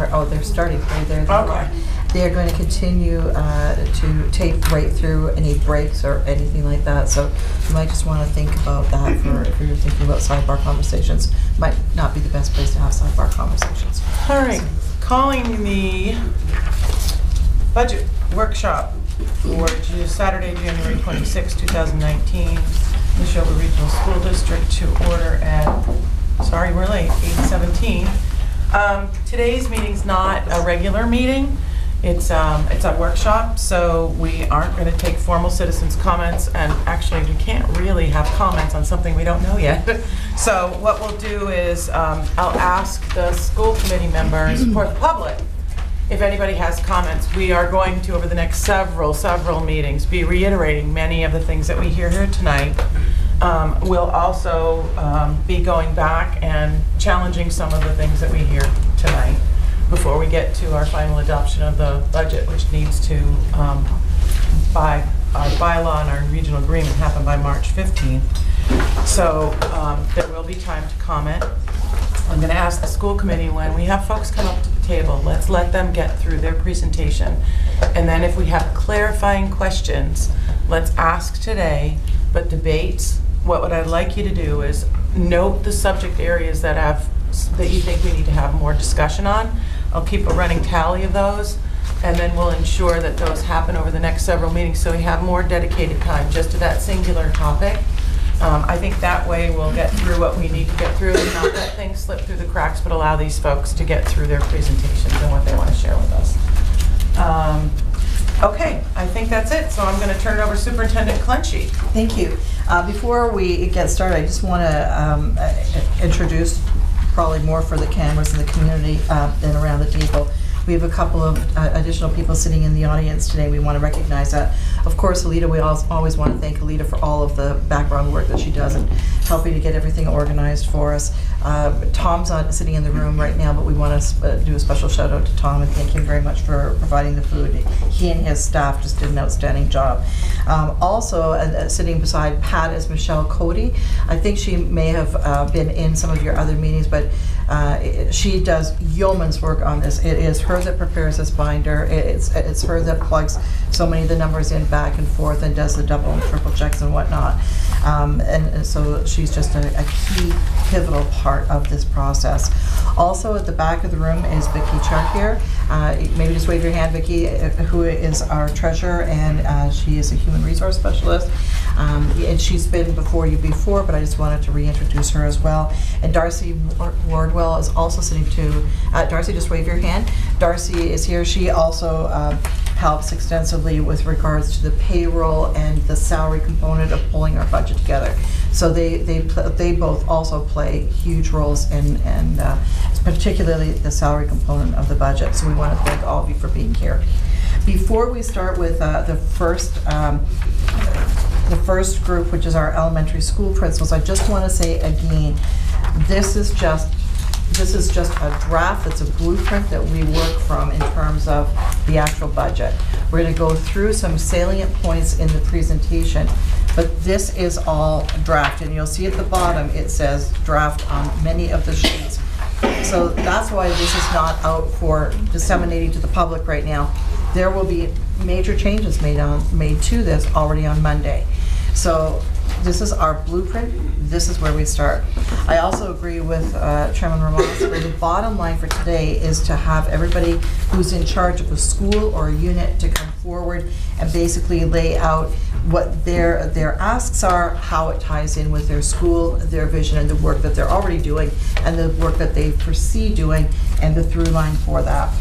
or, oh, they're starting, they're there. they Okay. are. They're going to continue uh, to tape right through any breaks or anything like that. So you might just want to think about that for, if you're thinking about sidebar conversations. Might not be the best place to have sidebar conversations. All right, calling the budget workshop for Ju- Saturday, January 26, 2019, Nashoba Regional School District to order at, sorry, we're late, 8:17. Um, Today's meeting's not a regular meeting. It's, um, it's a workshop, so we aren't going to take formal citizens' comments, and actually, we can't really have comments on something we don't know yet. So what we'll do is, um, I'll ask the school committee members for the public, if anybody has comments. We are going to, over the next several, several meetings, be reiterating many of the things that we hear here tonight. Um, We'll also um, be going back and challenging some of the things that we hear tonight before we get to our final adoption of the budget, which needs to, um, by our bylaw and our regional agreement, happen by March 15th. So um, there will be time to comment. I'm going to ask the school committee, when we have folks come up to the table, let's let them get through their presentation. And then if we have clarifying questions, let's ask today, but debates, what would I'd like you to do is note the subject areas that have, that you think we need to have more discussion on. I'll keep a running tally of those, and then we'll ensure that those happen over the next several meetings, so we have more dedicated time just to that singular topic. Um, I think that way we'll get through what we need to get through and not let things slip through the cracks, but allow these folks to get through their presentations and what they want to share with us. Um, Okay, I think that's it, so I'm going to turn it over to Superintendent Clenchy. Thank you. Uh, Before we get started, I just want to introduce, probably more for the cameras and the community uh, than around the table. We have a couple of uh, additional people sitting in the audience today. We want to recognize that. Of course, Alita, we always want to thank Alita for all of the background work that she does and helping to get everything organized for us. Uh, Tom's not sitting in the room right now, but we want to do a special shout out to Tom and thank him very much for providing the food. He and his staff just did an outstanding job. Um, Also, uh, uh, sitting beside Pat is Michelle Cody. I think she may have uh, been in some of your other meetings, but uh, it- she does yeoman's work on this. It is her that prepares this binder. It- It's, it's her that plugs so many of the numbers in back and forth and does the double and triple checks and whatnot. Um, And and so she's just a a key pivotal part of this process. Also, at the back of the room is Vicki Chartier. Uh, Maybe just wave your hand, Vicki, uh, who is our treasurer, and uh, she is a human resource specialist. Um, And she's been before you before, but I just wanted to reintroduce her as well. And Darcy Ward- Wardwell is also sitting too. Uh, Darcy, just wave your hand. Darcy is here. She also uh, helps extensively with regards to the payroll and the salary component of pulling our budget together. So they, they, they both also play huge roles in, and uh, particularly the salary component of the budget. So we want to thank all of you for being here. Before we start with uh, the first, um, the first group, which is our elementary school principals, I just want to say again, this is just, this is just a draft, it's a blueprint that we work from in terms of the actual budget. We're going to go through some salient points in the presentation, but this is all draft, and you'll see at the bottom, it says draft on many of the sheets. So that's why this is not out for disseminating to the public right now. There will be major changes made on, made to this already on Monday. So this is our blueprint, this is where we start. I also agree with uh, Chairman Ramos, where the bottom line for today is to have everybody who's in charge of a school or a unit to come forward and basically lay out what their, their asks are, how it ties in with their school, their vision, and the work that they're already doing, and the work that they foresee doing, and the through line for that.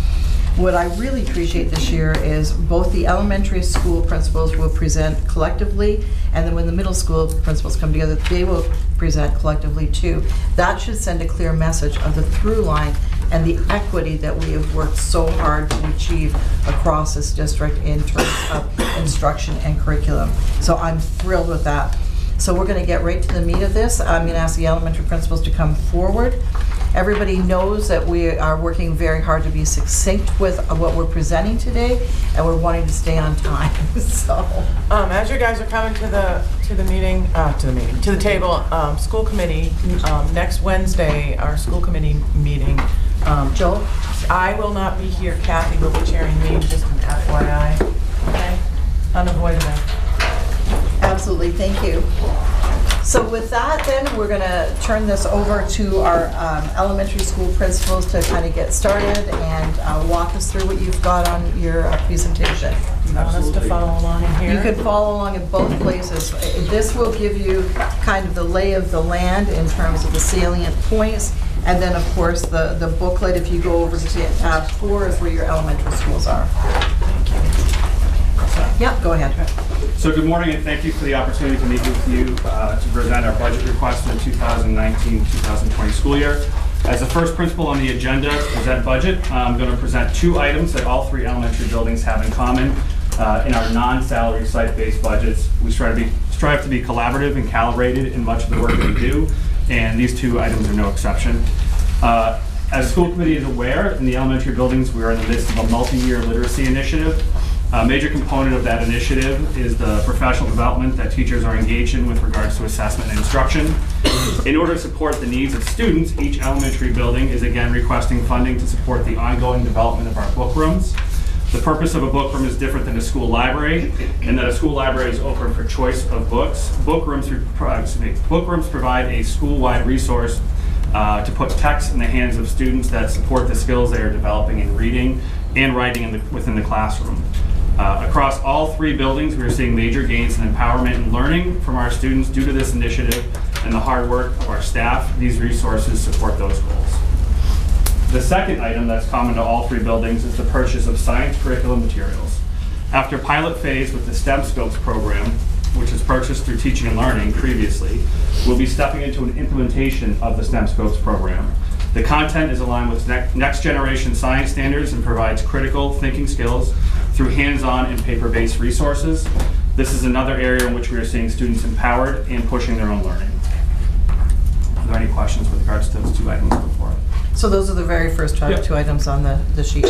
What I really appreciate this year is both the elementary school principals will present collectively, and then when the middle school principals come together, they will present collectively too. That should send a clear message of the through line and the equity that we have worked so hard to achieve across this district in terms of instruction and curriculum. So I'm thrilled with that. So we're going to get right to the meat of this. I'm going to ask the elementary principals to come forward. Everybody knows that we are working very hard to be succinct with what we're presenting today, and we're wanting to stay on time, so. Um, as you guys are coming to the, to the meeting, uh, to the meeting, to the table, um, school committee, um, next Wednesday, our school committee meeting, um, Joel? I will not be here, Kathy will be chairing me, just an FYI, okay? Unavoidable. Absolutely, thank you. So with that, then, we're gonna turn this over to our um, elementary school principals to kind of get started and uh, walk us through what you've got on your uh, presentation. Do you want us to follow along in here? You could follow along in both places. This will give you kind of the lay of the land in terms of the salient points. And then, of course, the, the booklet, if you go over to tab four, is where your elementary schools are. Yep, go ahead. So good morning and thank you for the opportunity to meet with you uh, to present our budget request for the 2019-2020 school year. As the first principle on the agenda to present budget, I'm going to present two items that all three elementary buildings have in common. Uh, In our non-salary site-based budgets, we strive to be, strive to be collaborative and calibrated in much of the work we do, and these two items are no exception. Uh, As the school committee is aware, in the elementary buildings, we are in the midst of a multi-year literacy initiative. A major component of that initiative is the professional development that teachers are engaged in with regards to assessment and instruction. In order to support the needs of students, each elementary building is again requesting funding to support the ongoing development of our book rooms. The purpose of a book room is different than a school library, in that a school library is open for choice of books. Book rooms, me, book rooms provide a school-wide resource uh, to put text in the hands of students that support the skills they are developing in reading and writing in the, within the classroom. Uh, across all three buildings, we are seeing major gains in empowerment and learning from our students due to this initiative and the hard work of our staff. These resources support those goals. The second item that's common to all three buildings is the purchase of science curriculum materials. After pilot phase with the STEMscopes program, which was purchased through Teaching and Learning previously, we'll be stepping into an implementation of the STEMscopes program. The content is aligned with nec- next generation science standards and provides critical thinking skills through hands-on and paper-based resources. This is another area in which we are seeing students empowered and pushing their own learning. Are there any questions with regards to those two items before? So those are the very first two Yep. two items on the, the sheet.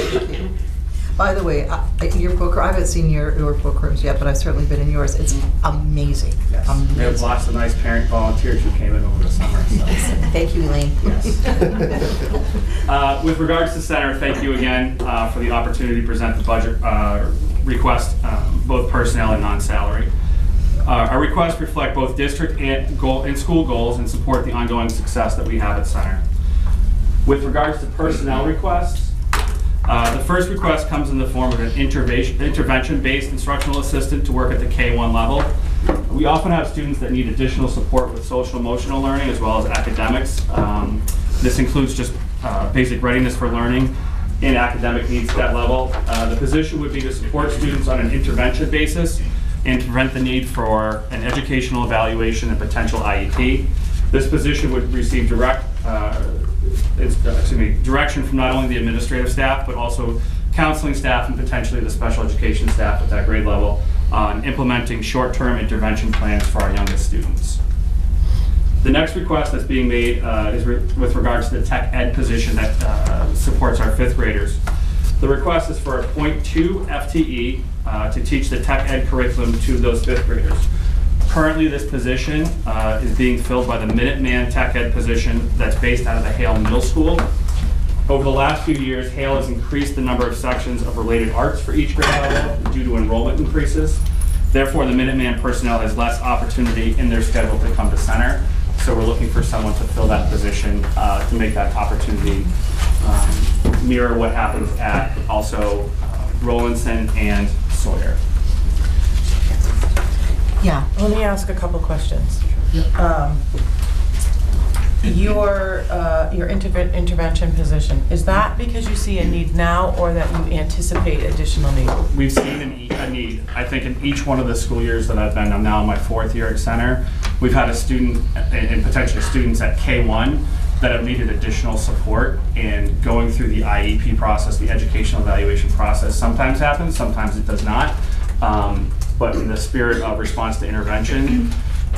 Thank you. By the way, uh, your book, I haven't seen your, your book rooms yet, but I've certainly been in yours. It's amazing. Yes. We have Amazing. lots of nice parent volunteers who came in over the summer, so. Thank you, Elaine. Uh, With regards to center, thank you again uh, for the opportunity to present the budget uh, request, um, both personnel and non-salary. Uh, Our requests reflect both district and goal, and school goals and support the ongoing success that we have at center. With regards to personnel requests, uh, the first request comes in the form of an intervention- intervention-based instructional assistant to work at the K-1 level. We often have students that need additional support with social emotional learning as well as academics. Um, This includes just uh, basic readiness for learning and academic needs at that level. Uh, The position would be to support students on an intervention basis and prevent the need for an educational evaluation and potential IEP. This position would receive direct, uh, it's, uh, excuse me, direction from not only the administrative staff, but also counseling staff and potentially the special education staff at that grade level on implementing short-term intervention plans for our youngest students. The next request that's being made uh, is re- with regards to the tech ed position that uh, supports our fifth graders. The request is for a .2 FTE uh, to teach the tech ed curriculum to those fifth graders. Currently, this position uh, is being filled by the Minuteman Tech Ed position that's based out of the Hale Middle School. Over the last few years, Hale has increased the number of sections of related arts for each grade level due to enrollment increases. Therefore, the Minuteman personnel has less opportunity in their schedule to come to center. So we're looking for someone to fill that position, uh, to make that opportunity um, mirror what happens at also uh, Rowlandson and Sawyer. Yeah. Let me ask a couple questions. Um, Your, uh, your interve- intervention position, is that because you see a need now or that you anticipate additional need? We've seen an e- a need. I think in each one of the school years that I've been, I'm now in my fourth year at Center, we've had a student, and and potentially students at K-1 that have needed additional support, and going through the IEP process, the educational evaluation process, sometimes happens, sometimes it does not. Um, But in the spirit of response to intervention,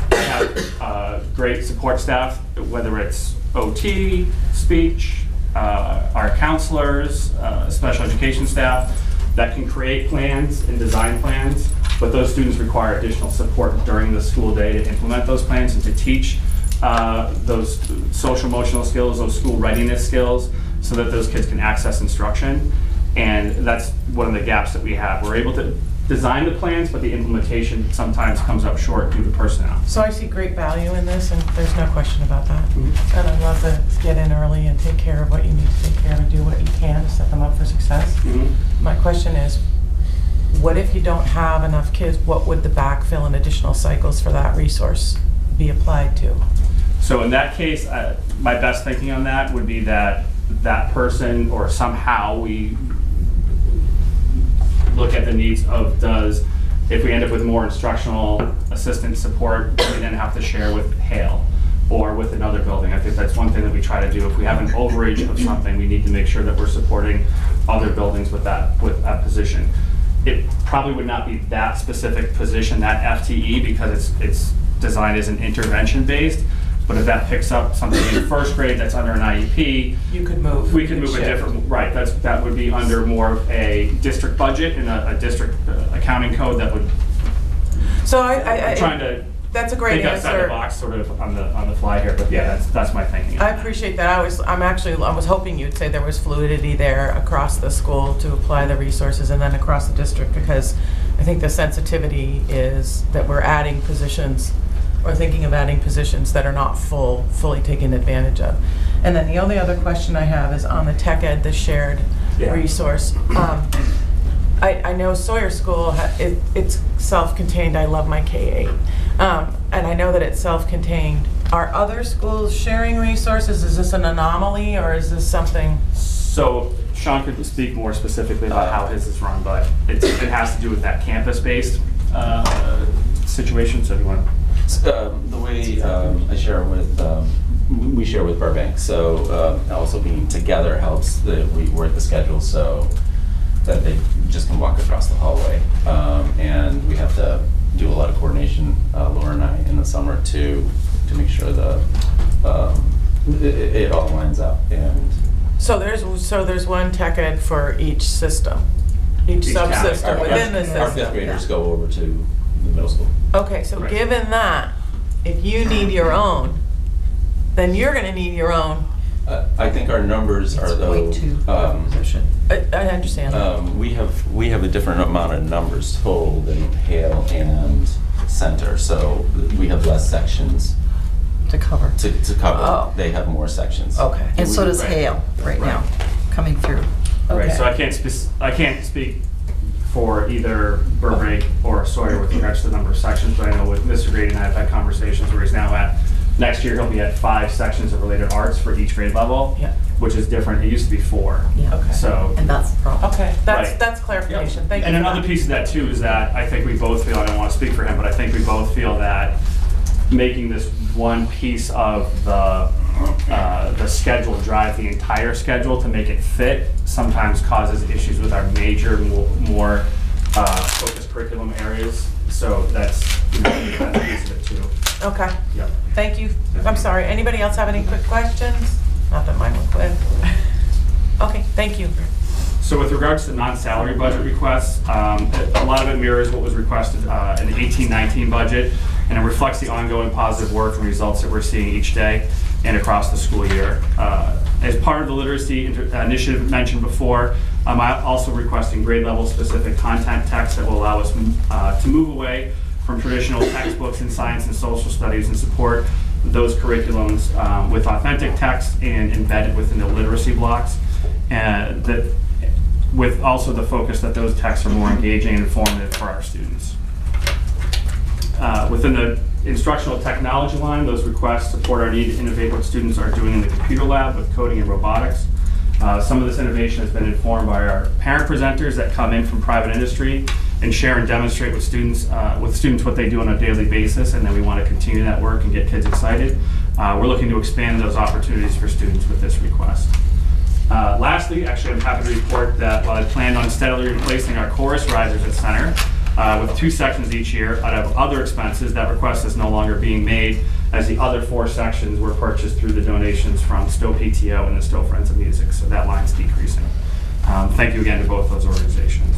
we have uh, great support staff, whether it's OT, speech uh, our counselors, uh, special education staff that can create plans and design plans, but those students require additional support during the school day to implement those plans and to teach uh, those social emotional skills, those school readiness skills, so that those kids can access instruction. And that's one of the gaps that we have. We're able to design the plans, but the implementation sometimes comes up short due to personnel. So I see great value in this, and there's no question about that. Mhm. And I'd love to get in early and take care of what you need to take care of and do what you can to set them up for success. My question is, what if you don't have enough kids? What would the backfill and additional cycles for that resource be applied to? So in that case, uh, my best thinking on that would be that that person or somehow we look at the needs of does, if we end up with more instructional assistant support, we then have to share with Hale or with another building. I think that's one thing that we try to do. If we have an overage of something, we need to make sure that we're supporting other buildings with that, with that position. It probably would not be that specific position, that FTE, because it's, it's designed as an intervention based. But if that picks up something in first grade that's under an IEP, You could move. we could move a shift. different, right, that's, that would be under more of a district budget and a, a district uh, accounting code that would, So I, I, I'm trying I, to that's a great think outside the answer. box sort of on the, on the fly here, but yeah, that's, that's my thinking. on I that. appreciate that. I was, I'm actually, I was hoping you'd say there was fluidity there across the school to apply the resources and then across the district because I think the sensitivity is that we're adding positions or thinking of adding positions that are not full, fully taken advantage of. And then the only other question I have is on the tech ed, the shared Yeah. resource. Um, I, I know Sawyer School, ha- it, it's self-contained, I love my K-8. Um, and I know that it's self-contained. Are other schools sharing resources? Is this an anomaly or is this something? So Sean could speak more specifically about how his is run, but it's, it has to do with that campus-based, uh, situation, so if you want to. Um, The way um, I share with, um, we share with Burbank, so um, also being together helps that we work the schedule so that they just can walk across the hallway. Um, And we have to do a lot of coordination, uh, Laura and I, in the summer to, to make sure the, um, it- it all lines up. And So there's, so there's one tech ed for each system, each Each subsystem our- within the our- Our fifth system? graders go over to the middle school. Okay, so Right. given that, if you need your own, then you're gonna need your own. Uh, I think our numbers are It's though. way too um, position. I, I understand. Um, we have, we have a different amount of numbers total than Hale and Center, so we have less sections to cover. to, to cover. Oh. They have more sections. Okay. And so does Right. Hale right now, coming through. Right, so I can't spec, I can't speak for either Burbank or Sawyer with regards to the number of sections, but I know with Mr. Grady and I have had conversations where he's now at, next year he'll be at five sections of related arts for each grade level. Yeah. Which is different, it used to be four. Yeah. Okay. So. And that's the problem. Okay, that's, Right. that's clarification, thank you. And for another that. piece of that too is that I think we both feel, I don't want to speak for him, but I think we both feel that making this one piece of the, uh, the schedule drive the entire schedule to make it fit sometimes causes issues with our major, mo- more uh, focused curriculum areas. So that's, you know, that's a piece of it too. Okay, Yep. thank you. I'm sorry, anybody else have any quick questions? Not that mine were quick. Okay, thank you. So with regards to non-salary budget requests, um, a lot of it mirrors what was requested uh, in the 18-19 budget, and it reflects the ongoing positive work and results that we're seeing each day and across the school year. Uh, As part of the literacy inter- initiative mentioned before, I'm also requesting grade level specific content text that will allow us uh, to move away from traditional textbooks in science and social studies and support those curriculums um, with authentic text and embedded within the literacy blocks. And that, with also the focus that those texts are more engaging and informative for our students. Uh, Within the instructional technology line, those requests support our need to innovate what students are doing in the computer lab with coding and robotics. Uh, Some of this innovation has been informed by our parent presenters that come in from private industry and share and demonstrate with students, uh, with students what they do on a daily basis, and then we want to continue that work and get kids excited. Uh, We're looking to expand those opportunities for students with this request. Uh, Lastly, actually, I'm happy to report that while I planned on steadily replacing our chorus risers at Center uh, with two sections each year out of other expenses, that request is no longer being made as the other four sections were purchased through the donations from Stow PTO and the Stow Friends of Music, so that line's decreasing. Um, Thank you again to both those organizations.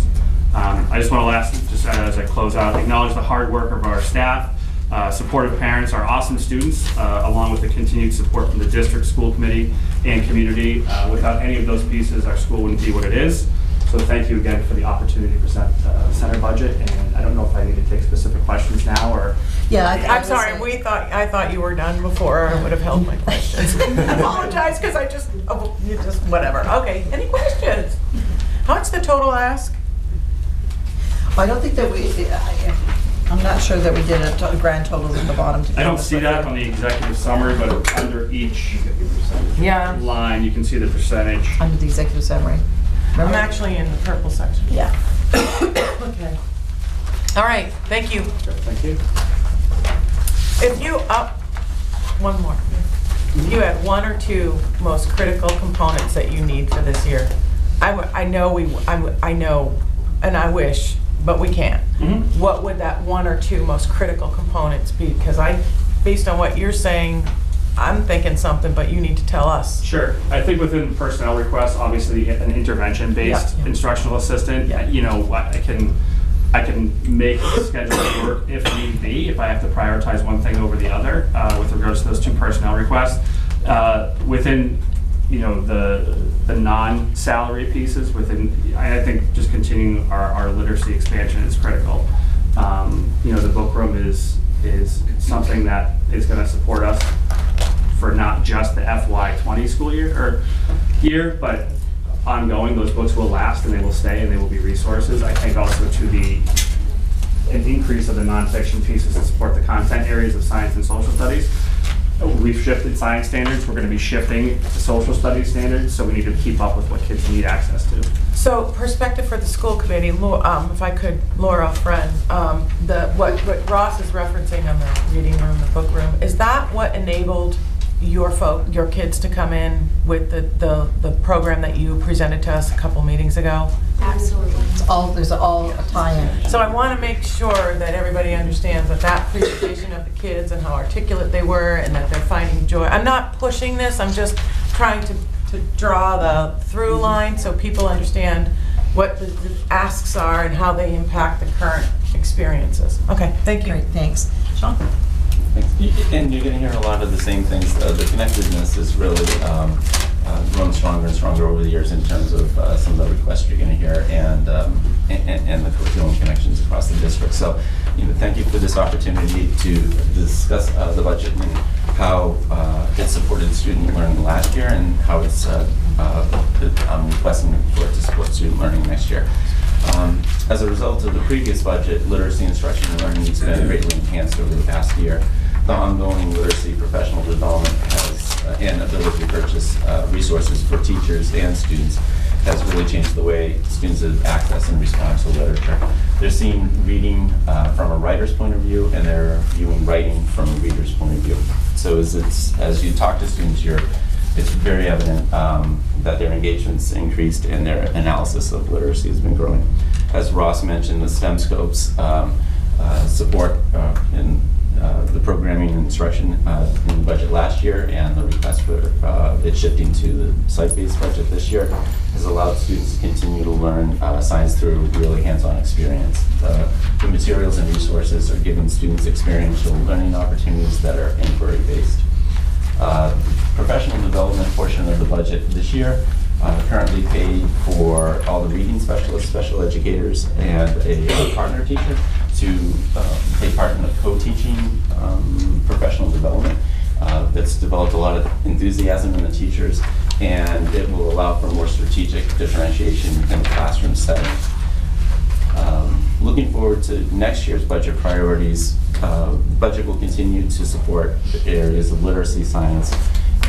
Um, I just want to last, just as I close out, acknowledge the hard work of our staff, uh, supportive parents, our awesome students, uh, along with the continued support from the district, school committee, and community. Uh, Without any of those pieces, our school wouldn't be what it is. So thank you again for the opportunity to present uh, the center budget, and I don't know if I need to take specific questions now, or Yeah. I- I I'm sorry, say- we thought, I thought you were done before, I would have held my questions. I apologize, because I just, oh, you just, whatever. Okay, any questions? How much the total ask? I don't think that we, I- I'm not sure that we did a to- grand total at the bottom. to I don't see that on the executive summary, but under each Yeah. line, you can see the percentage. Under the executive summary. I'm Remember? actually in the purple section. Yeah. Okay. All right, thank you. Thank you. If you, up, one more. If you had one or two most critical components that you need for this year, I, w- I know we, I, w- I know, and I wish, but we can't. Mhm. What would that one or two most critical components be? Because I, based on what you're saying, I'm thinking something, but you need to tell us. Sure. I think within personnel requests, obviously, an intervention-based Yeah. instructional assistant, Yeah. you know, I I can, I can make the schedule work if need be, if I have to prioritize one thing over the other, uh, with regards to those two personnel requests. Uh, Within, you know, the, the non-salary pieces, within, I I think just continuing our, our literacy expansion is critical. Um, You know, the book room is, is something that is gonna support us for not just the FY twenty school year, or year, but ongoing, those books will last and they will stay and they will be resources. I think also to the, an increase of the nonfiction pieces to support the content areas of science and social studies. We've shifted science standards, we're gonna be shifting to social studies standards, so we need to keep up with what kids need access to. So perspective for the school committee, um, if I could, Laura, friend, um, the, what, what Ross is referencing on the reading room, the book room, is that what enabled your folk, your kids to come in with the, the, the program that you presented to us a couple meetings ago? Absolutely. It's all, there's all a tie-in. So I want to make sure that everybody understands that that presentation of the kids and how articulate they were and that they're finding joy. I'm not pushing this, I'm just trying to, to draw the through line so people understand what the the asks are and how they impact the current experiences. Okay, thank you. Great, thanks. Sean? And you're gonna hear a lot of the same things. Uh, The connectedness is really um, uh, grown stronger and stronger over the years in terms of uh, some of the requests you're gonna hear and, um, and, and the curriculum connections across the district. So, you know, thank you for this opportunity to discuss uh, the budget and how uh, it supported student learning last year and how it's, uh, I'm requesting for it to support student learning next year. Um, As a result of the previous budget, literacy instruction and learning has been greatly enhanced over the past year. The ongoing literacy professional development has, uh, and ability to purchase uh, resources for teachers and students has really changed the way students have access and respond to literature. They're seeing reading uh, from a writer's point of view, and they're viewing writing from a reader's point of view. So as it's, as you talk to students, you're it's very evident um, that their engagement's increased and their analysis of literacy has been growing. As Ross mentioned, the STEMscopes um, uh, support uh, in uh, the programming and instruction uh, in the budget last year and the request for uh, it shifting to the site-based budget this year has allowed students to continue to learn uh, science through really hands-on experience. The, the materials and resources are giving students experiential learning opportunities that are inquiry-based. Uh, Professional development portion of the budget this year uh, currently paid for all the reading specialists, special educators, and a partner teacher to um, take part in the co-teaching um, professional development. uh, That's developed a lot of enthusiasm in the teachers, and it will allow for more strategic differentiation in the classroom setting. Um, Looking forward to next year's budget priorities, uh, budget will continue to support the areas of literacy, science,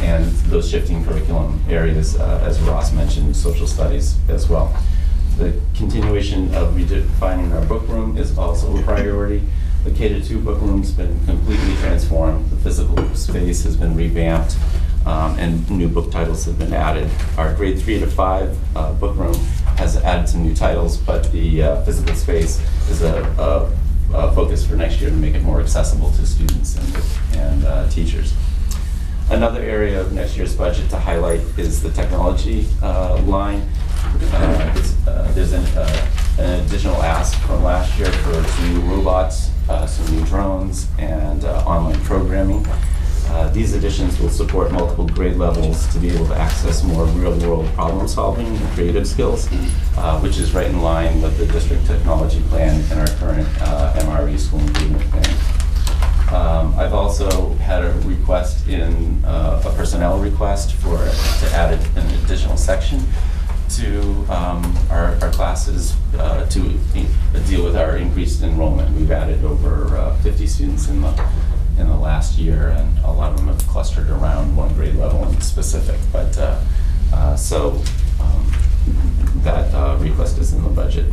and those shifting curriculum areas, uh, as Ross mentioned, social studies as well. The continuation of redefining our book room is also a priority. The K to two book room's been completely transformed. The physical space has been revamped, um, and new book titles have been added. Our grade three to five uh, book room has added some new titles, but the uh, physical space is a, a, uh, focus for next year to make it more accessible to students and, and uh, teachers. Another area of next year's budget to highlight is the technology uh, line. Uh, uh, There's an uh, an additional ask from last year for some new robots, uh, some new drones, and online programming. These additions will support multiple grade levels to be able to access more real-world problem-solving and creative skills, which is right in line with the district technology plan and our current MRE school improvement plan. Um, I've also had a request in, uh, a personnel request for, to add an additional section to um, our our classes uh, to deal with our increased enrollment. We've added over uh, 50 students in the, in the last year, and a lot of them have clustered around one grade level in specific. But, uh, uh, so um, that uh, request is in the budget.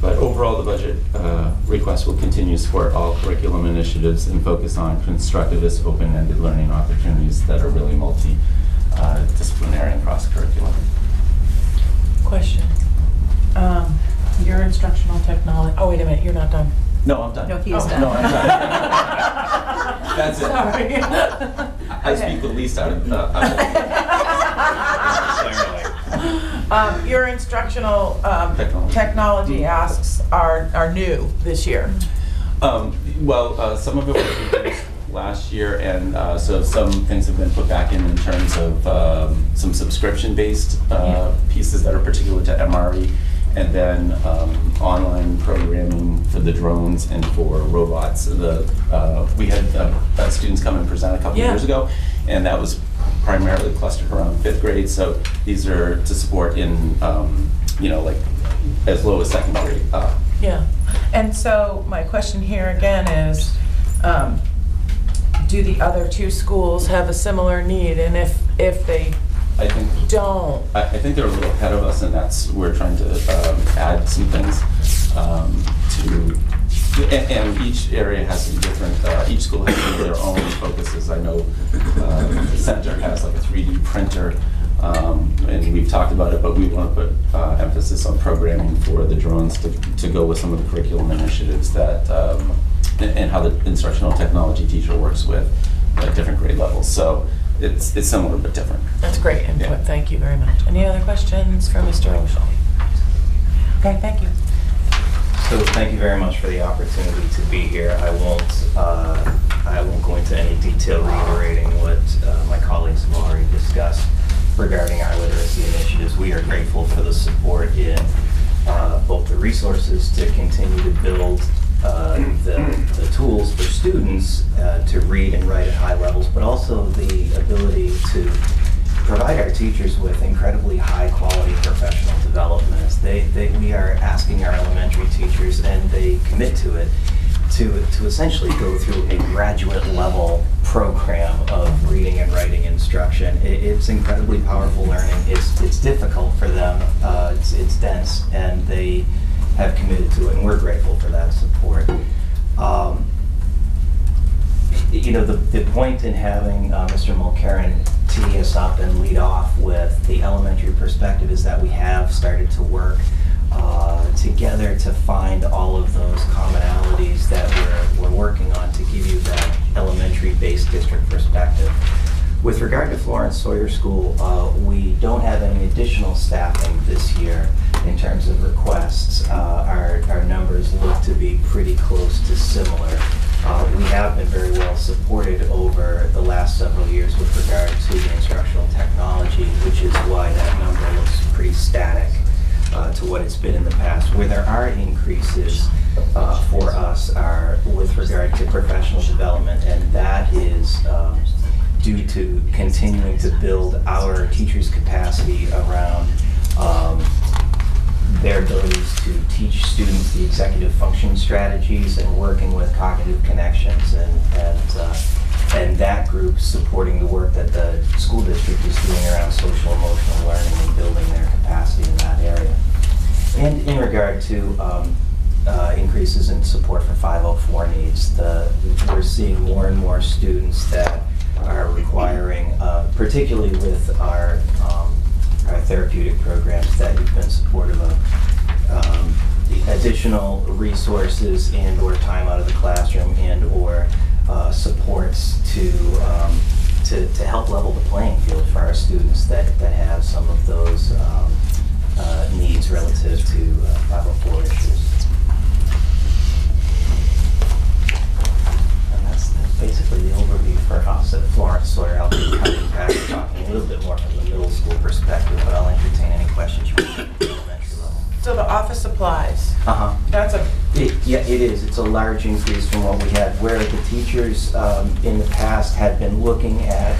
But overall, the budget uh, request will continue to support all curriculum initiatives and focus on constructivist, open-ended learning opportunities that are really multi-disciplinary and cross-curricular. Question. Um, Your instructional technology, oh, wait a minute, you're not done. No, I'm done. No, he is Oh. done. No, I'm done. That's it. Sorry. I speak the least out of, uh, out Um, Your instructional um, Technology. technology asks are, are new this year. Um, Well, uh, some of it was reduced last year, and uh, so some things have been put back in in terms of um, some subscription-based uh, pieces that are particular to MRE, and then um, online programming for the drones and for robots. The, uh, we had uh, uh, students come and present a couple Yeah. years ago, and that was primarily clustered around fifth grade. So these are to support in, um, you know, like as low as second grade up. Yeah. And so my question here again is, um, do the other two schools have a similar need? And if, if they I think don't, I, I think they're a little ahead of us, and that's, we're trying to um, add some things um, to, and, and each area has some different, uh, each school has their own focuses. I know um, the center has like a 3D printer, um, and we've talked about it, but we want to put uh, emphasis on programming for the drones to, to go with some of the curriculum initiatives that, um, and, and how the instructional technology teacher works with at different grade levels. So it's, it's similar but different. that's great Yeah. input, thank you very much. Any other questions for Mr. Oshel? Okay, thank you. So thank you very much for the opportunity to be here. I won't, uh, I won't go into any detail reiterating what uh, my colleagues have already discussed regarding our literacy initiatives. We are grateful for the support in uh, both the resources to continue to build uh, the the tools for students uh, to read and write at high levels, but also the ability to provide our teachers with incredibly high-quality professional development. They, they, we are asking our elementary teachers, and they commit to it, to, to essentially go through a graduate level program of reading and writing instruction. It, it's incredibly powerful learning. It's, it's difficult for them. Uh, it's, it's dense, and they have committed to it, and we're grateful for that support. Um, you know, the, the point in having uh, Mr. Mulcairn tee us up and lead off with the elementary perspective is that we have started to work uh, together to find all of those commonalities that we're, we're working on to give you that elementary-based district perspective. With regard to Florence Sawyer School, uh, we don't have any additional staffing this year in terms of requests. Uh, Our, our numbers look to be pretty close to similar. Uh, We have been very well supported over the last several years with regard to the instructional technology, which is why that number looks pretty static uh, to what it's been in the past. Where there are increases uh, for us are with regard to professional development, and that is um, due to continuing to build our teachers' capacity around um, their abilities to teach students the executive function strategies and working with cognitive connections and, and, uh, and that group supporting the work that the school district is doing around social emotional learning and building their capacity in that area. And in regard to um, uh, increases in support for 504 needs, the, we're seeing more and more students that are requiring, uh, particularly with our, um, our therapeutic programs that you've been supportive of, um, additional resources and/or time out of the classroom and/or uh, supports to, um, to, to help level the playing field for our students that, that have some of those um, uh, needs relative to uh, 504 issues. And that's basically the overview for us at Florence Sawyer. I'll be coming back and talking a little bit more from the middle school perspective, but I'll entertain any questions you have at the elementary level. So the office supplies, Uh-huh. that's a, It, yeah, it is. It's a large increase from what we had, where the teachers um, in the past had been looking at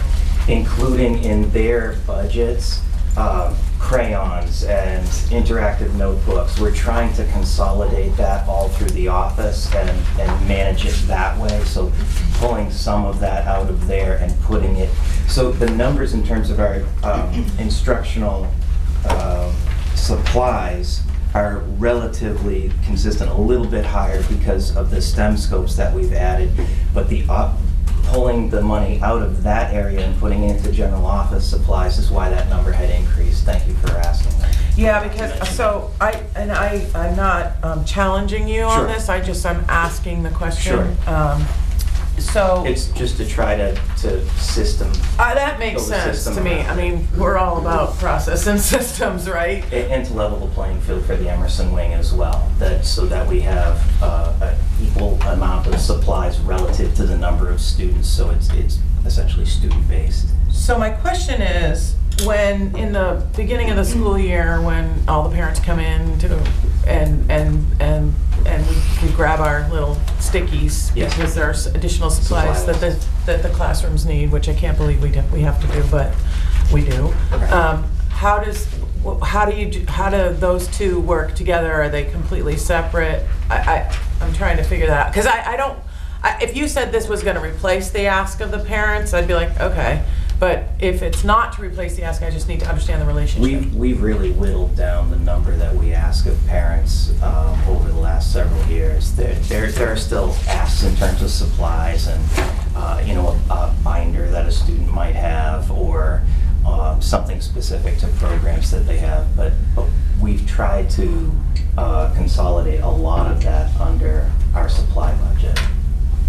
including in their budgets um, crayons and interactive notebooks. We're trying to consolidate that all through the office and, and manage it that way. So pulling some of that out of there and putting it, so the numbers in terms of our um, instructional um, supplies are relatively consistent, a little bit higher because of the STEMscopes that we've added. But the, uh, pulling the money out of that area and putting it into general office supplies is why that number had increased. Thank you for asking that. yeah, because, so I, and I, I'm not um, challenging you on Sure. this, I just, I'm asking the question. Sure. Um, So. It's just to try to, to system Uh, that makes Build a sense to me. around I it. mean, we're all about process and systems, right? a- and to level the playing field for the Emerson wing as well. That, so that we have uh, an equal amount of supplies relative to the number of students. So it's, it's essentially student-based. So my question is, when, in the beginning of the school year, when all the parents come in to, and, and, and, and we- we grab our little stickies, Yes. because there's additional supplies that the, that the classrooms need, which I can't believe we do, we have to do, but we do. Okay. Um, How does, wh- how do you, do- how do those two work together? Are they completely separate? I, I, I'm trying to figure that out, because I, I don't, I- if you said this was gonna replace the ask of the parents, I'd be like, okay. But if it's not to replace the ask, I just need to understand the relationship. We've, we've really whittled down the number that we ask of parents um, over the last several years. There, there there are still asks in terms of supplies and, uh, you know, a a binder that a student might have or um, something specific to programs that they have. But, but we've tried to uh, consolidate a lot of that under our supply budget.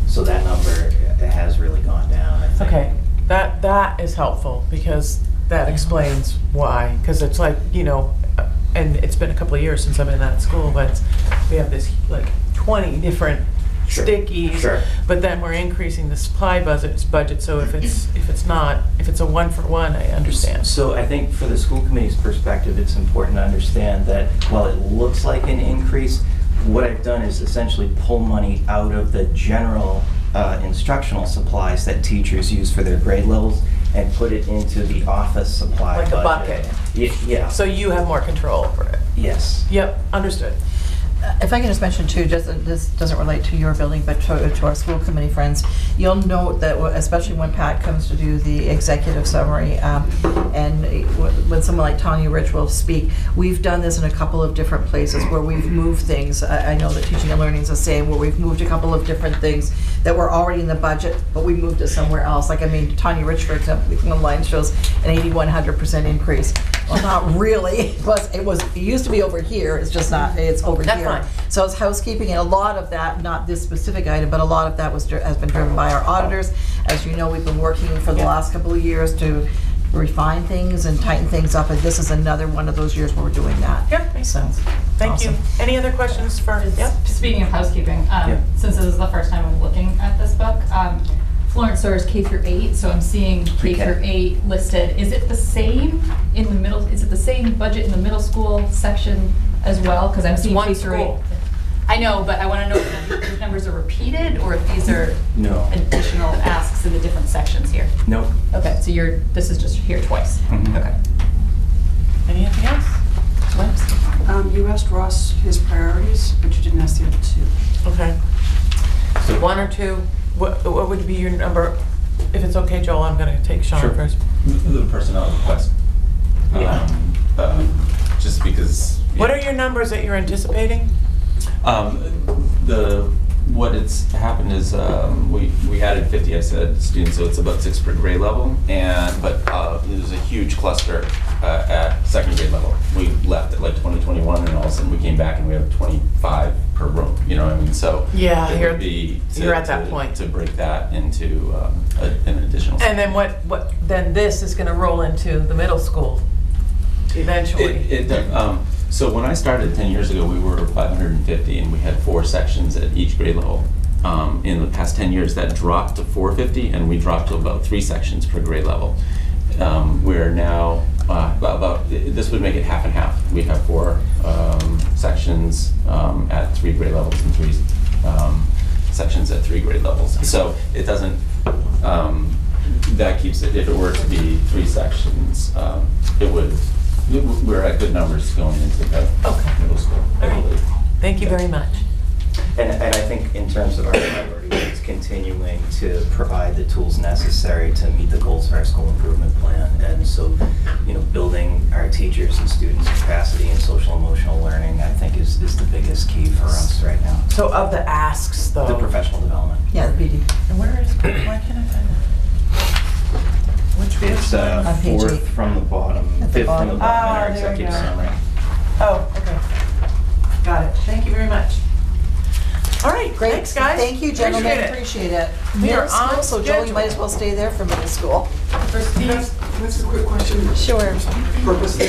So that number has really gone down, I think. Okay, that, that is helpful, because that explains why, because it's like, you know, and it's been a couple of years since I've been in that school, but we have this, like, twenty different Sure, stickies. sure. But then we're increasing the supply budget, budget, so if it's, if it's not, if it's a one-for-one, I understand. So I think for the school committee's perspective, it's important to understand that while it looks like an increase, what I've done is essentially pull money out of the general uh, instructional supplies that teachers use for their grade levels and put it into the office supply Like a budget. bucket. Ye- Yeah, So you have more control over it. yes. Yep, understood. Uh, If I can just mention too, just, this doesn't relate to your building, but to, to our school committee friends, you'll note that, w- especially when Pat comes to do the executive summary, um, and w- when someone like Tanya Rich will speak, we've done this in a couple of different places where we've moved things. I, I know that Teaching and Learning is the same, where we've moved a couple of different things that were already in the budget, but we moved it somewhere else. Like, I mean, Tanya Rich, for example, one line shows an eighty-one hundred percent increase. Well, not really, it was, it was, it used to be over here, it's just not, it's over here. Fine. So it's housekeeping, and a lot of that, not this specific item, but a lot of that was, dri- has been driven by our auditors. As you know, we've been working for the Yeah. last couple of years to refine things and tighten things up, and this is another one of those years where we're doing that. Yep, makes So, sense. Thank you. awesome. Any other questions for, yep? Speaking of housekeeping, um, Yeah. since this is the first time I'm looking at this book, um, Florence Sawyer's K through eight, so I'm seeing K Pre-K. through eight listed. Is it the same in the middle, is it the same budget in the middle school section as well? Because I'm seeing one K through eight. school. I know, but I want to know if these numbers are repeated or if these are No. additional asks in the different sections here. Nope. Okay, so you're, this is just here twice. Mhm. Okay. Anything else? Liz? Um, you asked Ross his priorities, but you didn't ask the other two. Okay. So- One or two, what, what would be your number? If it's okay, Joel, I'm gonna take Sean Sure. first. The personnel request. Yeah. Um, um, Just because. What are your numbers that you're anticipating? Um, the, what it's happened is, um, we, we added fifty, I said, students, so it's about six per grade level. And, but, uh, there's a huge cluster uh, at second grade level. We left at like 2021 and all of a sudden we came back and we have 25 per room, you know what I mean? So Yeah, it you're- would be to- you're at that to- point. To break that into um, a- an additional. And then what, what, then this is gonna roll into the middle school eventually. It, it, um, so when I started ten years ago, we were five hundred and fifty, and we had four sections at each grade level. Um, in the past ten years, that dropped to four fifty, and we dropped to about three sections per grade level. Um, we're now, uh, about, this would make it half and half. We have four, um, sections, um, at three grade levels and three, um, sections at three grade levels. So it doesn't, um, that keeps it, if it were to be three sections, it would, we're at good numbers going into the Okay. middle school, I All right. believe. Thank you very much. And, and I think in terms of our priorities, it's continuing to provide the tools necessary to meet the goals of our school improvement plan. And so, you know, building our teachers and students' capacity in social emotional learning, I think is, is the biggest key for us right now. So of the asks though. The professional development. Yeah, the PD. And where is, why can't I find that? Which page? It's uh, On page eight. fourth from the bottom, At the fifth from the bottom. bottom in Ah, our there we executive go. summary. Oh, okay. Got it. Thank you very much. All right, Great. thanks, guys. Thank you, gentlemen, Appreciate it. appreciate it. We are school, on so Joel, you might schedule. as well stay there for middle school. For Can I ask can I ask a quick question? Sure. Purposely.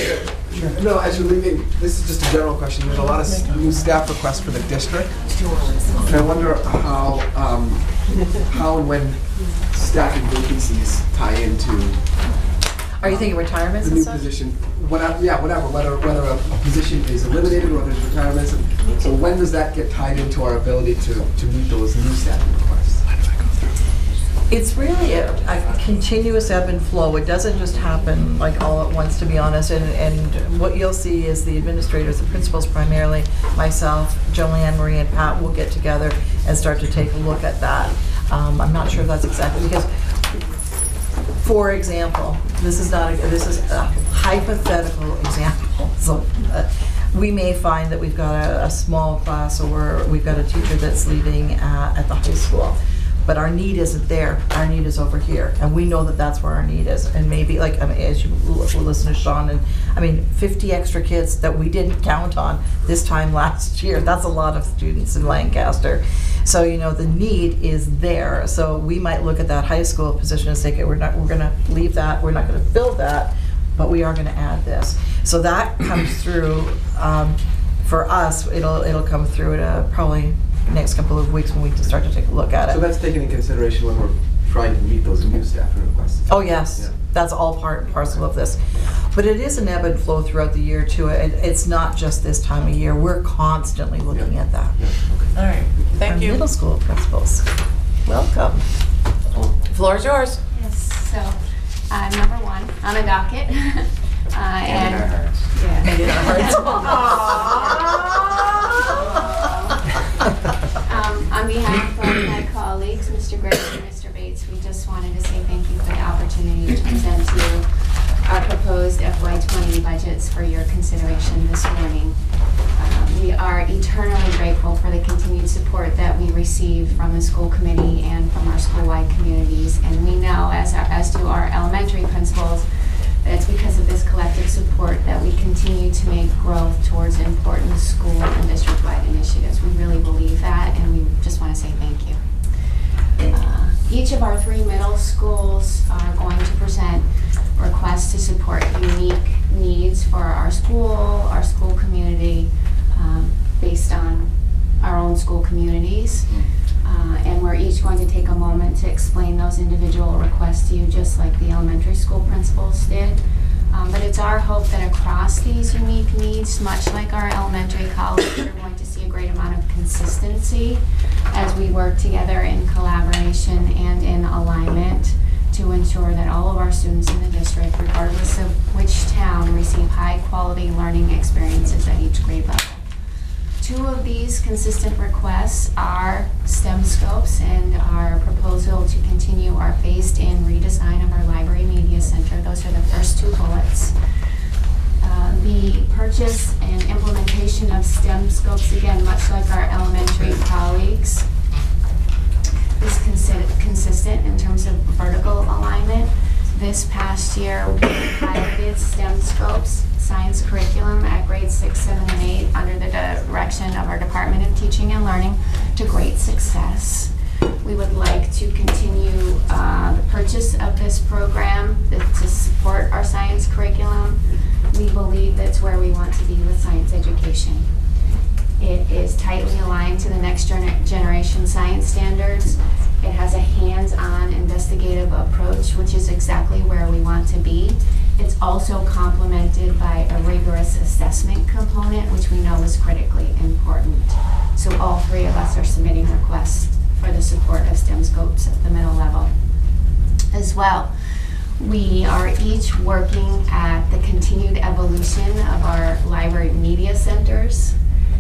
No, as you're leaving, this is just a general question. There's a lot of s- new staff requests for the district. And I wonder how, um, how and when staffing vacancies tie into Are you thinking um, retirements the and new stuff? position. Whatever, yeah, whatever, whether, whether a a position is eliminated or there's retirements. and- So when does that get tied into our ability to, to meet those new staffing requests? It's really a, a continuous ebb and flow. It doesn't just happen like all at once, to be honest. And, and what you'll see is the administrators, the principals primarily, myself, Joanne, Marie, and Pat will get together and start to take a look at that. Um, I'm not sure if that's exactly, because, for example, this is not, a this is a hypothetical example. So, uh, we may find that we've got a, a small class or we've got a teacher that's leaving uh, at the high school but our need isn't there. Our need is over here, and we know that that's where our need is. And maybe, like, I mean, as you listen to Sean, and I mean, 50 extra kids that we didn't count on this time last year. That's a lot of students in Lancaster. So you know, the need is there. So we might look at that high school position and say, okay, we're not, we're going to leave that. We're not going to fill that, but we are going to add this. So that comes through. Um, for us, it'll it'll come through a, probably next couple of weeks when we can start to take a look at it. So that's taken into consideration when we're trying to meet those new staffing requests? Oh, yes, Yeah. that's all part and parcel of this. But it is an ebb and flow throughout the year too. It, it's not just this time of year. We're constantly looking Yeah. at that. Yeah, okay. all right, thank Our you. middle school principals, welcome. Floor is yours. Yes, so, uh, number one on the docket. uh, And in our And, hearts. yeah. And in our On behalf of my colleagues, Mr. Gray and Mr. Bates, we just wanted to say thank you for the opportunity to present to you our proposed FY20 budgets for your consideration this morning. Um, We are eternally grateful for the continued support that we receive from the school committee and from our school-wide communities. And we know, as our, as do our elementary principals, it's because of this collective support that we continue to make growth towards important school and district-wide initiatives. We really believe that, and we just want to say thank you. Uh, Each of our three middle schools are going to present requests to support unique needs for our school, our school community, um, based on our own school communities. Uh, And we're each going to take a moment to explain those individual requests to you, just like the elementary school principals did. Um, But it's our hope that across these unique needs, much like our elementary colleagues, we're going to see a great amount of consistency as we work together in collaboration and in alignment to ensure that all of our students in the district, regardless of which town, receive high-quality learning experiences at each grade level. Two of these consistent requests are STEMscopes and our proposal to continue our phased-in redesign of our library media center. Those are the first two bullets. Uh, The purchase and implementation of STEMscopes, again, much like our elementary colleagues, is consi- consistent in terms of vertical alignment This past year, we piloted STEMscopes, science curriculum at grades six, seven, and eight under the direction of our Department of Teaching and Learning to great success. We would like to continue uh, the purchase of this program to support our science curriculum. We believe that's where we want to be with science education. It is tightly aligned to the next gener- generation science standards. It has a hands-on investigative approach, which is exactly where we want to be. It's also complemented by a rigorous assessment component, which we know is critically important. So all three of us are submitting requests for the support of STEMscopes at the middle level. As well, we are each working at the continued evolution of our library media centers.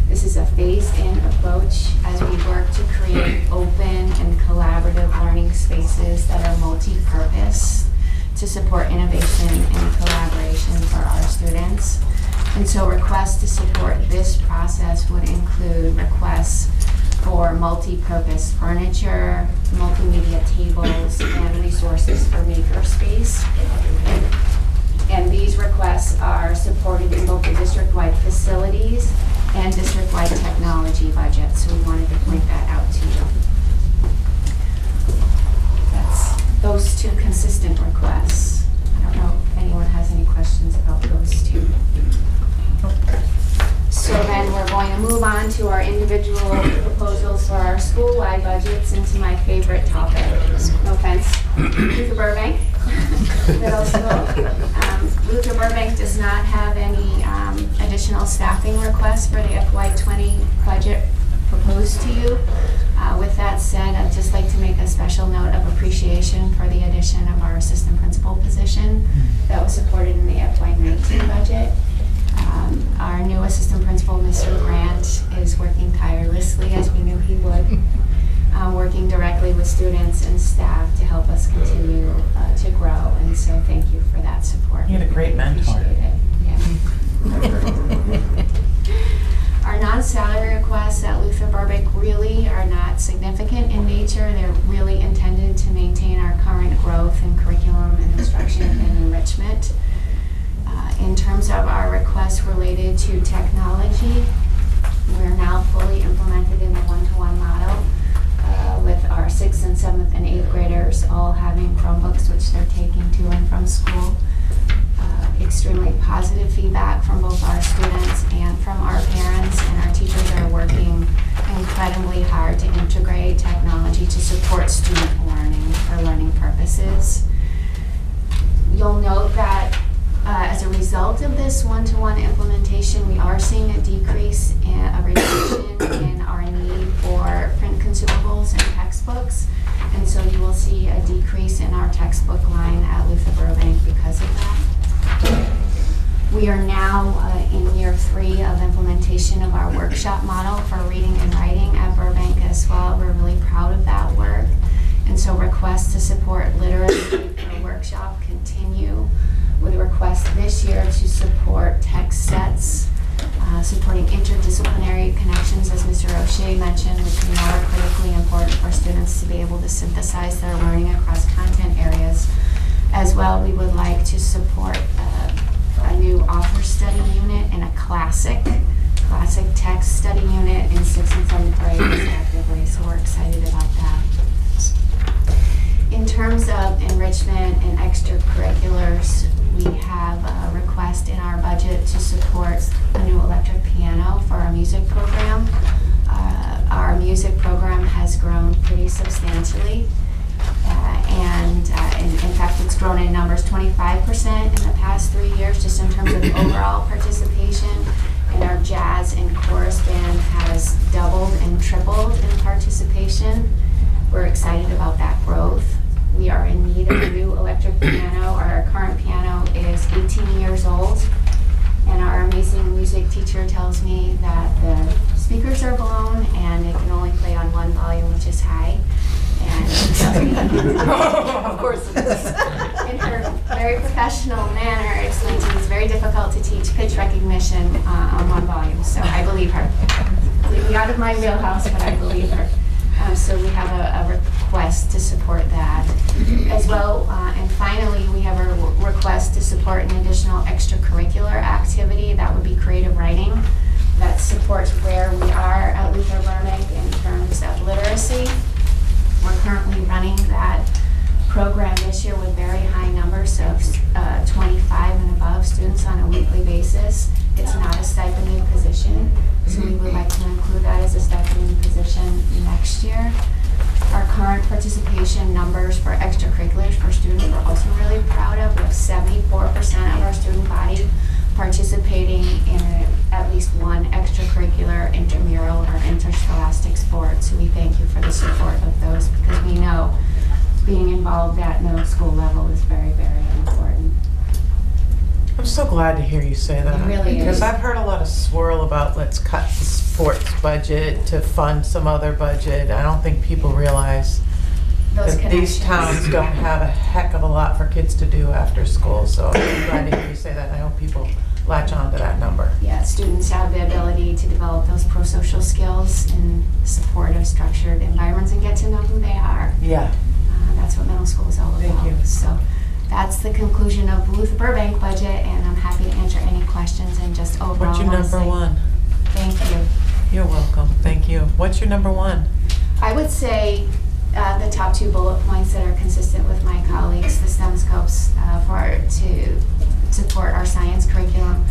This is a phased-in approach as we work to create open and collaborative learning spaces that are multi-purpose to support innovation and collaboration for our students. And so requests to support this process would include requests for multi-purpose furniture, multimedia tables, and resources for makerspace. And these requests are supported in both the district-wide facilities and district-wide technology budget, so we wanted to point that out to you. That's those two consistent requests. I don't know if anyone has any questions about those two. So then we're going to move on to our individual proposals for our school-wide budgets and to my favorite topic, no offense, Luther Burbank Middle School. Um, Luther Burbank does not have any um, additional staffing requests for the FY '20 budget proposed to you. Uh, With that said, I'd just like to make a special note of appreciation for the addition of our assistant principal position that was supported in the FY '19 budget. Um, Our new assistant principal, Mr. Grant, is working tirelessly, as we knew he would, uh, working directly with students and staff to help us continue uh, to grow. And so thank you for that support. You had a great mentor. Appreciate. Yeah. Our non-salary requests at Luther Burbank really are not significant in nature. They're really intended to maintain our current growth in curriculum and instruction and enrichment. In terms of our requests related to technology, we're now fully implemented in the one-to-one model uh, with our sixth and seventh and eighth graders all having Chromebooks, which they're taking to and from school. Uh, Extremely positive feedback from both our students and from our parents, and our teachers are working incredibly hard to integrate technology to support student learning for learning purposes. You'll note that uh, as a result of this one-to-one implementation, we are seeing a decrease in, a reduction in our need for print consumables and textbooks. And so you will see a decrease in our textbook line at Luther Burbank because of that. We are now uh, in year three of implementation of our workshop model for reading and writing at Burbank as well. We're really proud of that work. And so requests to support literacy for workshop continue with a request this year to support text sets, uh, supporting interdisciplinary connections, as Mr. O'Shea mentioned, which we know are critically important for students to be able to synthesize their learning across content areas. As well, we would like to support uh, a new author study unit and a classic, classic text study unit in sixth and seventh grade respectively, so we're excited about that. In terms of enrichment and extracurriculars, we have a request in our budget to support a new electric piano for our music program. Uh, Our music program has grown pretty substantially. Uh, And uh, in in fact, it's grown in numbers 25% in the past three years, just in terms of overall participation. And our jazz and chorus band has doubled and tripled in participation. We're excited about that growth. We are in need of a new electric piano. Our current piano is 18 years old. And our amazing music teacher tells me that the speakers are blown and it can only play on one volume, which is high. And she tells me, Of course it is. in her very professional manner, explains to me it's very difficult to teach pitch recognition uh, on one volume. So I believe her. Completely out of my wheelhouse, but I believe her. Um, So we have a, a request to support that as well. Uh, And finally, we have a re- request to support an additional extracurricular activity. That would be creative writing. That supports where we are at Luther Burbank in terms of literacy. We're currently running that program this year with very high numbers of uh, 25 and above students on a weekly basis. It's not a stipended position, so we would like to include that as a stipended position next year. Our current participation numbers for extracurriculars for students, we're also really proud of. We have 74% of our student body participating in a- at least one extracurricular, intramural, or interscholastic sport. So we thank you for the support of those because we know being involved at middle school level is very, very important. I'm so glad to hear you say that. It really is. Because I've heard a lot of swirl about let's cut the sports budget to fund some other budget. I don't think people realize Those that these towns don't have a heck of a lot for kids to do after school. So I'm glad to hear you say that. I hope people latch on to that number. Yeah, students have the ability to develop those pro-social skills in supportive, structured environments and get to know who they are. Yeah. Uh, That's what middle school is all about. Thank you. So that's the conclusion of Luther Burbank budget, and I'm happy to answer any questions and just overall. What's your number one? Thank you. You're welcome. Thank you. What's your number one? I would say uh, the top two bullet points that are consistent with my colleagues, the STEMscopes uh, for, to support our science curriculum,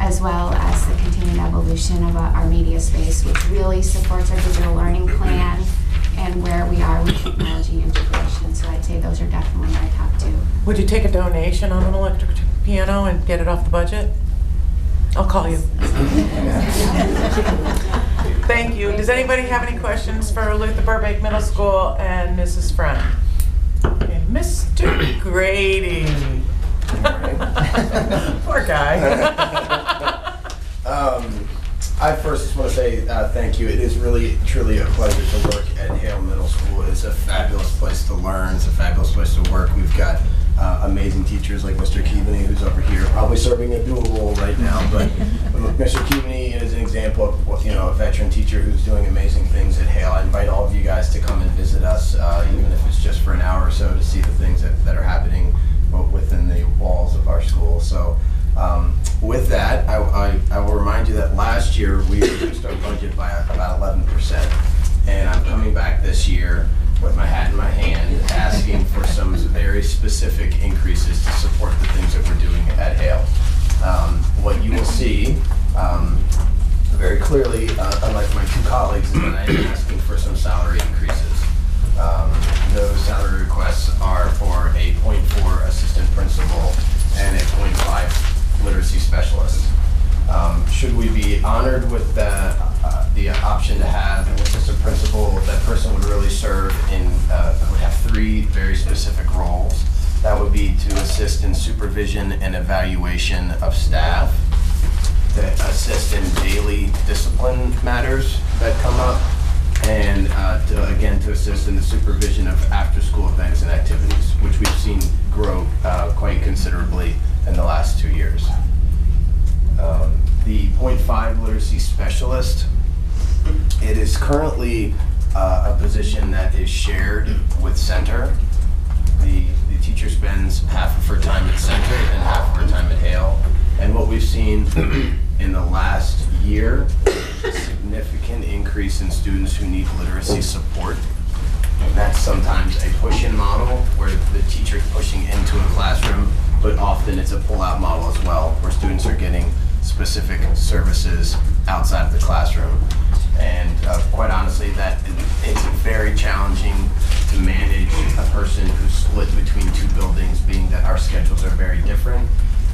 as well as the continued evolution of uh, our media space, which really supports our digital learning plan and where we are with technology integration. So I'd say those are definitely my top two. Would you take a donation on an electric piano and get it off the budget? I'll call you. Thank you. Does anybody have any questions for Luther Burbank Middle School and Mrs. Friend? Okay, Mr. Grady. Poor guy. Um, I first just want to say uh, thank you. It is really, truly a pleasure to work at Hale Middle School. It's a fabulous place to learn. It's a fabulous place to work. We've got uh, amazing teachers like Mr. Keaveney, who's over here, probably serving a dual role right now. But Mr. Keaveney is an example of what, you know a veteran teacher who's doing amazing things at Hale. I invite all of you guys to come and visit us, uh, even if it's just for an hour or so, to see the things that, that are happening within the walls of our school. So. Um, with that, I, I, I will remind you that last year we reduced our budget by about 11%. And I'm coming back this year with my hat in my hand, asking for some very specific increases to support the things that we're doing at Hale. Um, what you will see um, very clearly, uh, unlike my two colleagues, is that I am asking for some salary increases. Um, those salary requests are for a .4 assistant principal and a .5 literacy specialist. Um, should we be honored with the, uh, the option to have an assistant principal, that person would really serve in, uh, would have three very specific roles. That would be to assist in supervision and evaluation of staff, to assist in daily discipline matters that come up, and uh, to, again, to assist in the supervision of after-school events and activities, which we've seen grow uh, quite considerably in the last two years. Um, The .5 literacy specialist, it is currently uh, a position that is shared with Center. What we've seen in the last year, a significant increase in students who need literacy support. That's sometimes a push-in model where the teacher is pushing into a classroom, but often it's a pull-out model as well, where students are getting specific services outside of the classroom. And uh, quite honestly, that it's very challenging to manage a person who's split between two buildings, being that our schedules are very different.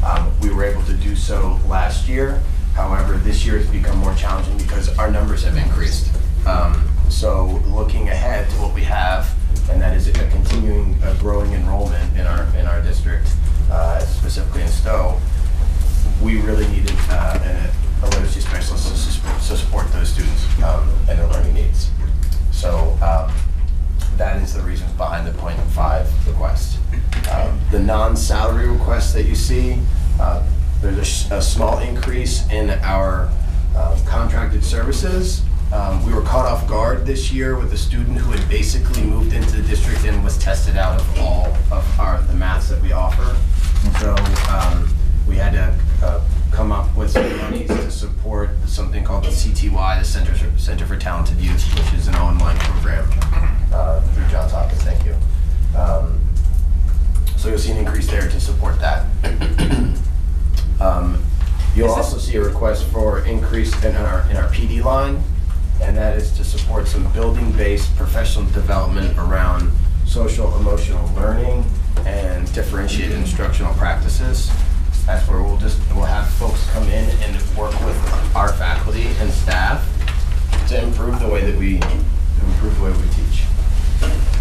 Um, we were able to do so last year. However, this year has become more challenging because our numbers have increased. Um, so looking ahead to what we have, and that is a continuing a growing enrollment in our in our district, uh, specifically in Stow, we really need uh, a literacy specialist to support, to support those students um, and their learning needs. So um, that is the reasons behind the point five request. Um, The non-salary requests that you see, uh, there's a a small increase in our um, contracted services. Um, we were caught off guard this year with a student who had basically moved into the district and was tested out of all of our, the maths that we offer. So, um, we had to, uh, come up with some monies to support something called the CTY, the Center, for- Center for Talented Youth, which is an online program, uh, through Johns Hopkins, thank you. Um, so you'll see an increase there to support that. Um, You'll Is also see a request for increase in our, in our PD line, and that is to support some building-based professional development around social emotional learning and differentiated instructional practices. That's where we'll just, we'll have folks come in and work with our faculty and staff to improve the way that we, to improve the way we teach.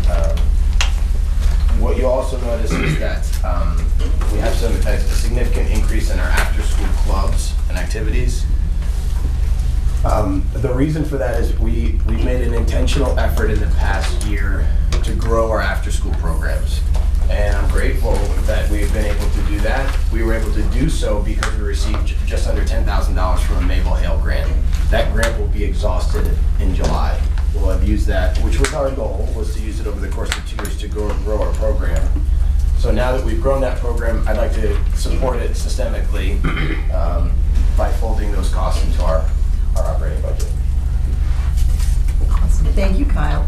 Um, what you also notice is that um, we have some, a significant increase in our after-school clubs and activities. Um, The reason for that is we, we've made an intentional effort in the past year to grow our after-school programs. And I'm grateful that we've been able to do that. We were able to do so because we received just under $10,000 from a Mabel Hale grant. That grant will be exhausted in July. We'll have used that, which was our goal, was to use it over the course of two years to grow, grow our program. So now that we've grown that program, I'd like to support it systemically um, by folding those costs into our, our operating budget. Awesome. Thank you, Kyle.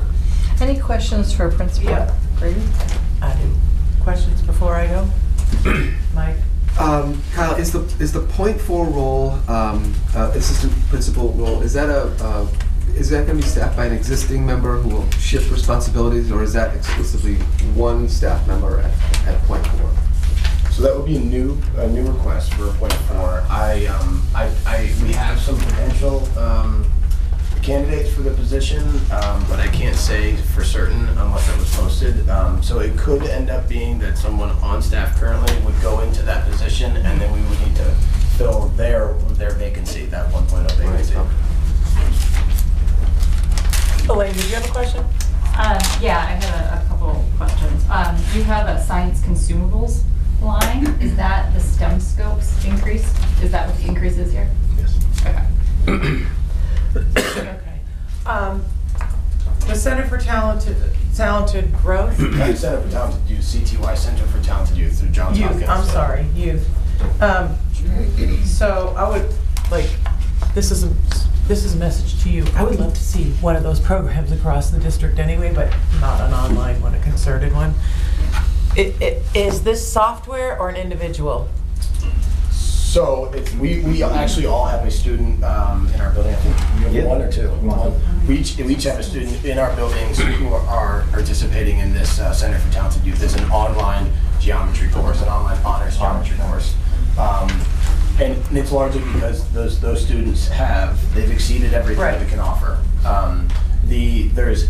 Any questions for Principal Yeah. Brady? I do. Questions before I go? Mike? Um, Kyle, is the, is the point four role, um, uh, assistant principal role, is that a, uh, is that gonna be staffed by an existing member who will shift responsibilities, or is that exclusively one staff member at, at point four? So that would be a new, a new request for a point four. I, um, I, I, we have some potential, um, candidates for the position, um, but I can't say for certain unless it was posted. Um, so it could end up being that someone on staff currently would go into that position and then we would need to fill their, their vacancy, that one oh vacancy. Elaine, did you have a question? Um, yeah, I had a, a couple questions. Um, you have a science consumables line. Is that the STEMscopes increase? Is that what the increase is here? Yes. Okay. Okay. Um, The Center for Talented, Talented Growth? Uh, Center for Talented Youth, CTY, Center for Talented Youth through Johns Hopkins. Youth, I'm sorry, youth. Um, So I would, like, this is, a this is a message to you. I would love to see one of those programs across the district anyway, but not an online one, a concerted one. It, it, is this software or an individual? So it's, we, we actually all have a student um, in our building, I think we have Yeah. one or two. One. We each, we each have a student in our buildings who are participating in this uh, Center for Talented Youth. It's an online geometry course, an online honors geometry course. Um, And it's largely because those, those students have, they've exceeded everything that we can offer. Um, The, there's,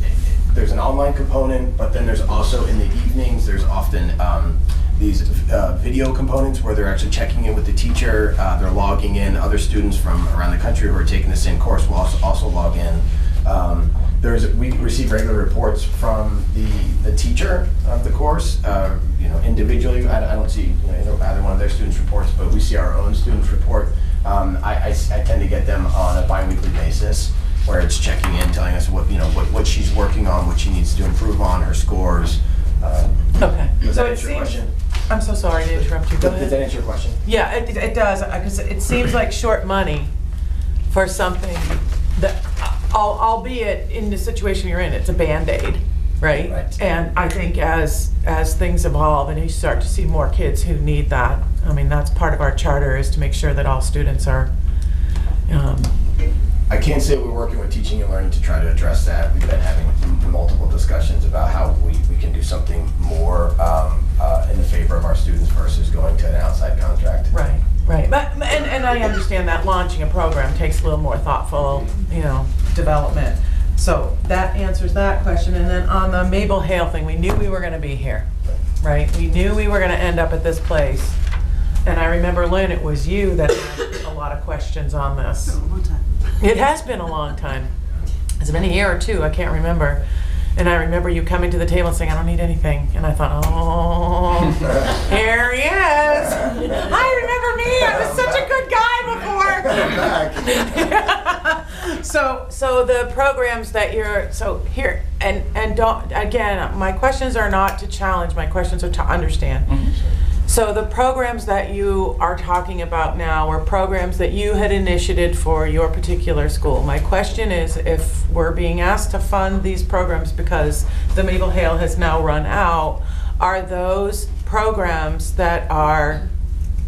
there's an online component, but then there's also in the evenings, there's often um, these uh, video components where they're actually checking in with the teacher, uh, they're logging in, other students from around the country who are taking the same course will also, also log in. Um, There's, we receive regular reports from the, the teacher of the course, uh, you know, individually, I I don't see, you know, either one of their students' reports, but we see our own students' report. Um, I, I I tend to get them on a bi-weekly basis, where it's checking in, telling us what, you know, what, what she's working on, what she needs to improve on, her scores. Um, Okay. Does So that it answer your seems- question? I'm so sorry to interrupt you, go Does that answer your question? Yeah, it, it does, because it seems like short money for something al- albeit in the situation you're in, it's a Band-Aid, right? Right. And I think as, as things evolve and you start to see more kids who need that, I mean, that's part of our charter is to make sure that all students are, um, I can't say we're working with teaching and learning to try to address that. We've been having multiple discussions about how we, we can do something more um, uh, in the favor of our students versus going to an outside contract. Right, right. But, and, and I understand that launching a program takes a little more thoughtful, you know, development. So that answers that question. And then on the Mabel Hale thing, we knew we were gonna be here, right? We knew we were gonna end up at this place. And I remember, Lynn, it was you that had a lot of questions on this. Oh, one time. It has been a long time. It's been a year or two, I can't remember. And I remember you coming to the table and saying, I don't need anything. And I thought, oh, here he is. I remember me, I was such a good guy before. So So, so the programs that you're, so here, and, and don't, again, my questions are not to challenge, my questions are to understand. Mm-hmm. So the programs that you are talking about now are programs that you had initiated for your particular school. My question is, if we're being asked to fund these programs because the Mabel Hale has now run out, are those programs that are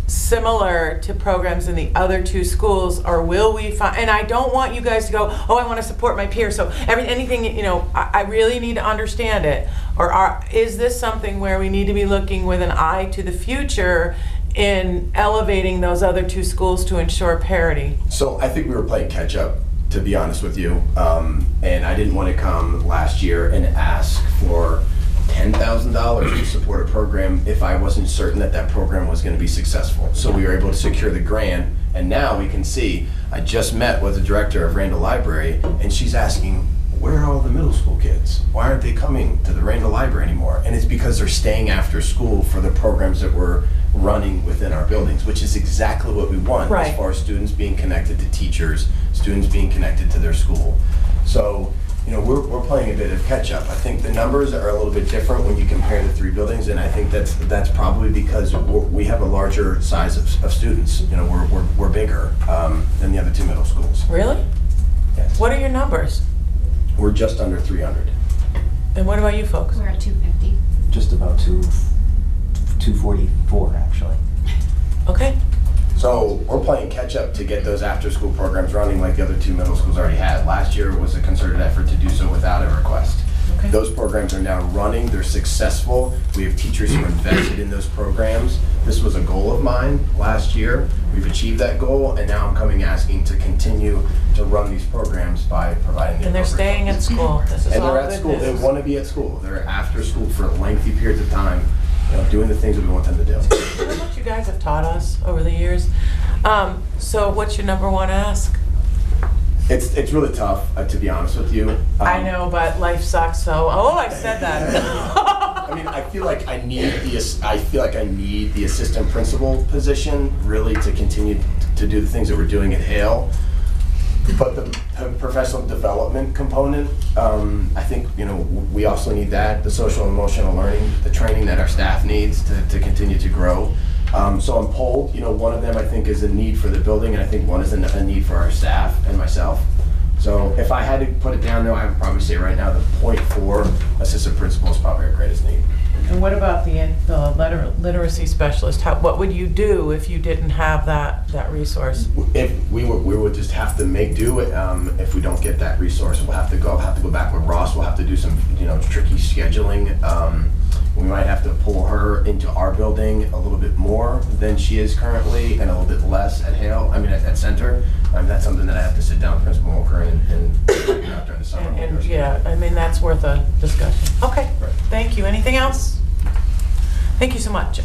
similar to programs in the other two schools, or will we find, and I don't want you guys to go, oh, I want to support my peers. so every, anything, you know, I, I really need to understand it. Or are, is this something where we need to be looking with an eye to the future in elevating those other two schools to ensure parity? So I think we were playing catch up, to be honest with you. Um, and I didn't want to come last year and ask for ten thousand dollars to support a program if I wasn't certain that that program was going to be successful. So we were able to secure the grant, and now we can see. I just met with the director of Randall Library, and she's asking, "Where are all the middle school kids? Why aren't they coming to the Randall Library anymore?" And it's because they're staying after school for the programs that we're running within our buildings, which is exactly what we want Right. as far as students being connected to teachers, students being connected to their school. So, you know, we're, we're playing a bit of catch up. I think the numbers are a little bit different when you compare the three buildings, and I think that's, that's probably because we're, we have a larger size of, of students. You know, we're, we're, we're bigger, um, than the other two middle schools. Really? Yes. What are your numbers? We're just under three hundred. And what about you folks? We're at 250. Just about two, 244, actually. Okay, So we're playing catch up to get those after-school programs running like the other two middle schools already had. Last year was a concerted effort to do so without a request. Okay. Those programs are now running, they're successful. We have teachers who invested in those programs. This was a goal of mine last year. We've achieved that goal, and now I'm coming asking to continue to run these programs by providing the and they're staying at school. This is And they're at school, they want to be at school. They're after school for lengthy periods of time, you know, doing the things that we want them to do. What you guys have taught us over the years. Um, so what's your number one ask? It's, it's really tough, uh, to be honest with you. I Um, know, but life sucks, so, oh, I said that. I mean, I feel like I need the, I feel like I need the assistant principal position really to continue to do the things that we're doing at Hale. But the professional development component, um, I think, you know, we also need that, the social and emotional learning, the training that our staff needs to, to continue to grow. Um, so I'm polled, you know, one of them I think is a need for the building, and I think one is a need for our staff and myself. So if I had to put it down though, I would probably say right now the point four assistant principal is probably our greatest need. And what about the, the letter- literacy specialist? How, what would you do if you didn't have that, that resource? If we would, we would just have to make do, um, if we don't get that resource, we'll have to go, have to go back with Ross, we'll have to do some, you know, tricky scheduling. Um, we might have to pull her into our building a little bit more than she is currently and a little bit less at Hale, I mean, at, at Center. Um, that's something that I have to sit down with Principal Walker and, and figure out during the summer. And, and, yeah, I mean, that's worth a discussion. Okay, Right. thank you. Anything else? Thank you so much.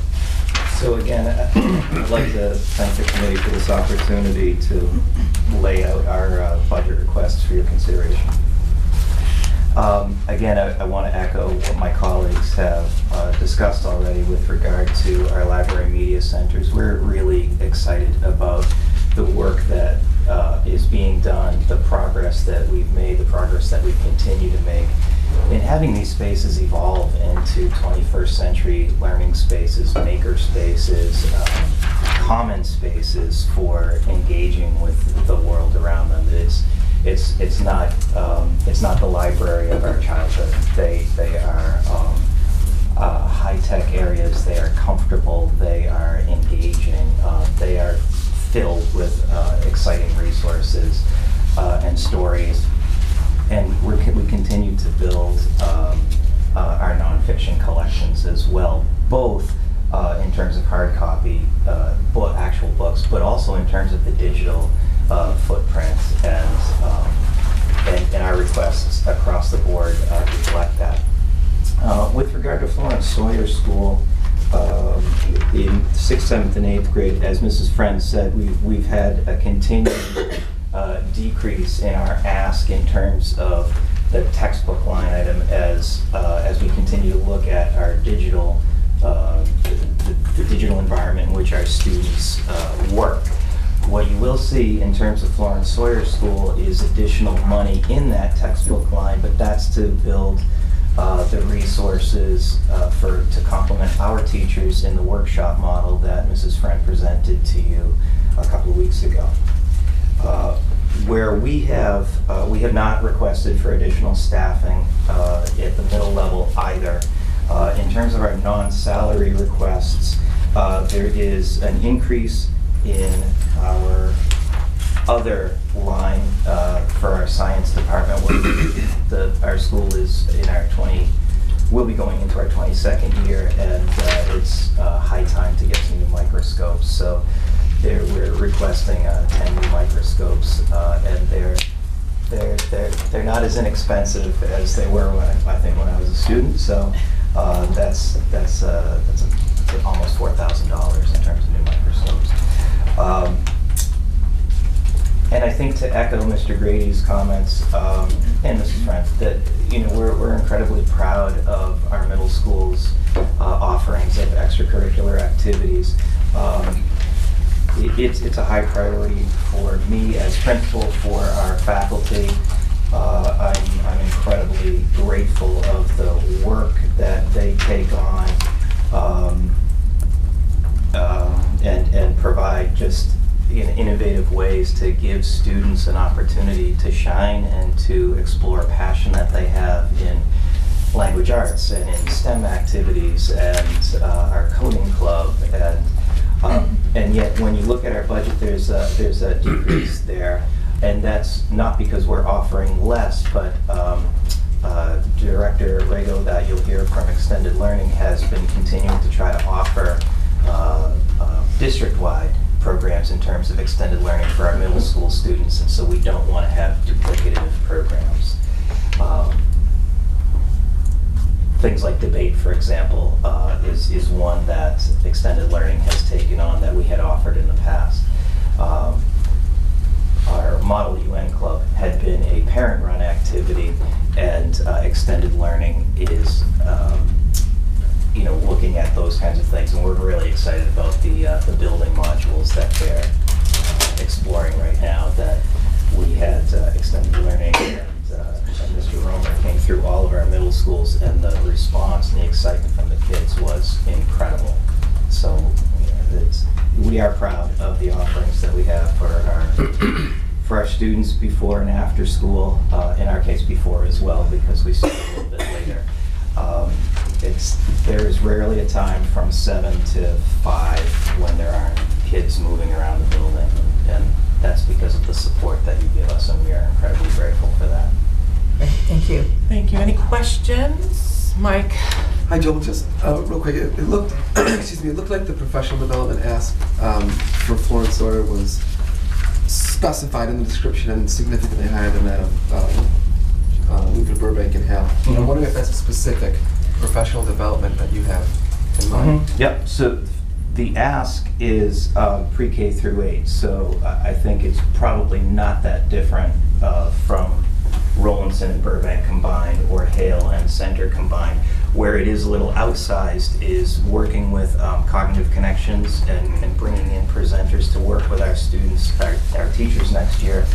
So again, I'd like to thank the committee for this opportunity to lay out our uh, budget requests for your consideration. Um, Again, I- I want to echo what my colleagues have uh, discussed already with regard to our library media centers. We're really excited about the work that uh, is being done, the progress that we've made, the progress that we continue to make in having these spaces evolve into 21st century learning spaces, maker spaces, um, common spaces for engaging with the world around them. It's, it's not, um, it's not the library of our childhood. They, they are um, uh, high-tech areas, they are comfortable, they are engaging, uh, they are filled with uh, exciting resources uh, and stories. And we're, we continue to build um, uh, our nonfiction collections as well, both uh, in terms of hard copy, book, actual books, but also in terms of the digital uh, footprint and, um, and, and our requests across the board uh, reflect that. Uh, With regard to Florence Sawyer School, um, in sixth, seventh, and eighth grade, as Mrs. Friend said, we've, we've had a continuing uh, decrease in our ask in terms of the textbook line item as, uh, as we continue to look at our digital, uh, the the digital environment in which our students uh, work. What you will see in terms of Florence Sawyer School is additional money in that textbook line, but that's to build uh, the resources uh, for, to complement our teachers in the workshop model that Mrs. Friend presented to you a couple of weeks ago. Uh, Where we have, uh, we have not requested for additional staffing uh, at the middle level either. Uh, In terms of our non-salary requests, there is an increase in our other line uh, for our science department. where The, our school is in our 20, we'll be going into our 22nd year, and uh, it's uh, high time to get some new microscopes. So there, we're requesting uh, 10 new microscopes, uh, and they're, they're, they're, they're not as inexpensive as they were when, I I think, when I was a student. So uh, that's, that's, that's a- that's almost $4,000 in terms of new microscopes. Um, and I think to echo Mr. Grady's comments, um, and Mrs. Friend, that, you know, we're, we're incredibly proud of our middle school's uh, offerings of extracurricular activities. Um, it- It's, it's a high priority for me as principal, for our faculty. Uh, I'm, I'm incredibly grateful of the work that they take on um, um, and, and provide just in innovative ways to give students an opportunity to shine and to explore a passion that they have in language arts and in STEM activities and uh, our coding club and um, and yet when you look at our budget there's a, there's a decrease there. And that's not because we're offering less but um, uh, Director Rego that you'll hear from Extended Learning has been continuing to try to offer uh, uh, district-wide programs in terms of extended learning for our middle school students, and so we don't want to have duplicative programs. Um, Things like debate, for example, uh, is, is one that extended learning has taken on that we had offered in the past. Um, our Model UN Club had been a parent-run activity, and uh, extended learning is, um, you know, looking at those kinds of things. And we're really excited about the, uh, the building modules that they're uh, exploring right now, that we had uh, extended learning and uh, and Mr. Romer came through all of our middle schools, and the response and the excitement from the kids was incredible. So we are proud of the offerings that we have for our, for our students before and after school, uh, in our case before as well, because we start a little bit later. Um, It's, there is rarely a time from seven to five when there aren't kids moving around the building, and that's because of the support that you give us, and we are incredibly grateful for that. Thank you. Thank you. Any questions? Mike? Hi, Joel, just uh, real quick, it it looked, excuse me, it looked like the professional development ask um, for Florence Sawyer was specified in the description and significantly higher than that of um, uh, Luther Burbank and Hale. I'm Mhm. wondering if that's specific professional development that you have in mind? Yep, so the ask is um, pre-K through eight, so I I think it's probably not that different uh, from Rowlandson and Burbank combined, or Hale and Center combined. Where it is a little outsized is working with um, Cognitive Connections and and bringing in presenters to work with our students, our our teachers next year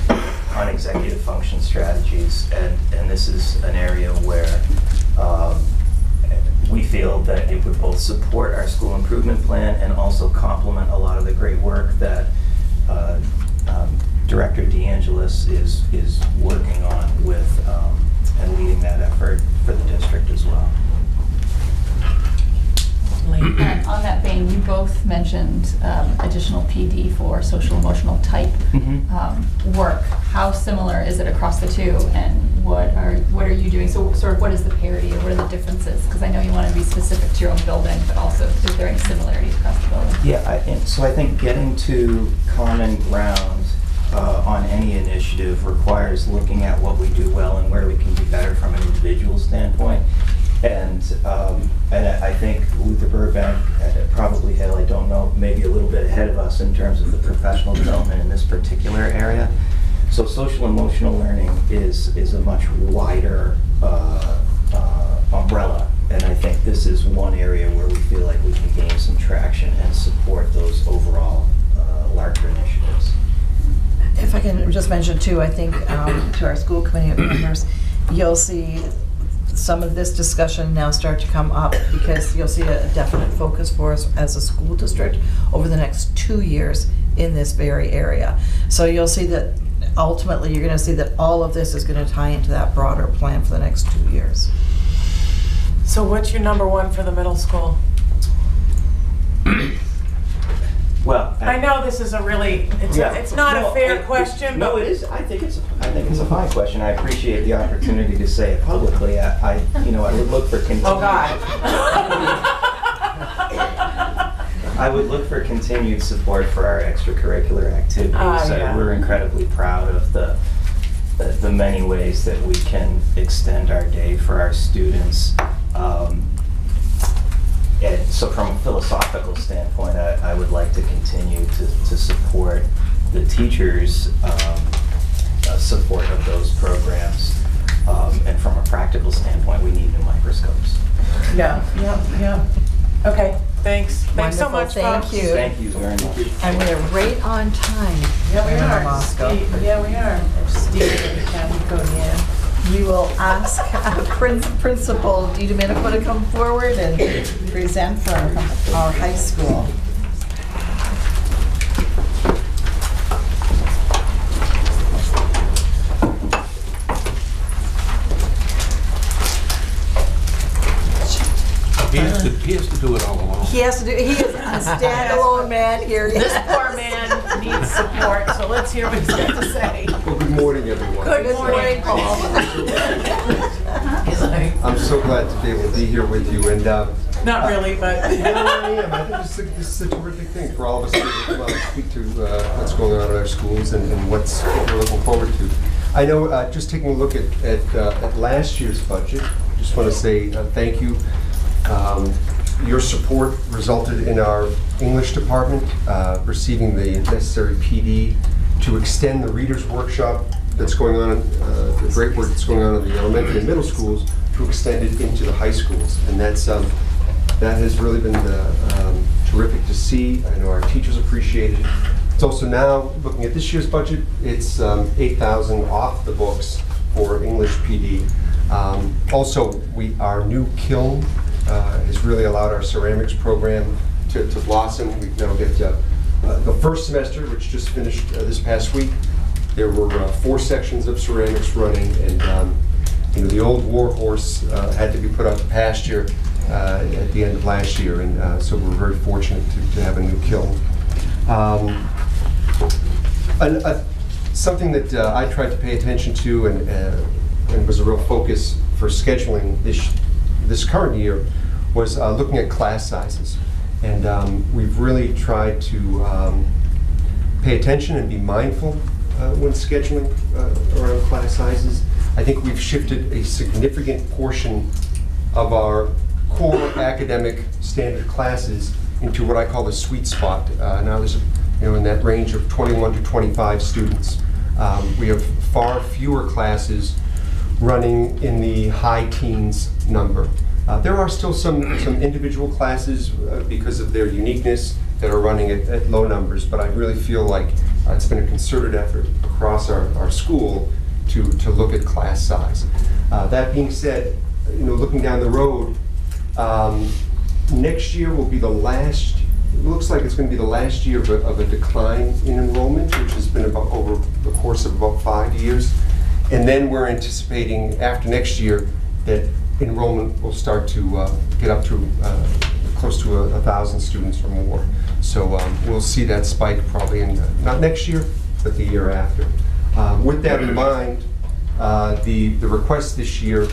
on executive function strategies. And and this is an area where um, we feel that it would both support our school improvement plan and also complement a lot of the great work that uh, um, Director DeAngelis is, is working on with, um, and leading that effort for the district as well. On that vein, you both mentioned um, additional PD for social emotional type Mhm. um, work. How similar is it across the two, and what are, what are you doing? So sort of what is the parity, or what are the differences? Because I know you want to be specific to your own building, but also, is there any similarities across the building? Yeah, I, and so I think getting to common ground uh, on any initiative requires looking at what we do well and where we can be better from an individual standpoint. And, um, and I think Luther Burbank, uh, probably Hale, I don't know, maybe a little bit ahead of us in terms of the professional development in this particular area. So social emotional learning is, is a much wider uh, uh, umbrella. And I think this is one area where we feel like we can gain some traction and support those overall uh, larger initiatives. If I can just mention too, I think um, to our school committee members, you'll see some of this discussion now start to come up because you'll see a definite focus for us as a school district over the next two years in this very area. So you'll see that ultimately, you're gonna see that all of this is gonna tie into that broader plan for the next two years. So what's your number one for the middle school? Well. I know this is a really, it's, Yeah. a- it's not a No, fair it- question, No, but it is, I think it's, I think it's a fine question. I appreciate the opportunity to say it publicly. I, I- you know, I would look for continued. Oh, God. I would look for continued support for our extracurricular activities. Ah, yeah. We're incredibly proud of the, the the many ways that we can extend our day for our students. Um, And so from a philosophical standpoint, I, I would like to continue to, to support the teachers' um, uh, support of those programs. Um, And from a practical standpoint, we need new microscopes. Yeah, yeah, yeah. Okay, thanks. Thanks so Wonderful, much, thank folks. you. Thank you very much. And we're right on time. Yeah, we Mayor are. Moscow. Steve- Yeah, we are. Steve, County Code, We will ask Prin- Principal Di Domenico to come forward and present for our high school. He has to, he has to do it all alone. He has to do, he is a standalone man here. This poor man needs support, so let's hear what he's got to say. Well, good morning, everyone. Good morning, Paul. I'm so glad to be able to be here with you, and, uh, Not really, but. you yeah, I am. I think this is, this is a terrific thing for all of us to come out and speak to uh, what's going on in our schools and and what's, what we're looking forward to. I know, uh, just taking a look at, at, uh, at last year's budget, just want to say uh, thank you. Um, Your support resulted in our English department uh, receiving the necessary PD to extend the reader's workshop that's going on, uh, the great work that's going on in the elementary and middle schools, to extend it into the high schools. And that's, um, that has really been uh, um, terrific to see. I know our teachers appreciate it. It's also now, looking at this year's budget, it's um, 8,000 off the books for English PD. Um, Also, we, our new kiln uh, has really allowed our ceramics program to to blossom. We've now got uh, uh, the first semester, which just finished uh, this past week, there were uh, four sections of ceramics running, and, um, you know, the old war horse uh, had to be put out to pasture at the end of last year, and so we're very fortunate to to have a new kiln. Um, an- uh, Something that I tried to pay attention to and and was a real focus for scheduling this this current year was uh, looking at class sizes. And um, we've really tried to um, pay attention and be mindful uh, when scheduling uh, around class sizes. I think we've shifted a significant portion of our core academic standard classes into what I call the sweet spot. Uh, Now there's, you know, in that range of 21 to 25 students. Um, We have far fewer classes running in the high teens number. Uh, There are still some, some individual classes uh, because of their uniqueness that are running at, at low numbers, but I really feel like uh, it's been a concerted effort across our, our school to, to look at class size. Uh, That being said, you know, looking down the road, um, next year will be the last, it looks like it's going to be the last year of a, of a decline in enrollment, which has been about over the course of about five years. And then we're anticipating after next year that enrollment will start to uh, get up to uh, close to a, a thousand students or more. So um, we'll see that spike probably in, uh, not next year, but the year after. Um, With that in mind, uh, the, the requests this year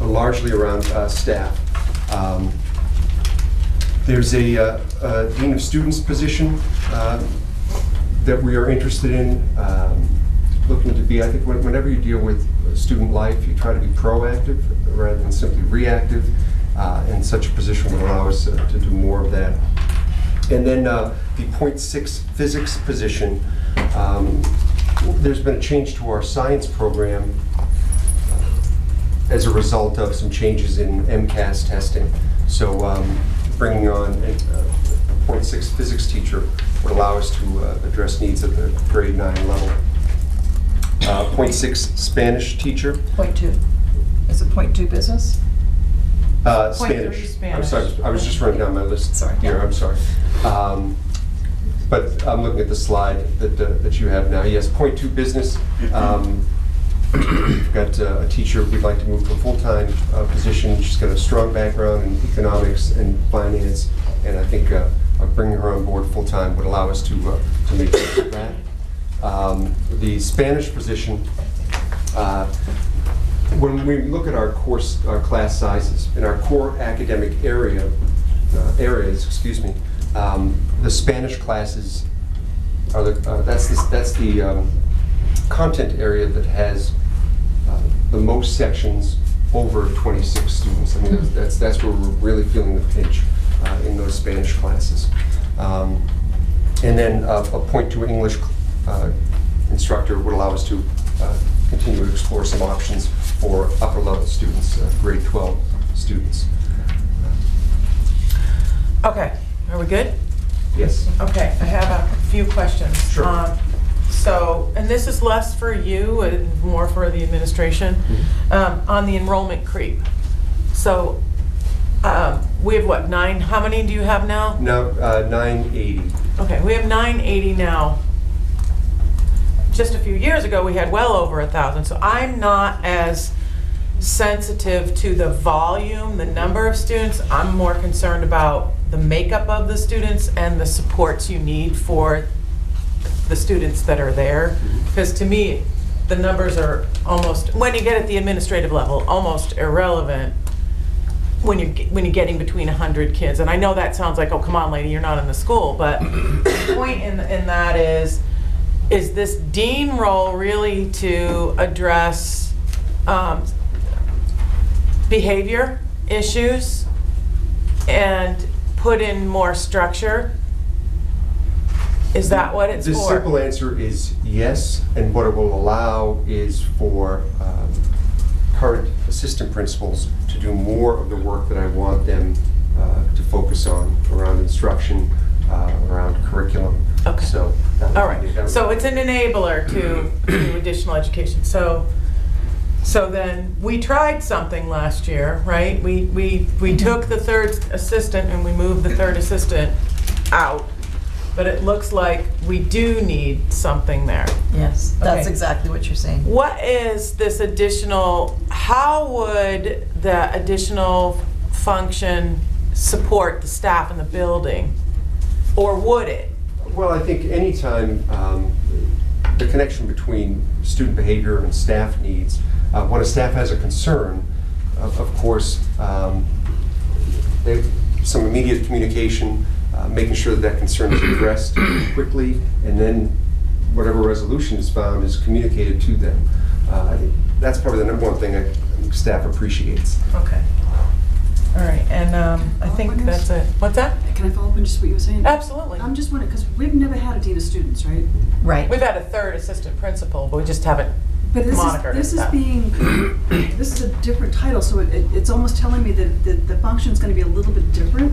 are largely around uh, staff. Um, There's a uh, a Dean of Students position uh, that we are interested in, um, looking to be, I think when- whenever you deal with student life, you try to be proactive rather than simply reactive, uh, and such a position would allow us uh, to do more of that. And then uh, the .6 physics position, um, there's been a change to our science program as a result of some changes in MCAS testing. So um, bringing on a a .6 physics teacher would allow us to uh, address needs at the grade nine level. Uh, Point six Spanish teacher. Point two. Is it point two business? Uh, Point three Spanish. I'm Spanish. sorry, I was just running down my list Sorry. here, I'm sorry. Um, But I'm looking at the slide that, uh, that you have now. Yes, point two business. Um, We've got uh, a teacher we'd like to move to a full-time uh, position. She's got a strong background in economics and finance, and I think uh, uh, bringing her on board full-time would allow us to, uh, to make that. Um, The Spanish position, uh, when we look at our course, our class sizes, in our core academic area, uh, areas, excuse me, um, the Spanish classes are the, uh, that's the, that's the um, content area that has uh, the most sections over 26 students. I mean, that's- that's, that's where we're really feeling the pinch uh, in those Spanish classes. Um, And then uh, a point to English uh, instructor would allow us to uh, continue to explore some options for upper level students, uh, grade 12 students. Okay, are we good? Yes? Okay, I have a few questions. Sure. Um, So, and this is less for you and more for the administration, Mm-hmm. um, on the enrollment creep. So, um, we have what, nine, how many do you have now? Now, uh, 980. Okay, we have 980 now. Just a few years ago, we had well over a 1,000, so I'm not as sensitive to the volume, the number of students. I'm more concerned about the makeup of the students and the supports you need for the students that are there. Mm-hmm. Because to me, the numbers are almost, when you get at the administrative level, almost irrelevant when you're, when you're getting between 100 kids. And I know that sounds like, oh, come on, lady, you're not in the school, but the point in, in that is, is this dean role really to address um, behavior issues and put in more structure? Is that what it's The for? simple answer is yes, and what it will allow is for um, current assistant principals to do more of the work that I want them uh, to focus on around instruction, uh, around curriculum. Okay. So. that would All be- right, so it's an enabler to, to additional education. So, so then, we tried something last year, right? We, we, we took the third assistant and we moved the third assistant out. But it looks like we do need something there. Yes, that's Okay. exactly what you're saying. What is this additional, how would the additional function support the staff in the building? Or would it? Well, I think anytime um, the connection between student behavior and staff needs, uh, when a staff has a concern, of of course, um, they- some immediate communication, uh, making sure that that concern is addressed quickly, and then whatever resolution is found is communicated to them. Uh, I think That's probably the number one thing I think staff appreciates. Okay. All right, and um, I think that's it. What's that? Can I follow up on just what you were saying? Absolutely. I'm just wondering, because we've never had a dean of students, right? Right. We've had a third assistant principal, but we just haven't But this is, monitored it. this is that. being, this is a different title, so it, it- it's almost telling me that, that the function's gonna be a little bit different.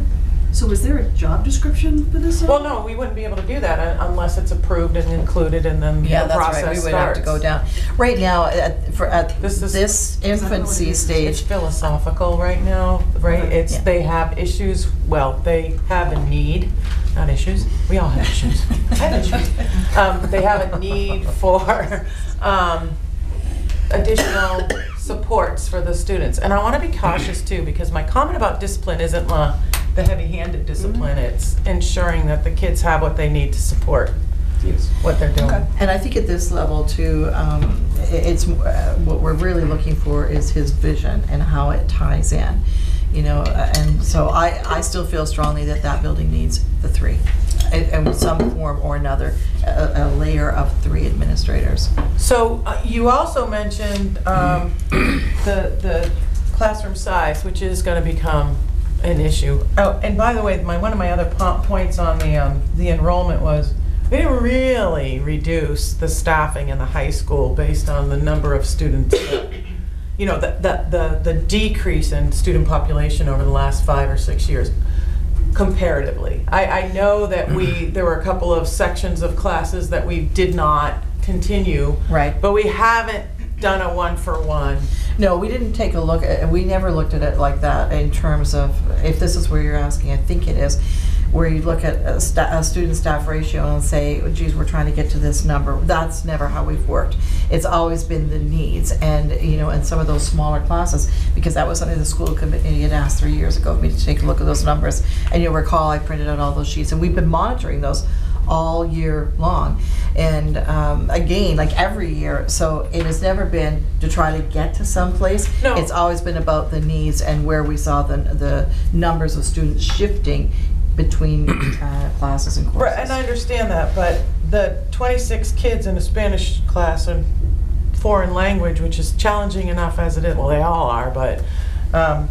So is there a job description for this? Well, no, we wouldn't be able to do that un- unless it's approved and included and then the Yeah, that's process right, we starts. would have to go down. Right now, at, for, at This is- this that it infancy is? It's stage, philosophical right now, right? It's, Yeah. they have issues, well, they have a need, not issues, we all have issues. I have issues. Um, They have a need for um, additional supports for the students. And I want to be cautious too, because my comment about discipline isn't uh, the heavy-handed discipline. It's ensuring that the kids have what they need to support Yes. what they're doing. and I think at this level too, um, i- it's, uh, what we're really looking for is his vision and how it ties in. You know, uh, and so I, I still feel strongly that that building needs the three, in, in some form or another, a, a layer of three administrators. So uh, you also mentioned um, the, the classroom size, which is going to become an issue. Oh, and by the way, my, one of my other po- points on the, um, the enrollment was, we didn't really reduce the staffing in the high school based on the number of students. that- You know, the, the, the the decrease in student population over the last five or six years comparatively. I, I know that we, mm-hmm. there were a couple of sections of classes that we did not continue. Right. But we haven't done a one-for-one. No, we didn't take a look, at we never looked at it like that in terms of, if this is where you're asking, I think it is, where you look at a, sta- a student staff ratio and say, "Oh, geez, we're trying to get to this number. That's never how we've worked. It's always been the needs and, you know, and some of those smaller classes, because that was something the school committee had asked three years ago of me to take a look at those numbers. And you'll recall, I printed out all those sheets and we've been monitoring those all year long. And um, again, like every year, so it has never been to try to get to someplace. No. It's always been about the needs and where we saw the, the numbers of students shifting between uh, classes and courses. Right, and I understand that, but the 26 kids in a Spanish class in foreign language, which is challenging enough as it is, well, they all are, but um,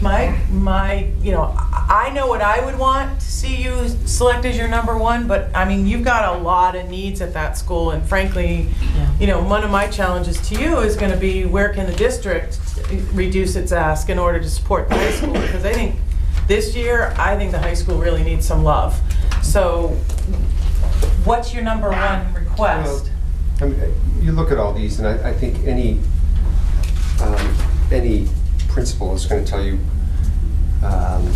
my, my, you know, I know what I would want to see you select as your number one, but I mean, you've got a lot of needs at that school, and frankly, Yeah. you know, one of my challenges to you is gonna be where can the district reduce its ask in order to support the high school? Because I think this year, I think the high school really needs some love. So what's your number one request? I mean, you look at all these, and I, I think any, um, any principal is gonna tell you, um,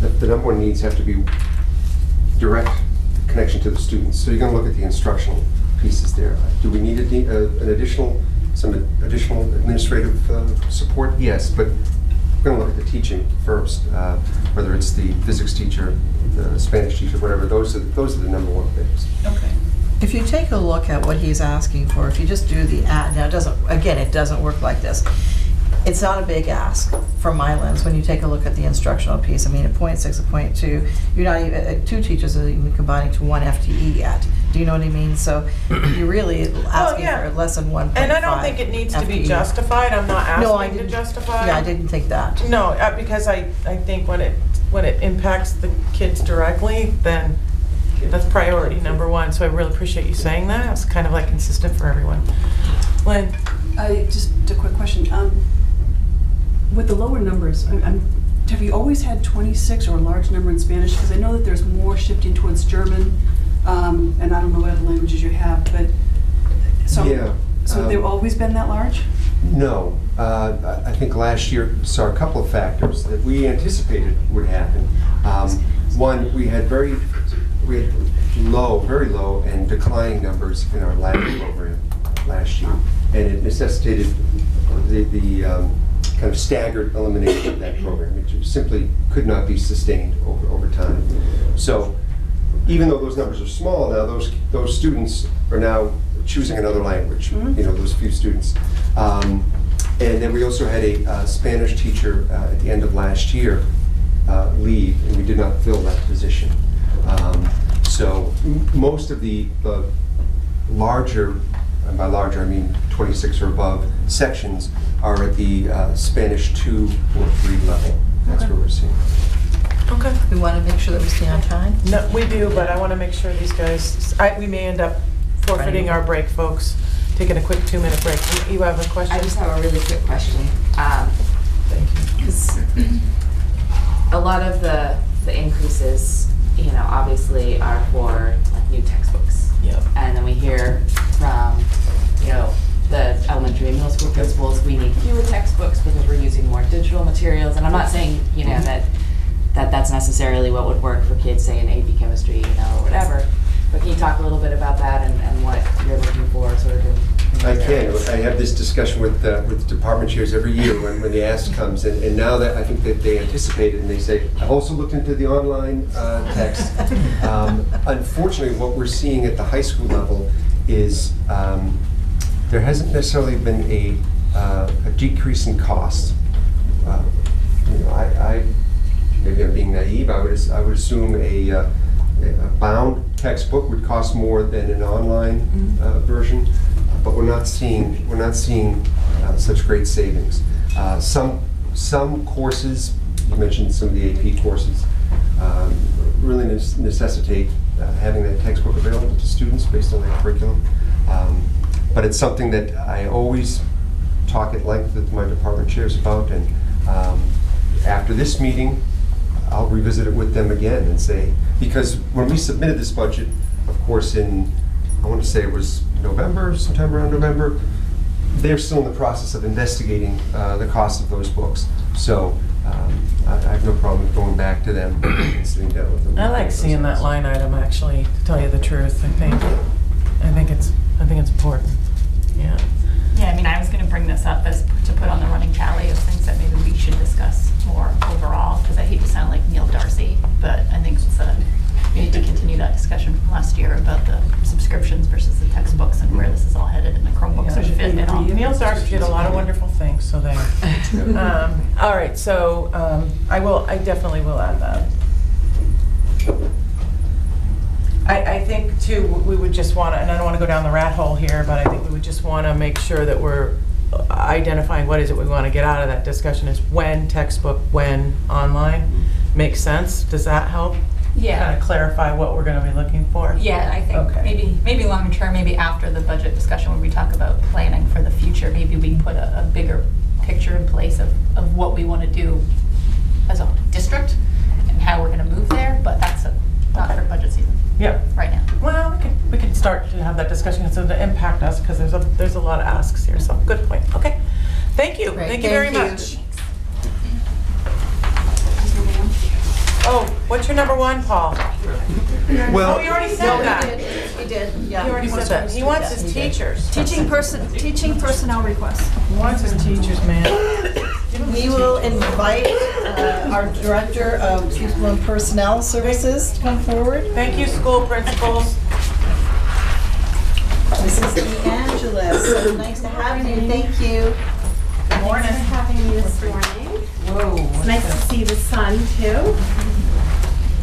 that the number one needs have to be direct connection to the students. So you're gonna look at the instructional pieces there. Do we need a de- uh, an additional, some additional administrative uh, support? Yes, but we're gonna look at the teaching first, uh, whether it's the physics teacher, the Spanish teacher, whatever, those are, those are the number one things. Okay. If you take a look at what he's asking for, if you just do the, ad- now it doesn't, again, it doesn't work like this. It's not a big ask from my lens when you take a look at the instructional piece. I mean, a point six, a point two, you're not even, uh, two teachers are even combining to one FTE yet. Do you know what I mean? So you're really asking yeah. for less than one. And I don't think it needs to be FTE. justified, I'm not No, I asking to didn't- justify. Yeah, I didn't think that. No, uh, because I, I think when it, when it impacts the kids directly, then that's priority number one. So I really appreciate you saying that. It's kind of like consistent for everyone. Lynn? I, just a quick question. Um, With the lower numbers, I- I'm, have you always had 26 or a large number in Spanish? Because I know that there's more shifting towards German, um, and I don't know what other languages you have, but, so. Yeah, So um, they've always been that large? No, uh, I think last year saw a couple of factors that we anticipated would happen. Um, One, we had very, we had low, very low and declining numbers in our Latin program last year. And it necessitated the, the um, kind of staggered elimination of that program. It simply could not be sustained over, over time. So even though those numbers are small now, those, those students are now choosing another language, Mhm. you know, those few students. Um, And then we also had a uh, Spanish teacher uh, at the end of last year uh, leave, and we did not fill that position. Um, So m- most of the the larger, and by larger I mean 26 or above, sections are at the uh, Spanish 2 or 3 level. That's Okay. where we're seeing. Okay. We want to make sure that we stay on time. No, we do, but I want to make sure these guys, I, we may end up forfeiting our break, folks. Taking a quick two-minute break. You- You have a question? I just have a really quick question. Um, Thank you. 'cause a lot of the, the increases, you know, obviously are for like new textbooks. Yep. And then we hear from, you know, the elementary and middle school principals, we need fewer textbooks because we're using more digital materials. And I'm not saying, you know, mm-hmm. that, that that's necessarily what would work for kids, say in AP chemistry, you know, or whatever. But can you talk a little bit about that and, and what you're looking for sort of in? I can. I have this discussion with, uh, with department chairs every year when, when the ask comes. And, and now that I think that they anticipate it and they say, I've also looked into the online uh, text. Um, Unfortunately, what we're seeing at the high school level is um, there hasn't necessarily been a, uh, a decrease in cost. Uh, You know, I, I, maybe I'm being naive, I would, as- I would assume a, uh, a bound textbook would cost more than an online uh, version, but we're not seeing, we're not seeing uh, such great savings. Uh, Some, some courses, you mentioned some of the AP courses, um, really necessitate uh, having that textbook available to students based on their curriculum. Um, But it's something that I always talk at length with my department chairs about, and um, after this meeting, I'll revisit it with them again and say, because when we submitted this budget, of course, in, I want to say it was November, sometime around November. They're still in the process of investigating uh, the cost of those books. So um, I I have no problem going back to them and sitting down with them. I like seeing that line item, actually, to tell you the truth, I think. I think it's, I think it's important, yeah. Yeah, I mean, I was gonna bring this up as, to put on the running tally of things that maybe we should discuss more overall, because I hate to sound like Neil Darcy, but I think it's a, we need to continue that discussion from last year about the subscriptions versus the textbooks and where this is all headed and the Chromebooks are fit and all. Neil Darcy did a lot of wonderful things, so there. Um, All right, so um, I will, I definitely will add that. I, I think too, we would just want to, and I don't want to go down the rat hole here, but I think we would just want to make sure that we're identifying what is it we want to get out of that discussion is when textbook, when online. Makes sense? Does that help? Yeah. Kind of clarify what we're going to be looking for? Yeah, I think Okay. maybe, maybe long term, maybe after the budget discussion, when we talk about planning for the future, maybe we can put a, a bigger picture in place of, of what we want to do as a district and how we're gonna move there, but that's a, not for budget season Yep. right now. Well, we can, we can start to have that discussion, so to impact us, because there's a, there's a lot of asks here, so, good point, okay. Thank you, Great, thank you very thank you. much. Oh, what's your number one, Paul? Well- Oh, you already said that. We did, yeah. You already said that. He wants his Yeah, we did. teachers. Teaching person, teaching personnel requests. He wants his teachers, man. We will invite uh, our Director of Pupil Personnel Services to come forward. Thank you, school principals. Mrs. DeAngelis, so nice to have you, thank you. Good morning. Thanks for having me this morning. Whoa. It's nice to see the sun too.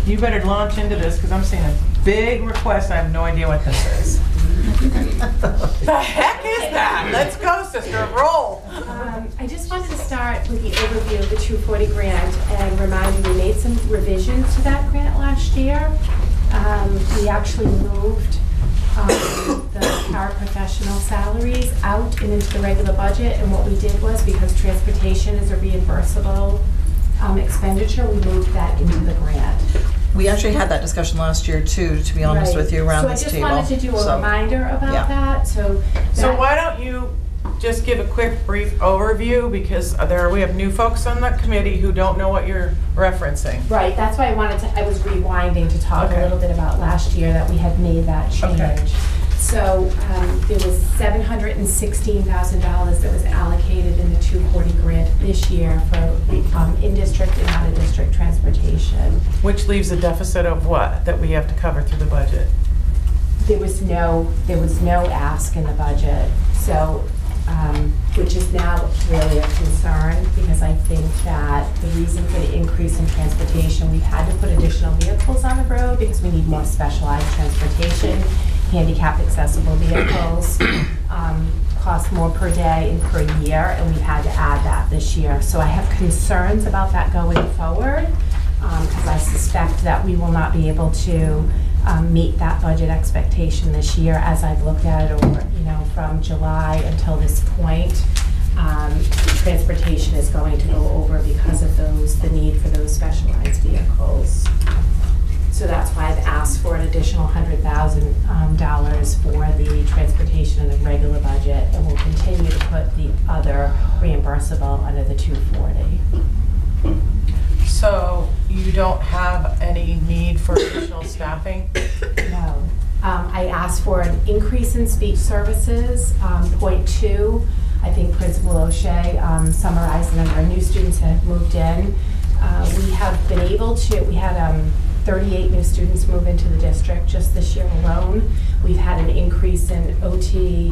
You better launch into this, because I'm seeing a big request, I have no idea what this is. The heck is that? Let's go, sister, roll. Um, I just wanted to start with the overview of the 240 grant and remind you, we made some revisions to that grant last year. Um, We actually moved um, the paraprofessional salaries out and into the regular budget. And what we did was, because transportation is a reimbursable um, expenditure, we moved that into the grant. We actually had that discussion last year too, to be honest with you, around this table. So I table. just wanted to do a So, reminder yeah. about that, so. So that- why don't you just give a quick brief overview, because there, we have new folks on the committee who don't know what you're referencing. Right, that's why I wanted to, I was rewinding to talk a Okay. little bit about last year that we had made that Okay. change. So, um, there was seven hundred and sixteen thousand dollars that was allocated in the two forty grant this year for, um, in-district and out-of-district transportation. Which leaves a deficit of what, that we have to cover through the budget? There was no, there was no ask in the budget, so, um, which is now really a concern, because I think that the reason for the increase in transportation, we've had to put additional vehicles on the road because we need more specialized transportation, handicap accessible vehicles, um, cost more per day and per year, and we've had to add that this year. So I have concerns about that going forward, because I suspect that we will not be able to um, meet that budget expectation this year as I've looked at it over, you know, from July until this point. um, Transportation is going to go over because of those, the need for those specialized vehicles. So that's why I've asked for an additional hundred thousand um, dollars for the transportation in the regular budget, and we'll continue to put the other reimbursable under the two forty. So you don't have any need for additional staffing? No. Um, I asked for an increase in speech services, um, point two. I think Principal O'Shea um, summarized the number of new students that have moved in. Uh, We have been able to, we had um, 38 new students move into the district just this year alone. We've had an increase in OT,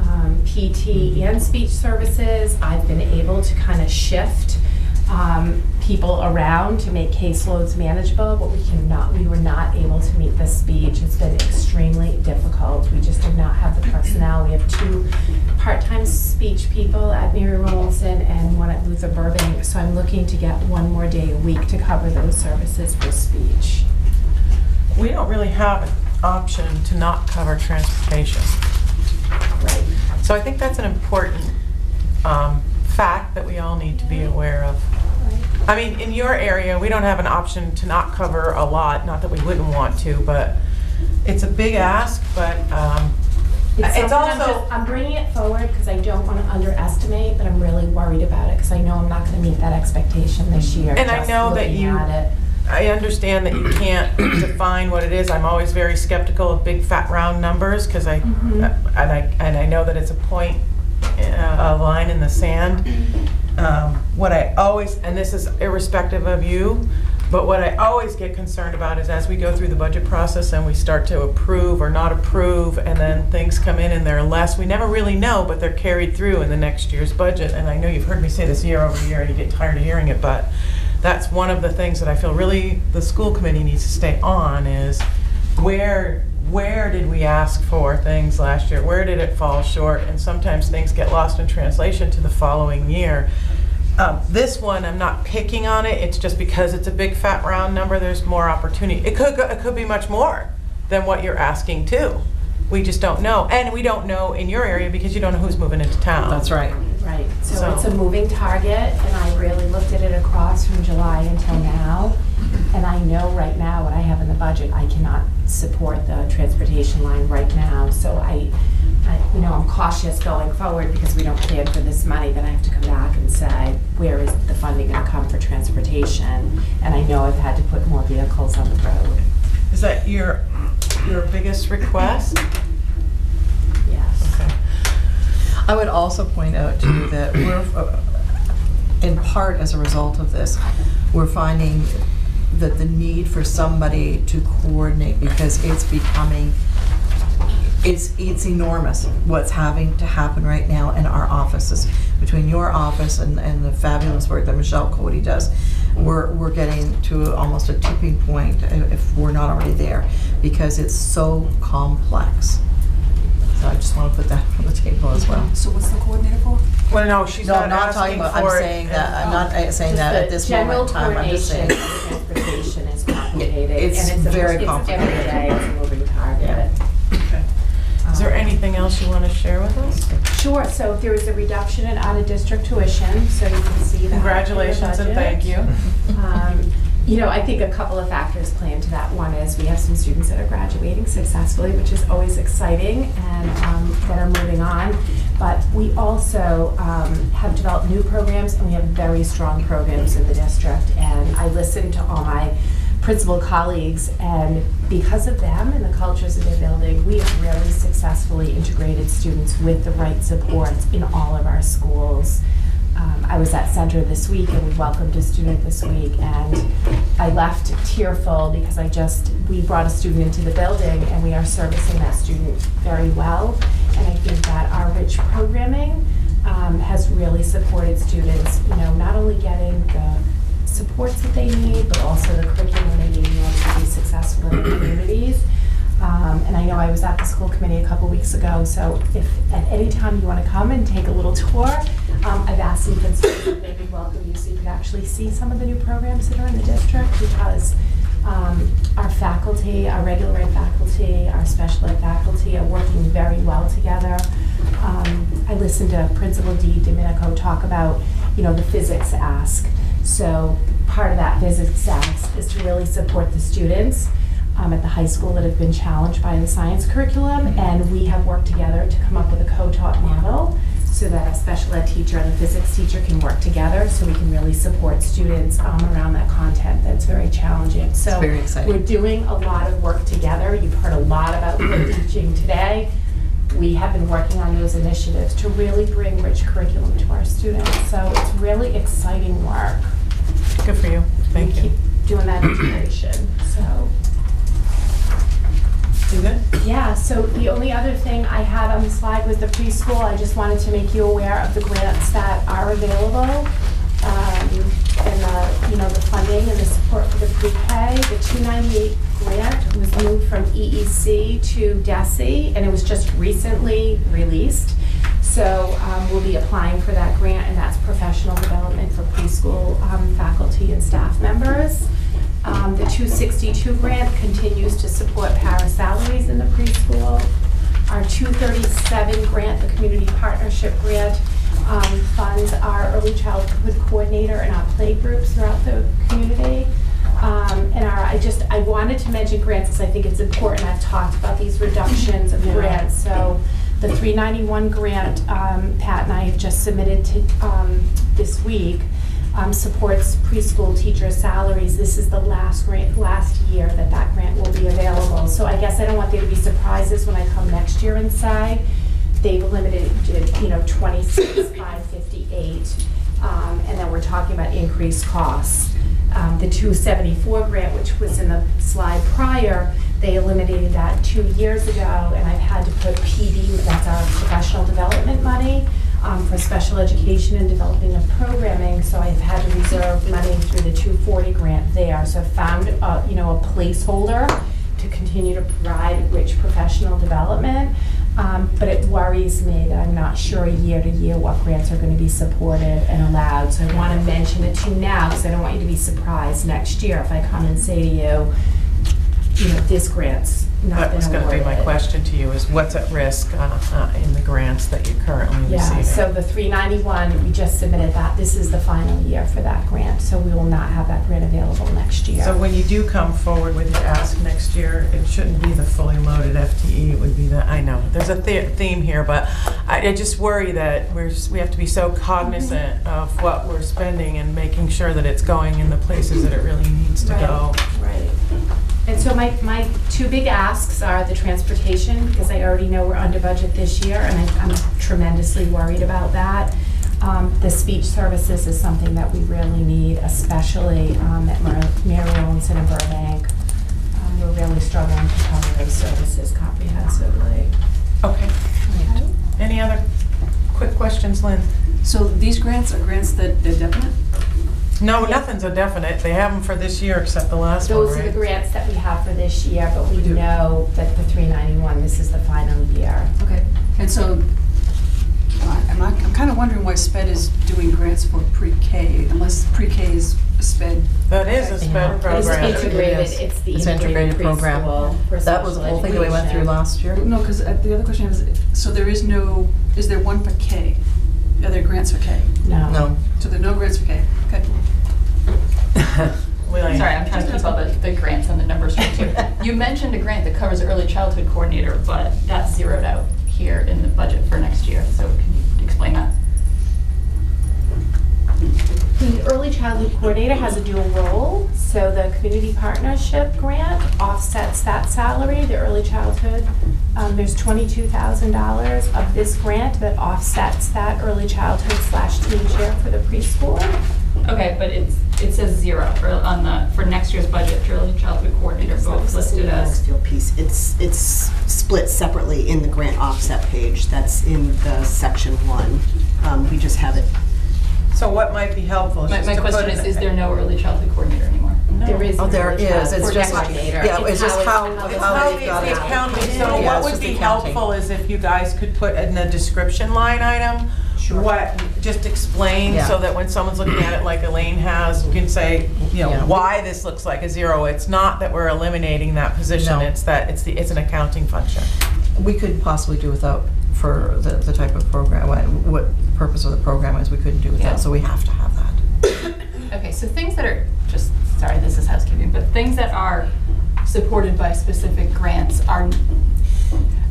um, PT, and speech services. I've been able to kind of shift um, people around to make caseloads manageable, but we cannot, we were not able to meet the speech. It's been extremely difficult. We just did not have the personnel. We have two part-time speech people at Mary Rowlandson and one at Luther Burbank. So I'm looking to get one more day a week to cover those services for speech. We don't really have an option to not cover transportation. Right. So I think that's an important um, fact that we all need to be aware of. I mean, in your area, we don't have an option to not cover a lot, not that we wouldn't want to, but it's a big ask, but um, It's It's something I'm also- just, I'm bringing it forward because I don't want to underestimate, but I'm really worried about it because I know I'm not going to meet that expectation this year. And I know that you-. I understand that you can't define what it is. I'm always very skeptical of big fat round numbers because I, Mhm. and I, and I know that it's a point, a line in the sand. Um, What I always, and this is irrespective of you, but what I always get concerned about is as we go through the budget process and we start to approve or not approve, and then things come in and they're less, we never really know, but they're carried through in the next year's budget. And I know you've heard me say this year over year and you get tired of hearing it, but that's one of the things that I feel really the school committee needs to stay on is where, where did we ask for things last year? Where did it fall short? And sometimes things get lost in translation to the following year. Um, This one, I'm not picking on it, it's just because it's a big fat round number, there's more opportunity. It could, go- it could be much more than what you're asking too. We just don't know. And we don't know in your area because you don't know who's moving into town. That's right. Right, so So- it's a moving target, and I really looked at it across from July until now. And I know right now what I have in the budget, I cannot support the transportation line right now. So I, I, you know, I'm cautious going forward because we don't plan for this money, then I have to come back and say, where is the funding gonna come for transportation? And I know I've had to put more vehicles on the road, Is that your, your biggest request? yes. Okay. I would also point out to you that we're, uh, in part as a result of this, we're finding that the need for somebody to coordinate, because it's becoming, it's, it's enormous what's having to happen right now in our offices. Between your office and, and the fabulous work that Michelle Cody does, we're, we're getting to almost a tipping point if we're not already there, because it's so complex. So I just want to put that on the table as well. So what's the coordinator for? Well, no, she's No, not I'm not talking asking about, I'm for it. saying that, I'm not uh, saying that at this moment in time, I'm just saying. General coordination of transportation is complicated. It's and a- very it's complicated. Every day, it's a moving target. Okay. Is there anything else you want to share with us? Sure, so if there is a reduction in out-of-district tuition, so you can see that. in the Congratulations and thank you. Um, You know, I think a couple of factors play into that. One is we have some students that are graduating successfully, which is always exciting, and um, that are moving on. But we also um, have developed new programs, and we have very strong programs in the district. And I listen to all my principal colleagues, and because of them and the cultures that they're building, we have really successfully integrated students with the right supports in all of our schools. Um, I was at Center this week and we welcomed a student this week and I left tearful because I just, we brought a student into the building and we are servicing that student very well. And I think that our rich programming um, has really supported students, you know, not only getting the supports that they need, but also the curriculum they need in order to be successful in their communities. Um, and I know I was at the school committee a couple weeks ago, so if at any time you want to come and take a little tour, um, I've asked some principals if they could welcome you so you could actually see some of the new programs that are in the district because um, our faculty, our regular ed faculty, our special ed faculty are working very well together. Um, I listened to Principal Di Domenico talk about, you know, the physics ask. So part of that physics ask is to really support the students um, at the high school that have been challenged by the science curriculum, and we have worked together to come up with a co-taught model so that a special ed teacher and a physics teacher can work together so we can really support students um, around that content that's very challenging. So we're doing a lot of work together. You've heard a lot about teaching today. We have been working on those initiatives to really bring rich curriculum to our students. So it's really exciting work. Good for you. Thank We you. Keep doing that integration, so. Yeah, so the only other thing I had on the slide was the preschool. I just wanted to make you aware of the grants that are available. um, And the, you know, the funding and the support for the pre-K. The 298 grant was moved from EEC to DESE, and it was just recently released. So um, we'll be applying for that grant, and that's professional development for preschool um, faculty and staff members. Um, The 262 grant continues to support para salaries in the preschool. Our 237 grant, the community partnership grant, um, funds our early childhood coordinator and our play groups throughout the community. Um, And our, I just, I wanted to mention grants because I think it's important. I've talked about these reductions of grants. So The 391 grant, um, Pat and I have just submitted to, um, this week, um, supports preschool teacher salaries. This is the last grant, last year that that grant will be available. So I guess I don't want there to be surprises when I come next year and say, they've limited, it to, you know, 26,558. Um, and then we're talking about increased costs. Um, the 274 grant, which was in the slide prior, they eliminated that two years ago, and I've had to put PD, that's our professional development money, um, for special education and developing of programming, so I've had to reserve money through the 240 grant there. So I've found, uh, you know, a placeholder to continue to provide rich professional development. Um, But it worries me that I'm not sure year to year what grants are going to be supported and allowed. So I want to mention it to you now, because I don't want you to be surprised next year if I come and say to you, you know, this grant's not That been was awarded. gonna be my question to you, is what's at risk uh, uh, in the grants that you're currently Yeah, so the 391, we just submitted that. This is the final year for that grant, so we will not have that grant available next year. So when you do come forward with your ask next year, it shouldn't be the fully loaded FTE, it would be the, I know, there's a the- theme here, but I I just worry that we're, s- we have to be so cognizant of what we're spending and making sure that it's going in the places that it really needs to Right, go. Right. And so my, my two big asks are the transportation, because I already know we're under budget this year, and I- I'm tremendously worried about that. Um, The speech services is something that we really need, especially um, at Mar- Mary Rowlandson and Burbank. Um, We're really struggling to cover those services comprehensively. Okay. Any other quick questions, Lynn? So these grants are grants that they're definite? No, nothing's a definite, they have them for this year except the last one, Those are the right? grants that we have for this year, but we do. know that the 391, this is the final year. Okay. And so, uh, I'm I'm kind of wondering why SPED is doing grants for pre-K, unless pre-K is SPED. That is a sped program. It's program. integrated, It is. it's the It's integrated integrated program. preschool for That was the special whole thing that we went through education. last year. No, because the other question is, so there is no, is there one for K? Are there grants for K? No. No. So there are no grants for K? Okay. William? Sorry, I'm trying to keep all the, the grants and the numbers straight too. You mentioned a grant that covers early childhood coordinator, but that's zeroed out here in the budget for next year, so can you explain that? The early childhood coordinator has a dual role, so the community partnership grant offsets that salary, the early childhood. Um, there's twenty-two thousand dollars of this grant that offsets that early childhood slash teen chair for the preschool. Okay, but it's, it says zero for, on the, for next year's budget, for early childhood coordinator, both listed as. Mansfield piece, it's, it's split separately in the grant offset page, that's in the section one. Um, we just have it, So what might be helpful is My, just my to put question it- is, is there no early childhood coordinator anymore? There is Oh, an there early is, childhood it's just, coordinator. yeah, it's just how, It's how how they the got the it. accounting, so Yeah, what it's would just be accounting. helpful is if you guys could put in the description line item, what, just explain, Yeah. so that when someone's looking at it like Elaine has, you can say, you know, Yeah. why this looks like a zero. It's not that we're eliminating that position, No. it's that, it's the, it's an accounting function. We could possibly do without, for the, the type of program, what, what purpose of the program is, we couldn't do Yeah. without, so we have to have that. Okay, so things that are, just, sorry, this is housekeeping, but things that are supported by specific grants are,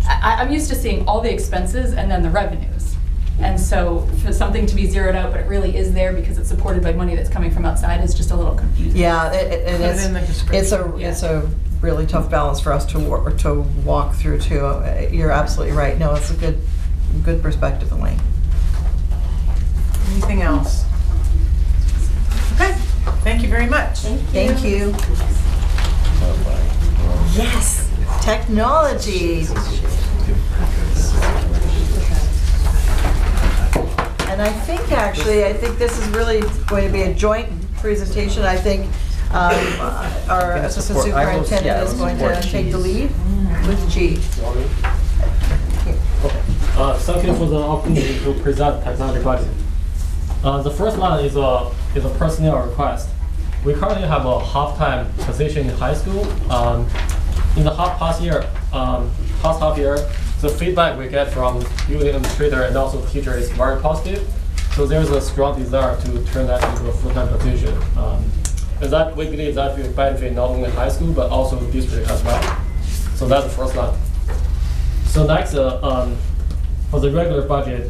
I, I'm used to seeing all the expenses and then the revenues. And so for something to be zeroed out, but it really is there because it's supported by money that's coming from outside is just a little confusing. Yeah, it, it Put it it is, in the it's a, description, it's a really tough balance for us to, wor- to walk through too. Uh, You're absolutely right, no, it's a good, good perspective, Elaine. Anything else? Okay, thank you very much. Thank you. Yes, technology. And I think actually, I think this is really going to be a joint presentation. I think um, uh, our assistant support- will- superintendent yeah, is going to support take the G's. lead with G. Uh, thank you for the opportunity to present technology budget. Uh, the first one is a is a personnel request. We currently have a half-time position in high school. Um, in the half past year, um, past half year, the feedback we get from building administrator and also teacher is very positive. So there's a strong desire to turn that into a full-time position. Um, and that we believe that will benefit not only high school but also district as well. So that's the first one. So next, uh, um, for the regular budget,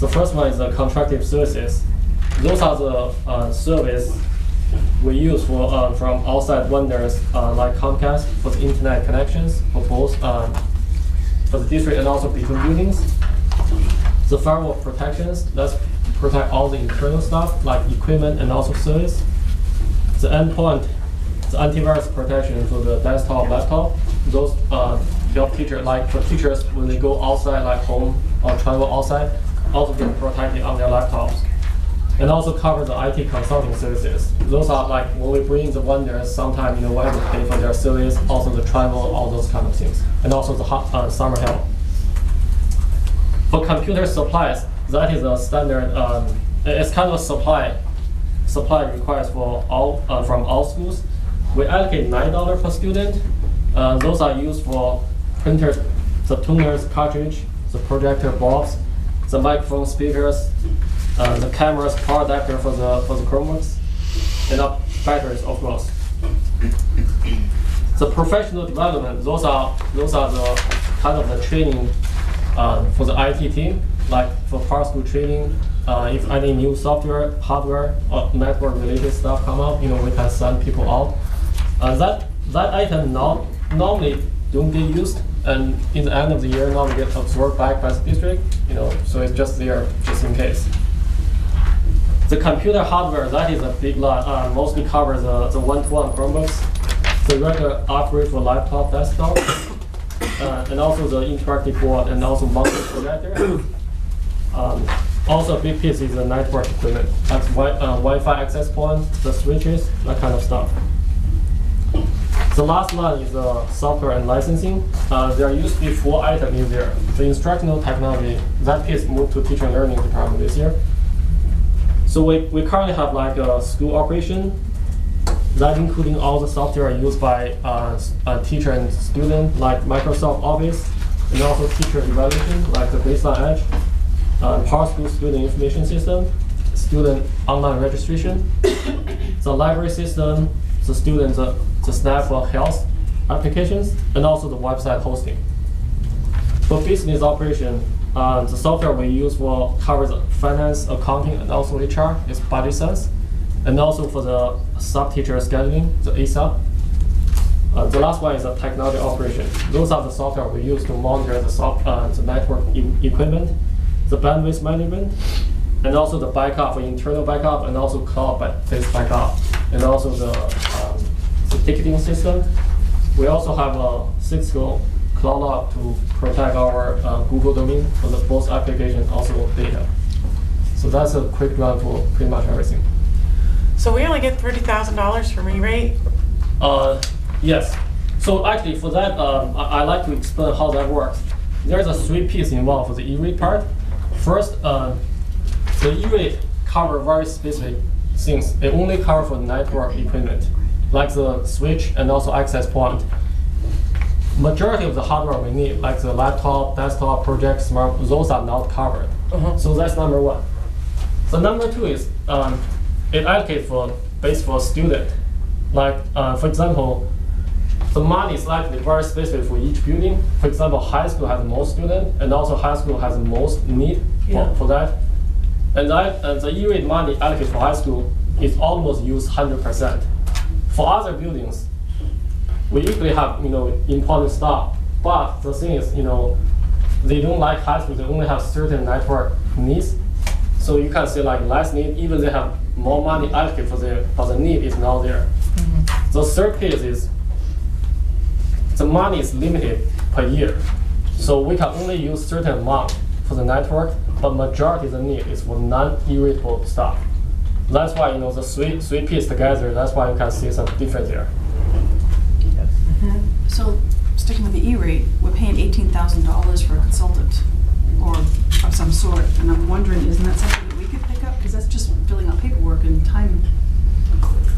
the first one is the contracted services. Those are the uh, service we use for uh, from outside vendors uh, like Comcast for the internet connections for both um, for the district and also between buildings. The firewall protections that's protect all the internal stuff like equipment and also service. The endpoint, the antivirus protection for the desktop, laptop. Those uh, help teachers, like for teachers when they go outside like home or travel outside, also get protected on their laptops and also cover the IT consulting services. Those are like when we bring the vendors, sometimes you know we have to pay for their service, also the travel, all those kind of things, and also the hot, uh, summer help. For computer supplies, that is a standard. Um, it's kind of a supply supply request for all uh, from all schools. We allocate nine dollar per student. Uh, those are used for printers, the toners cartridge, the projector box, the microphone speakers, uh, the cameras, power adapter for the for the Chromebooks, and the batteries, of course. The professional development, those are those are the kind of the training uh, for the IT team, like for power school training. Uh, if any new software, hardware, or network related stuff come up, you know, we can send people out. Uh, that that item not normally don't get used, and in the end of the year, normally get absorbed back by the district. You know, so it's just there just in case. The computer hardware, that is a big lot, uh, mostly covers the, the one-to-one Chromebooks, the regular upgrade for laptop, desktop, uh, and also the interactive board and also mounted projector. Um, also a big piece is the network equipment, that's wi- uh, Wi-Fi access point, the switches, that kind of stuff. The last one is uh, software and licensing. Uh, there used to be four items in there. The instructional technology, that piece moved to teacher learning department this year. So we, we currently have like a school operation, that including all the software used by uh, uh, teacher and student, like Microsoft Office, and also teacher evaluation, like the Baseline Edge, uh, Power School Student Information System, student online registration, the library system, the students, the, the Snap for health applications, and also the website hosting. For business operation, uh, the software we use for covers finance, accounting, and also HR is Budget Sense, and also for the sub teacher scheduling, the Aesop. Uh, the last one is the technology operation. Those are the software we use to monitor the, soft, uh, the network e- equipment, the bandwidth management, and also the backup for internal backup and also cloud-based backup, and also the, um, the ticketing system. We also have a Cisco Cloudlock to protect our uh, Google domain for the both applications, also data. So that's a quick run for pretty much everything. So we only get thirty thousand dollars from E-rate? Uh, yes. So actually, for that, um, I, I like to explain how that works. There's a three piece involved for the E-rate part. First, uh, the E-rate cover very specific things. It only cover for network equipment, like the switch and also access point. Majority of the hardware we need, like the laptop, desktop, project, smart, those are not covered. So that's number one. So number two is um, it allocates for base for student. Like uh, for example, the money is likely very specific for each building. For example, high school has most student, and also high school has the most need for, Yeah. for that. And that and the E-rate money allocated for high school is almost used 100%. For other buildings, we usually have you know important stuff, but the thing is you know they don't like high school. They only have certain network needs, so you can say like less need. Even they have more money allocated for the but the need is not there. Mm-hmm. The third case is the money is limited per year, so we can only use certain amount for the network, but majority of the need is for non-E-rateable stuff. That's why you know the three three piece together. That's why you can see some difference there. So, sticking with the E-rate, we're paying eighteen thousand dollars for a consultant or of some sort, and I'm wondering, isn't that something that we could pick up? Because that's just filling out paperwork and time,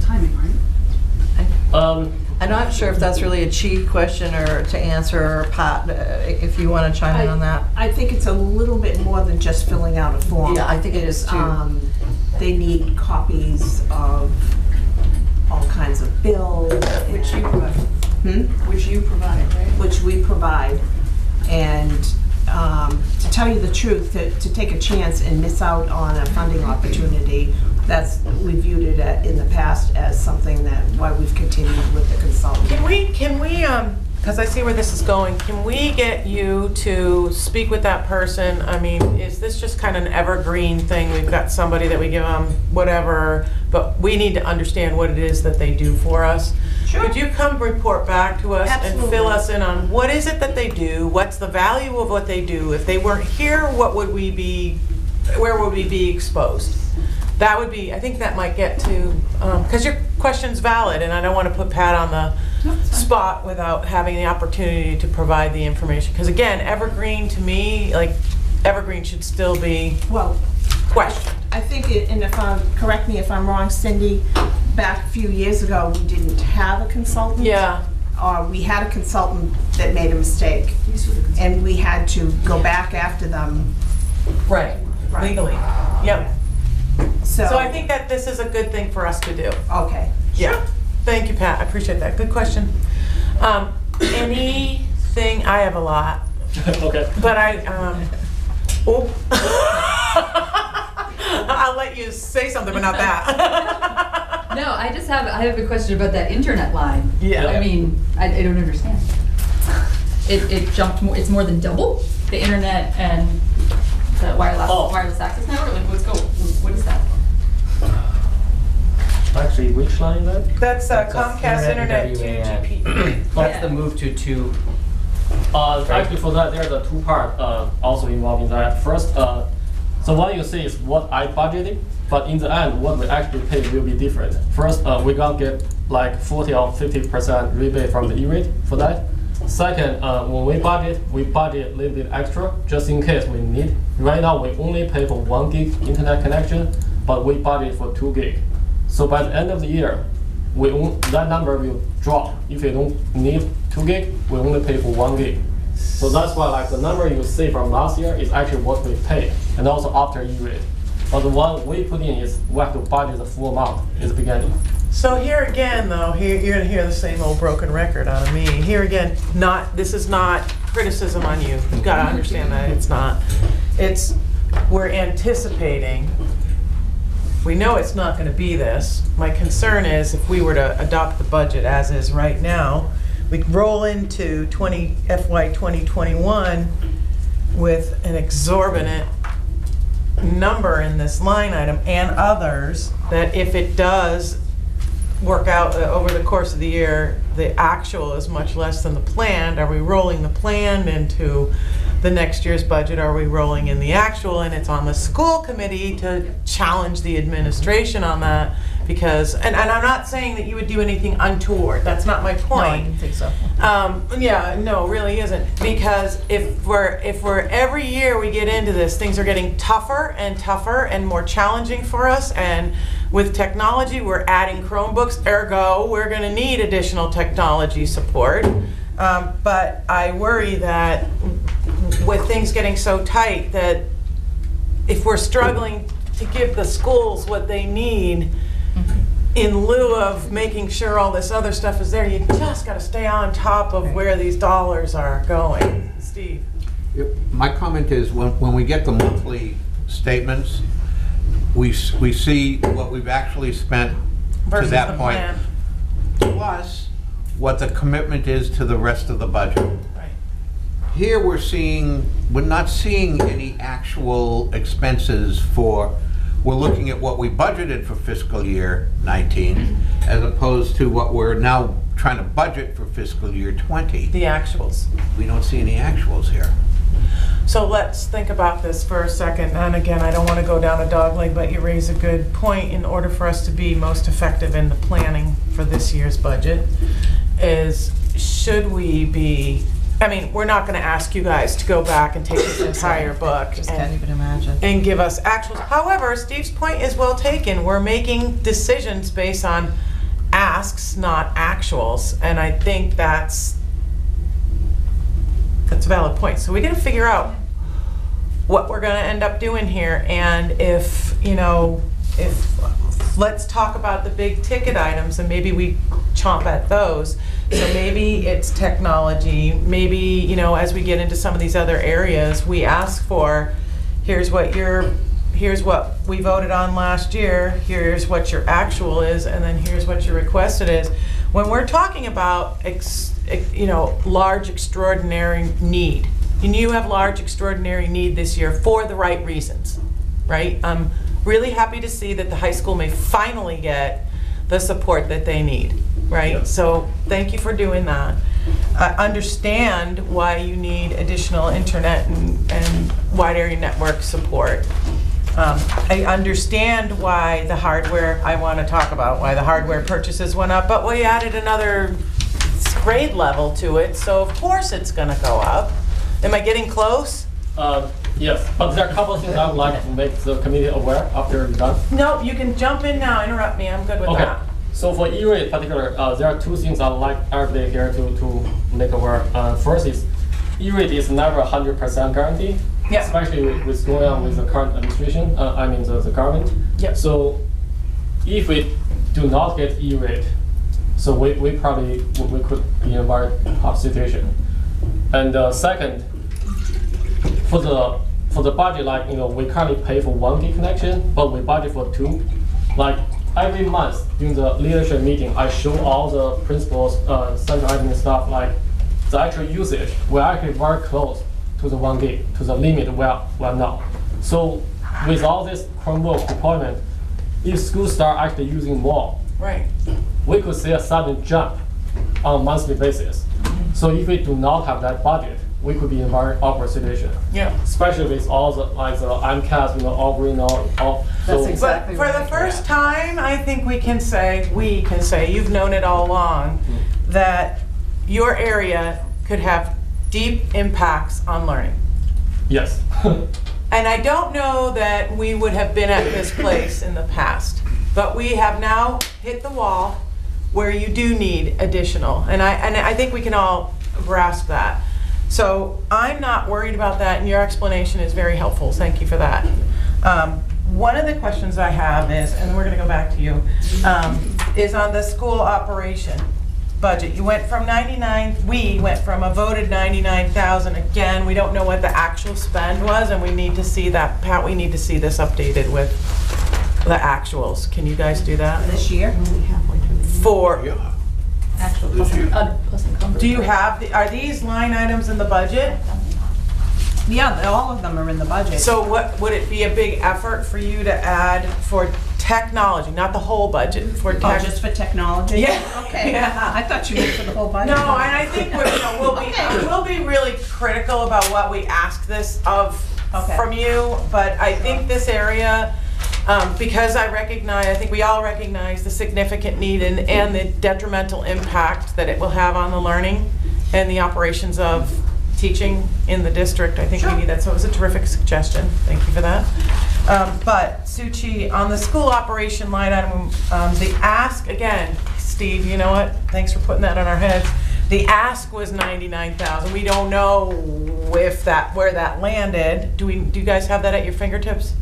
timing, right? Um, I'm not sure if that's really a Chi question or to answer, Pat, uh, if you want to chime in on that. I think it's a little bit more than just filling out a form. Yeah, I think it is too. Um, They need copies of all kinds of bills. Which you and- provide, Hmm? which you provide, right? Which we provide. And um, to tell you the truth, to, to take a chance and miss out on a funding opportunity, that's, we viewed it at- in the past as something that, why we've continued with the consultant. Can we, can we, um, because I see where this is going, can we get you to speak with that person? I mean, is this just kind of an evergreen thing? We've got somebody that we give them whatever, but we need to understand what it is that they do for us. Sure. Could you come report back to us and fill Absolutely. us in on what is it that they do? What's the value of what they do? If they weren't here, what would we be, where would we be exposed? That would be, I think that might get to, um, because your question's valid, and I don't want to put Pat on the spot without having the opportunity to provide the information. Because again, Evergreen, to me, like, Evergreen should still be Well, questioned. I think, it- and if I'm, correct me if I'm wrong, Cindy, back a few years ago, we didn't have a consultant. Yeah. Or we had a consultant that made a mistake. And we had to go back after them. Right, legally. Yep. So. So I think that this is a good thing for us to do. Okay. Yeah. Thank you, Pat. I appreciate that. Good question. Um, anything, I have a lot, Okay. but I, um, oh. I'll let you say something, but not that. No, I just have, I have a question about that internet line. Yeah. I mean, I, I don't understand. It, it jumped more, it's more than double, the internet and the wireless, Oh. wireless access network, like, what's go, what is that? Actually, which line that? That's uh, That's a Comcast internet Internet to WAN. GP. That's the move to two. Uh, actually, for that, there's a two part uh, also involving that. First, uh, so what you see is what I budgeted, but in the end, what we actually pay will be different. First, uh, we gonna get like 40 or 50 percent rebate from the E-rate for that. Second, uh, when we budget, we budget a little bit extra just in case we need. Right now, we only pay for one gig internet connection, but we budget for two gig. So by the end of the year, we that number will drop. If you don't need two gig, we only pay for one gig. So that's why like the number you see from last year is actually what we pay, and also after E-rate. But the one we put in is we have to budget the full amount in the beginning. So here again, though, here, you're gonna hear the same old broken record out of me. Here again, not, this is not criticism on you. You gotta understand that, it's not. It's, we're anticipating, we know it's not gonna be this. My concern is if we were to adopt the budget as is right now, we roll into 20, FY 2021 with an exorbitant number in this line item and others, that if it does work out uh, over the course of the year, the actual is much less than the planned, are we rolling the planned into the next year's budget? Are we rolling in the actual? And it's on the school committee to challenge the administration on that because, and, and I'm not saying that you would do anything untoward, that's not my point. No, I didn't think so. Um, yeah, no, really isn't. Because if we're, if we're, every year we get into this, things are getting tougher and tougher and more challenging for us. And with technology, we're adding Chromebooks, ergo, we're gonna need additional technology support. Um, but I worry that with things getting so tight that if we're struggling to give the schools what they need in lieu of making sure all this other stuff is there, you just gotta stay on top of where these dollars are going. Steve? My comment is, when, when we get the monthly statements, we, s- we see what we've actually spent to Versus the that point. plan. Plus, what the commitment is to the rest of the budget. Right. Here, we're seeing, we're not seeing any actual expenses for, we're looking at what we budgeted for fiscal year 19, as opposed to what we're now trying to budget for fiscal year 20. The actuals. We don't see any actuals here. So let's think about this for a second. And again, I don't want to go down a dog leg, but you raise a good point. In order for us to be most effective in the planning for this year's budget, is should we be, I mean, we're not going to ask you guys to go back and take this entire book Just and can't even imagine. and give us actuals. However, Steve's point is well taken. We're making decisions based on asks, not actuals, and I think that's that's a valid point. So we got to figure out what we're going to end up doing here, and if you know, if let's talk about the big ticket items and maybe we chomp at those. So maybe it's technology, maybe, you know, as we get into some of these other areas, we ask for, here's what your, here's what we voted on last year, here's what your actual is, and then here's what your requested is. When we're talking about, ex, ex- you know, large extraordinary need, and you have large extraordinary need this year for the right reasons, right? I'm really happy to see that the high school may finally get the support that they need, right? So thank you for doing that. I understand why you need additional internet and, and wide area network support. Um, I understand why the hardware, I want to talk about why the hardware purchases went up, but we added another grade level to it, so of course it's going to go up. Am I getting close? Uh, yes, but there are a couple of things I would like to make the committee aware after you're done. No, you can jump in now, interrupt me, I'm good with Okay, that. so for E-rate in particular, uh, there are two things I'd like everybody here to, to make aware. Uh, first is, E-rate is never a hundred percent guarantee. Yeah. Especially with, with going on with the current administration, uh, I mean the, the government. Yep. So if we do not get E-rate, so we, we probably, we we could be in a very tough situation. And uh, second, for the for the budget, like you know, we currently pay for one gig connection, but we budget for two. Like every month during the leadership meeting, I show all the principals, uh, central admin staff, like the actual usage. We're actually very close to the one gig, to the limit we're, we're now. So with all this Chromebook deployment, if schools start actually using more, Right. we could see a sudden jump on a monthly basis. So if we do not have that budget, we could be in a very awkward situation. Yeah. Especially with all the, like the MCAS, you know, all green, all, all. That's so- exactly But for the right. first time, I think we can say, we can say, you've known it all along, mm-hmm. that your area could have deep impacts on learning. Yes. And I don't know that we would have been at this place in the past, but we have now hit the wall where you do need additional, and I, and I think we can all grasp that. So I'm not worried about that, and your explanation is very helpful, thank you for that. Um, One of the questions I have is, and we're gonna go back to you, um, is on the school operation budget. You went from 99, we went from a voted 99,000, again, we don't know what the actual spend was, and we need to see that, Pat, we need to see this updated with the actuals. Can you guys do that? This year? For, Actual plus, uh, plus encumbered. do you have, the- are these line items in the budget? Yeah, all of them are in the budget. So what, would it be a big effort for you to add for technology, not the whole budget, for Oh, just for technology? Yeah. Okay. Yeah. I thought you meant for the whole budget. No, and I think we're, you know, we'll be, we'll be really critical about what we ask this of, Okay. from you, but I think this area, um, because I recognize, I think we all recognize the significant need and, and the detrimental impact that it will have on the learning and the operations of teaching in the district, I think we need that, so it was a terrific suggestion, thank you for that. Um, but, Suchi, on the school operation line item, um, the ask, again, Steve, you know what, thanks for putting that on our heads. The ask was ninety-nine thousand, we don't know if that, where that landed, do we, do you guys have that at your fingertips?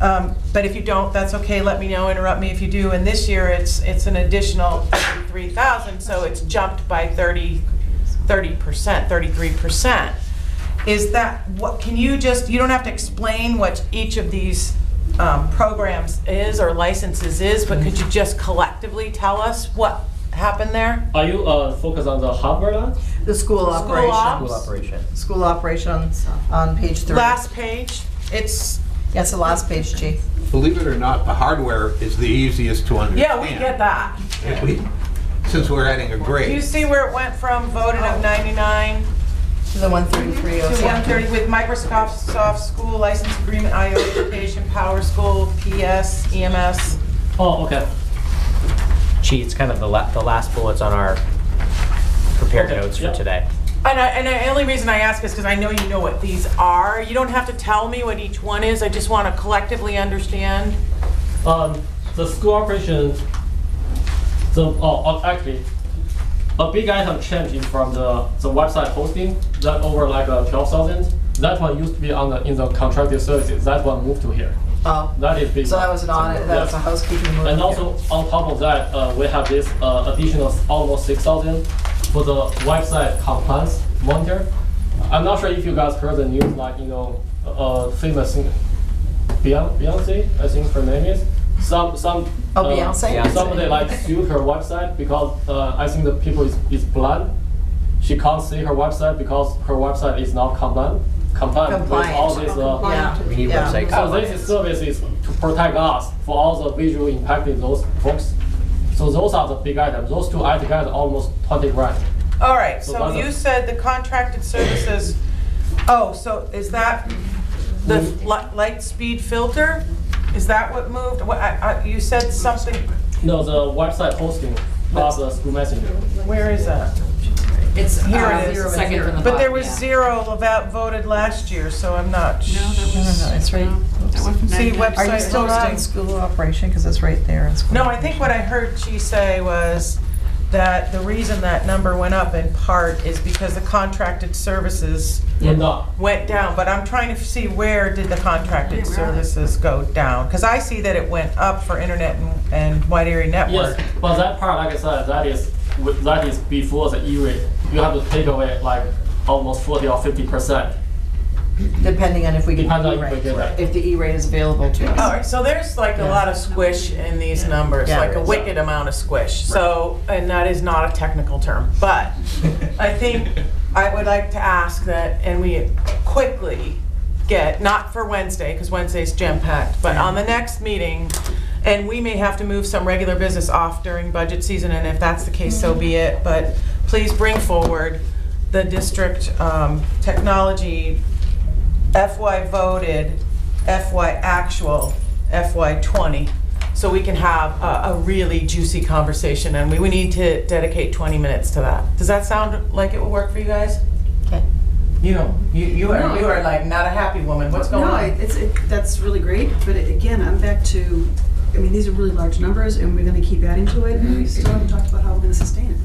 Um, But if you don't, that's okay, let me know, interrupt me if you do, and this year, it's, it's an additional thirty-three thousand, so it's jumped by thirty, thirty percent, thirty-three percent. Is that, what, can you just, you don't have to explain what each of these um, programs is or licenses is, but could you just collectively tell us what happened there? Are you, uh, focused on the hardware line? The school School operation. ops? School operation. School operation on, on page three. Last page, it's, Yeah, it's the last page, Chi. Believe it or not, the hardware is the easiest to understand. yeah, we get that. We- Since we're adding a Do you grade. see where it went from voted of 99 To the one thirty-three to oh seven. 130 with Microsoft Soft School License Agreement, IO Education, Power School, PS, EMS? Oh, okay. Gee, it's kind of the la- the last bullets on our prepared Okay, notes for yeah. today. And I, and the only reason I ask is because I know you know what these are. You don't have to tell me what each one is. I just want to collectively understand. Um, the school operation, the, oh, oh, actually, a big item changing from the, the website hosting, that over like uh, twelve thousand. That one used to be on the, in the contracted services, that one moved to here. Oh. That is big. So that was an audit, that was a housekeeping move. And also, on top of that, uh, we have this uh, additional almost six thousand for the website compliance monitor. I'm not sure if you guys heard the news, like, you know, uh, famous singer, Beyonce, I think her name is. Some, some. Oh, uh, Beyonce? Beyonce. Somebody like sued her website because, uh, I think the people is, is blind. She can't see her website because her website is not compliant, compliant with all Compliant. these, uh. Yeah. We need Yeah. website So this service is to protect us for all the visual impacted those folks. So those are the big items. Those two items are almost twenty grand. All right, So so that's a- you said the contracted services, oh, so is that the Lightspeed filter? Is that what moved? What, I, I, you said something, No, the website hosting plus the school messenger. where is that? It's Here uh, it is. second from the But there was yeah. zero about voted last year, so I'm not. No, that No, no, was. no, it's right. That went from See, 99. website Are you still not in hosting. school operation? Because it's right there in school. No, I think what I heard she say was that the reason that number went up in part is because the contracted services We're went down, but I'm trying to see where did the contracted Yeah, where services go down? Because I see that it went up for internet and, and wide area network. Yes, but that part, like I said, that is with- that is before the E-rate. You have to take away like almost forty or fifty percent. Depending on if we get Depends on the if we get E-rate, that. if the E-rate is available to All us. right, so there's like a lot of squish in these numbers, Yeah, like a is. wicked amount of squish. So, and that is not a technical term, but I think I would like to ask that, and we quickly get, not for Wednesday, because Wednesday's jam-packed, but on the next meeting, and we may have to move some regular business off during budget season, and if that's the case, so be it. But please bring forward the district um, technology FY voted, FY actual, FY '20, so we can have a, a really juicy conversation, and we, we need to dedicate 20 minutes to that. Does that sound like it will work for you guys? Okay. You know, you, you are, No. you are like not a happy woman, what's going No, on? it- it's, it, that's really great, but it- again, I'm back to, I mean, these are really large numbers, and we're gonna keep adding to it, and we still haven't talked about how we're gonna sustain it.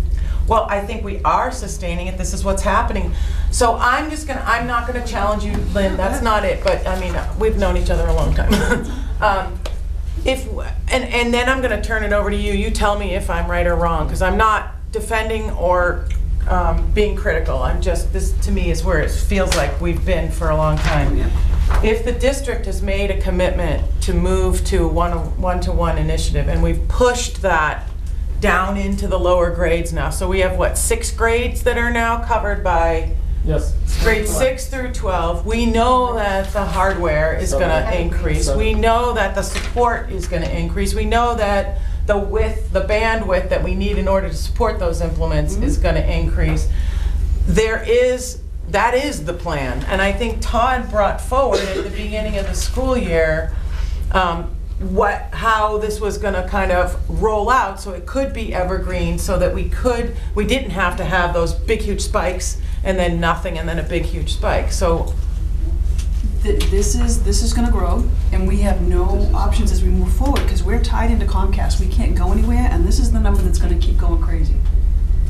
Well, I think we are sustaining it, this is what's happening. So I'm just gonna, I'm not gonna challenge you, Lynn, that's not it, but I mean, we've known each other a long time. Um, If, and, and then I'm gonna turn it over to you, you tell me if I'm right or wrong, because I'm not defending or um, being critical, I'm just, this to me is where it feels like we've been for a long time. If the district has made a commitment to move to one, one-to-one initiative, and we've pushed that down into the lower grades now. So we have, what, six grades that are now covered by Yes. grade six through 12. We know that the hardware is gonna Seven. increase. Seven. We know that the support is gonna increase. We know that the width, the bandwidth that we need in order to support those implements is gonna increase. There is, that is the plan. And I think Todd brought forward at the beginning of the school year, um, what, how this was gonna kind of roll out, so it could be evergreen, so that we could, we didn't have to have those big huge spikes, and then nothing, and then a big huge spike. So, Th- This is, this is gonna grow, and we have no options as we move forward, because we're tied into Comcast, we can't go anywhere, and this is the number that's gonna keep going crazy.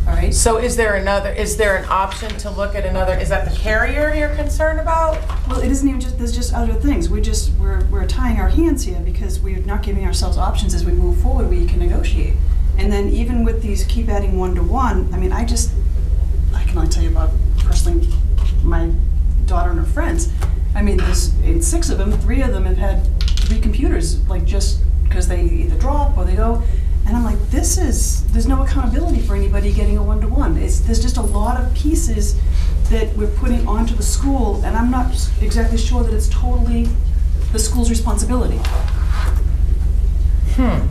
All right? so is there another, is there an option to look at another, is that the carrier you're concerned about? Well, it isn't even just, there's just other things. We just, we're, we're tying our hands here because we're not giving ourselves options as we move forward where you can negotiate. And then even with these keep adding one-to-one, I mean, I just, I can only tell you about personally my daughter and her friends. I mean, there's, in six of them, three of them have had three computers, like just because they either drop or they go. And I'm like, this is, there's no accountability for anybody getting a one-to-one. It's, there's just a lot of pieces that we're putting onto the school, and I'm not exactly sure that it's totally the school's responsibility. Hmm.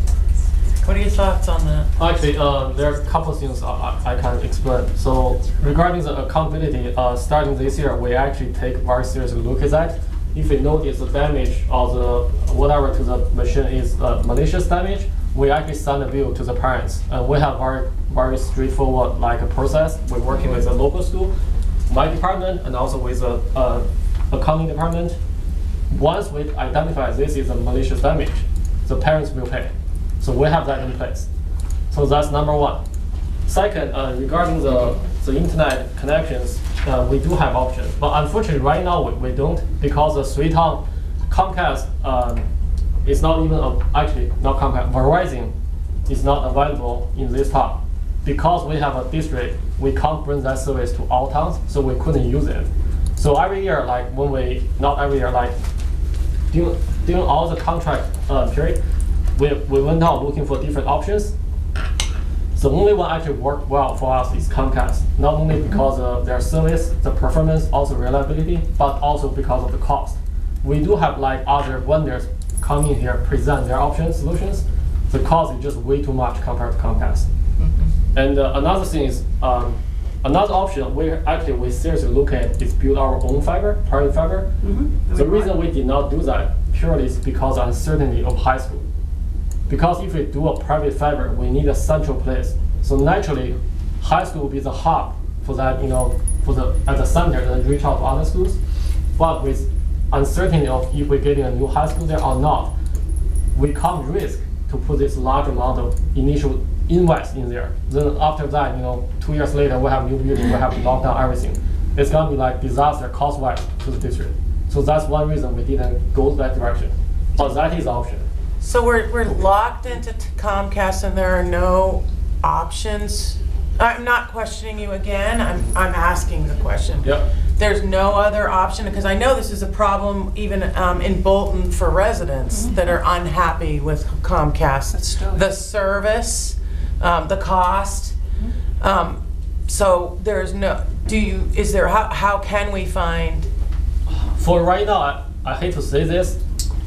What are your thoughts on that? Actually, uh, there's a couple of things I, I I can explain. So regarding the accountability, uh, starting this year, we actually take very seriously look at that. If we notice the damage or the whatever to the machine is uh, malicious damage, we actually send a bill to the parents. And we have very very straightforward like a process. We're working with the local school, my department, and also with the uh, accounting department. Once we identify this is a malicious damage, the parents will pay. So we have that in place. So that's number one. Second, uh, regarding the, the internet connections, uh, we do have options. But unfortunately, right now, we, we don't because the Sweden Comcast um, it's not even, a- actually, not Comcast, Verizon is not available in this town. Because we have a district, we can't bring that service to all towns, so we couldn't use it. So every year, like when we, not every year, like during, during all the contract uh, period, we, we went out looking for different options. The only one actually worked well for us is Comcast, not only because of their service, the performance, also reliability, but also because of the cost. We do have like other vendors come in here, present their options, solutions. The cost is just way too much compared to Comcast. And uh, another thing is, um, another option we actually we seriously look at is build our own fiber, private fiber. The reason we did not do that purely is because of uncertainty of high school. Because if we do a private fiber, we need a central place. So naturally, high school will be the hub for that, you know, for the at the center and reach out to other schools. But with uncertainty of if we're getting a new high school there or not, we can't risk to put this large amount of initial invest in there. Then after that, you know, two years later, we have new building, we have to lock down everything. It's gonna be like disaster cost-wise to the district. So that's one reason we didn't go that direction. But that is option. So we're, we're locked into Comcast and there are no options? I'm not questioning you again, I'm, I'm asking the question. Yep. There's no other option, because I know this is a problem even um, in Bolton for residents that are unhappy with Comcast. The service, um, the cost. Um, So there's no, do you, is there, how, how can we find, For right now, I, I hate to say this,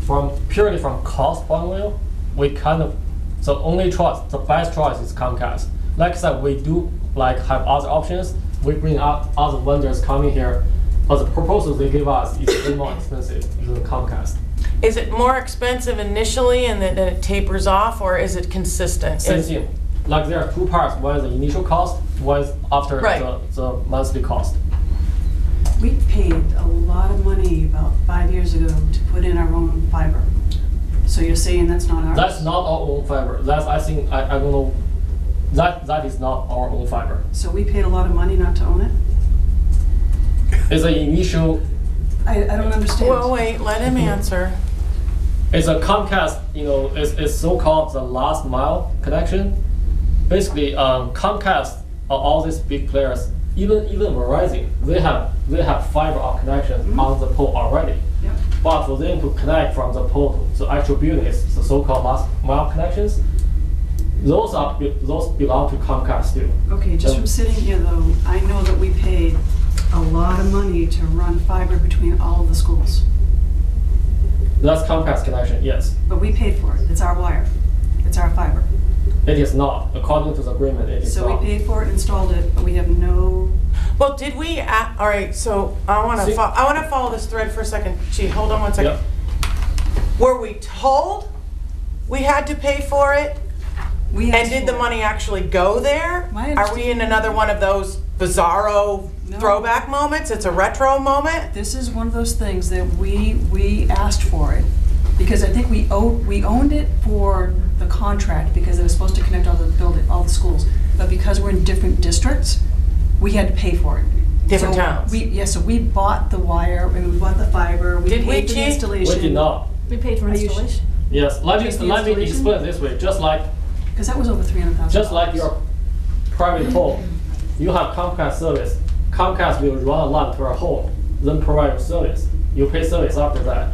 from purely from cost point of view, we kind of the only choice, the best choice is Comcast. Like I said, we do like have other options. We bring up other vendors coming here, but the proposal they give us is way more expensive than Comcast. is it more expensive initially and then then it tapers off, or is it consistent? Same Is- thing. Like there are two parts. One is the initial cost, one is after Right. the, the monthly cost. We paid a lot of money about five years ago to put in our own fiber. So you're saying that's not ours? That's not our own fiber. That's I think I, I don't know. That that is not our own fiber. So we paid a lot of money not to own it? It's an initial. I, I don't understand. Well, wait, let him answer. It's a Comcast. You know, it's, it's so-called the last mile connection. Basically, um, Comcast are all these big players. Even even Verizon, they have they have fiber optic connections on the pole already. Yep. But for them to connect from the pole to the actual building is the so-called last mile connections. Those are those belong to Comcast still. Okay, just Um, from sitting here though, I know that we paid a lot of money to run fiber between all of the schools. That's Comcast connection, yes. But we paid for it. It's our wire. It's our fiber. It is not, according to the agreement, it is So not. we paid for it, installed it, but we have no, Well, did we, a- all right, so I want to, See- I want to follow this thread for a second. Gee, hold on one second. Yep. Were we told we had to pay for it? We And did the for money actually go there? My Are we in another one of those bizarro No. throwback moments? It's a retro moment? This is one of those things that we, we asked for it, because I think we owned, we owned it for the contract, because it was supposed to connect all the building, all the schools. But because we're in different districts, we had to pay for it. Different So towns. We, yeah, so we bought the wire, and we bought the fiber, we Did we, paid for the Chi? installation. We did not. We paid for Are installation. Yes, let me, Just the let me installation? explain this way, just like, Because that was over three hundred thousand. just like your private home, you have Comcast service. Comcast will run a line to your home, then provide your service. You pay service after that.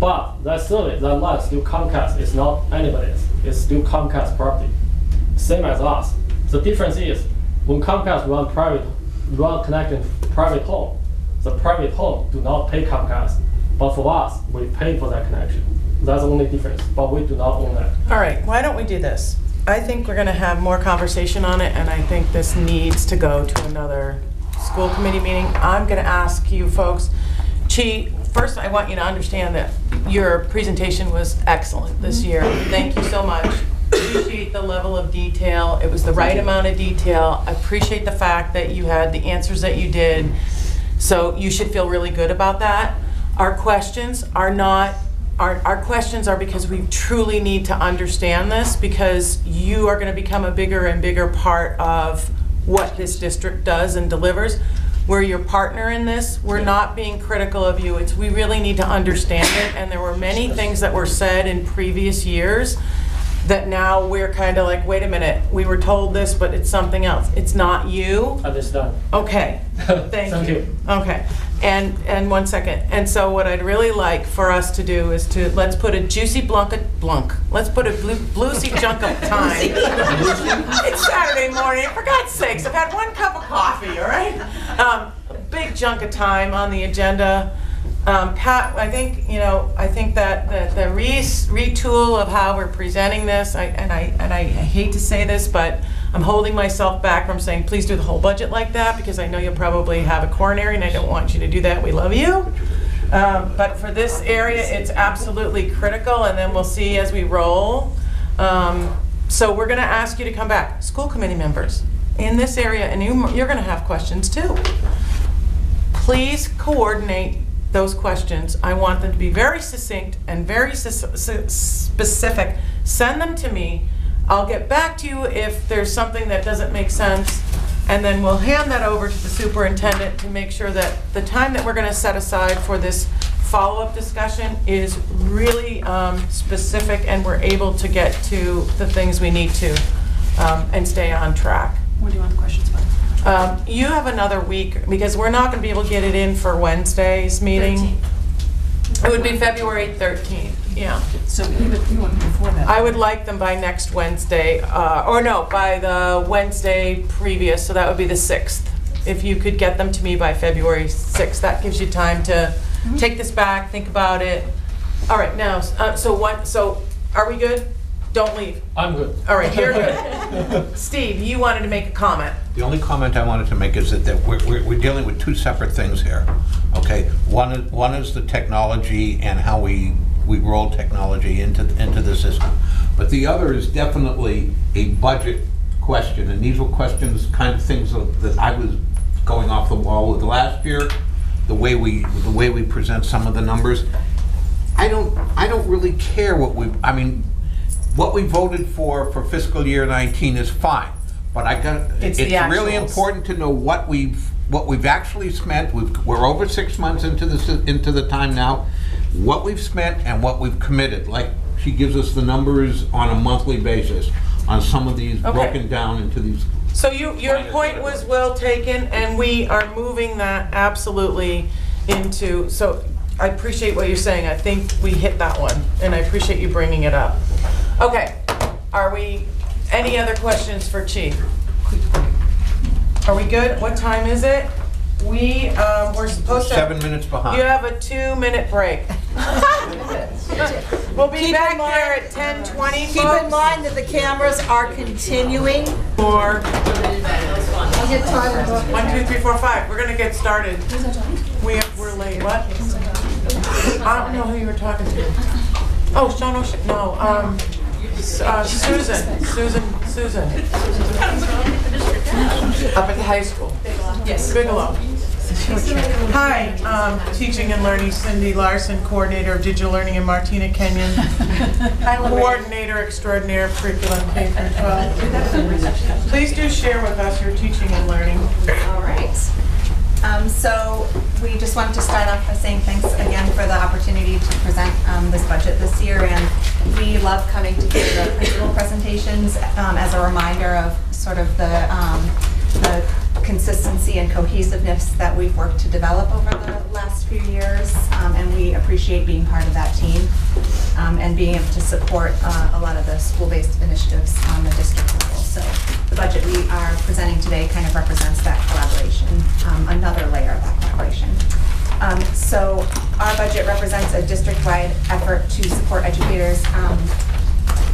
But that service, that line still Comcast, it's not anybody's, it's still Comcast property. Same as us. The difference is, when Comcast run private, run connection to private home, the private home do not pay Comcast. But for us, we pay for that connection. That's the only difference, but we do not own that. All right, why don't we do this? I think we're gonna have more conversation on it, and I think this needs to go to another school committee meeting. I'm gonna ask you folks, Chi, first I want you to understand that your presentation was excellent this year. Thank you so much. Appreciate the level of detail. It was the right amount of detail. I Appreciate the fact that you had the answers that you did. So you should feel really good about that. Our questions are not, our, our questions are because we truly need to understand this because you are gonna become a bigger and bigger part of what this district does and delivers. We're your partner in this. We're not being critical of you. It's, we really need to understand it, and there were many things that were said in previous years that now we're kind of like, wait a minute, we were told this, but it's something else. It's not you. Oh, I understand. Okay, thank Thank you. you. Okay, and, and one second. And so what I'd really like for us to do is to, let's put a juicy blunk, blunk, let's put a blue, bluesy junk of time. It's Saturday morning, for God's sakes, I've had one cup of coffee, all right? Um, a Big chunk of time on the agenda. Um, Pat, I think, you know, I think that the, the re- retool of how we're presenting this, I, and I, and I hate to say this, but I'm holding myself back from saying, please do the whole budget like that, because I know you'll probably have a coronary, and I don't want you to do that, we love you. Um, but for this area, it's absolutely critical, and then we'll see as we roll. Um, so we're gonna ask you to come back, school committee members, in this area, and you, you're gonna have questions too please coordinate those questions. I want them to be very succinct and very specific. Send them to me. I'll get back to you if there's something that doesn't make sense. And then we'll hand that over to the superintendent to make sure that the time that we're going to set aside for this follow-up discussion is really um, specific and we're able to get to the things we need to um, and stay on track. When do you want the questions by? Um, You have another week, because we're not going to be able to get it in for Wednesday's meeting. It would be February 13th, yeah. So even, you want before that? I would like them by next Wednesday, uh, or no, by the Wednesday previous, so that would be the 6th. If you could get them to me by February 6th, that gives you time to take this back, think about it. All right, now, uh, so what, so are we good? Don't leave. I'm good. All right, you're good. Steve, you wanted to make a comment. The only comment I wanted to make is that, that we're, we're, we're dealing with two separate things here, okay? One is, one is the technology and how we, we roll technology into, into the system. But the other is definitely a budget question, and these were questions, kind of things of- that I was going off the wall with last year, the way we, the way we present some of the numbers. I don't, I don't really care what we, I mean, what we voted for for fiscal year 19 is fine, but I got, It's it's the really actuals. important to know what we've, what we've actually spent. We've, we're over six months into the, s- into the time now, what we've spent and what we've committed. Like, she gives us the numbers on a monthly basis on some of these Okay. broken down into these So you, your point was well taken, and we are moving that absolutely into, so I appreciate what you're saying. I think we hit that one, and I appreciate you bringing it up. Okay, are we, any other questions for Chi? Are we good? What time is it? We, um, we're supposed to. seven minutes behind. You have a two-minute break. We'll be Keep in back mind- here at 10:20, Keep in folks. mind that the cameras are continuing. Or, I'll get Tyler. one, two, three, four, five. We're gonna get started. We, we're late. What? I don't know who you were talking to. Oh, Sean O'Shea, no, um, S- uh, Susan, Susan, Susan. Up at the high school. Yes. Bigelow. Hi, um, Teaching and Learning Cindy Larson, Coordinator of Digital Learning, and Martina Kenyon, Coordinator Extraordinaire of Curriculum K through 12. Please do share with us your teaching and learning. All right. Um, So we just wanted to start off by saying thanks again for the opportunity to present um, this budget this year. And we love coming to give the principal presentations um, as a reminder of sort of the um, the consistency and cohesiveness that we've worked to develop over the last few years. Um, And we appreciate being part of that team um, and being able to support uh, a lot of the school-based initiatives on the district level. So the budget we are presenting today kind of represents that collaboration, um, another layer of that collaboration. Um, So our budget represents a district-wide effort to support educators um,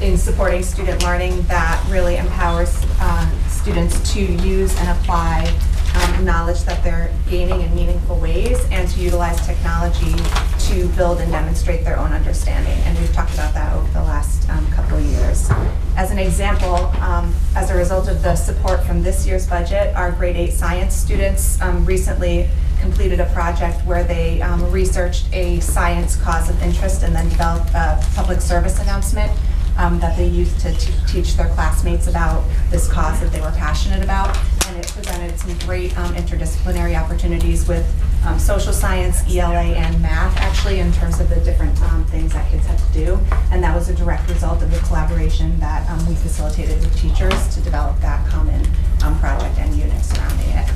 in supporting student learning that really empowers uh, students to use and apply um, knowledge that they're gaining in meaningful ways and to utilize technology to build and demonstrate their own understanding. And we've talked about that over the last um, couple of years. As an example, um, as a result of the support from this year's budget, our grade eight science students um, recently completed a project where they um, researched a science cause of interest and then developed a public service announcement um, that they used to teach their classmates about this cause that they were passionate about. and it presented some great um, interdisciplinary opportunities with um, social science, ELA, and math, actually, in terms of the different um, things that kids had to do. And that was a direct result of the collaboration that um, we facilitated with teachers to develop that common um, project and unit surrounding it.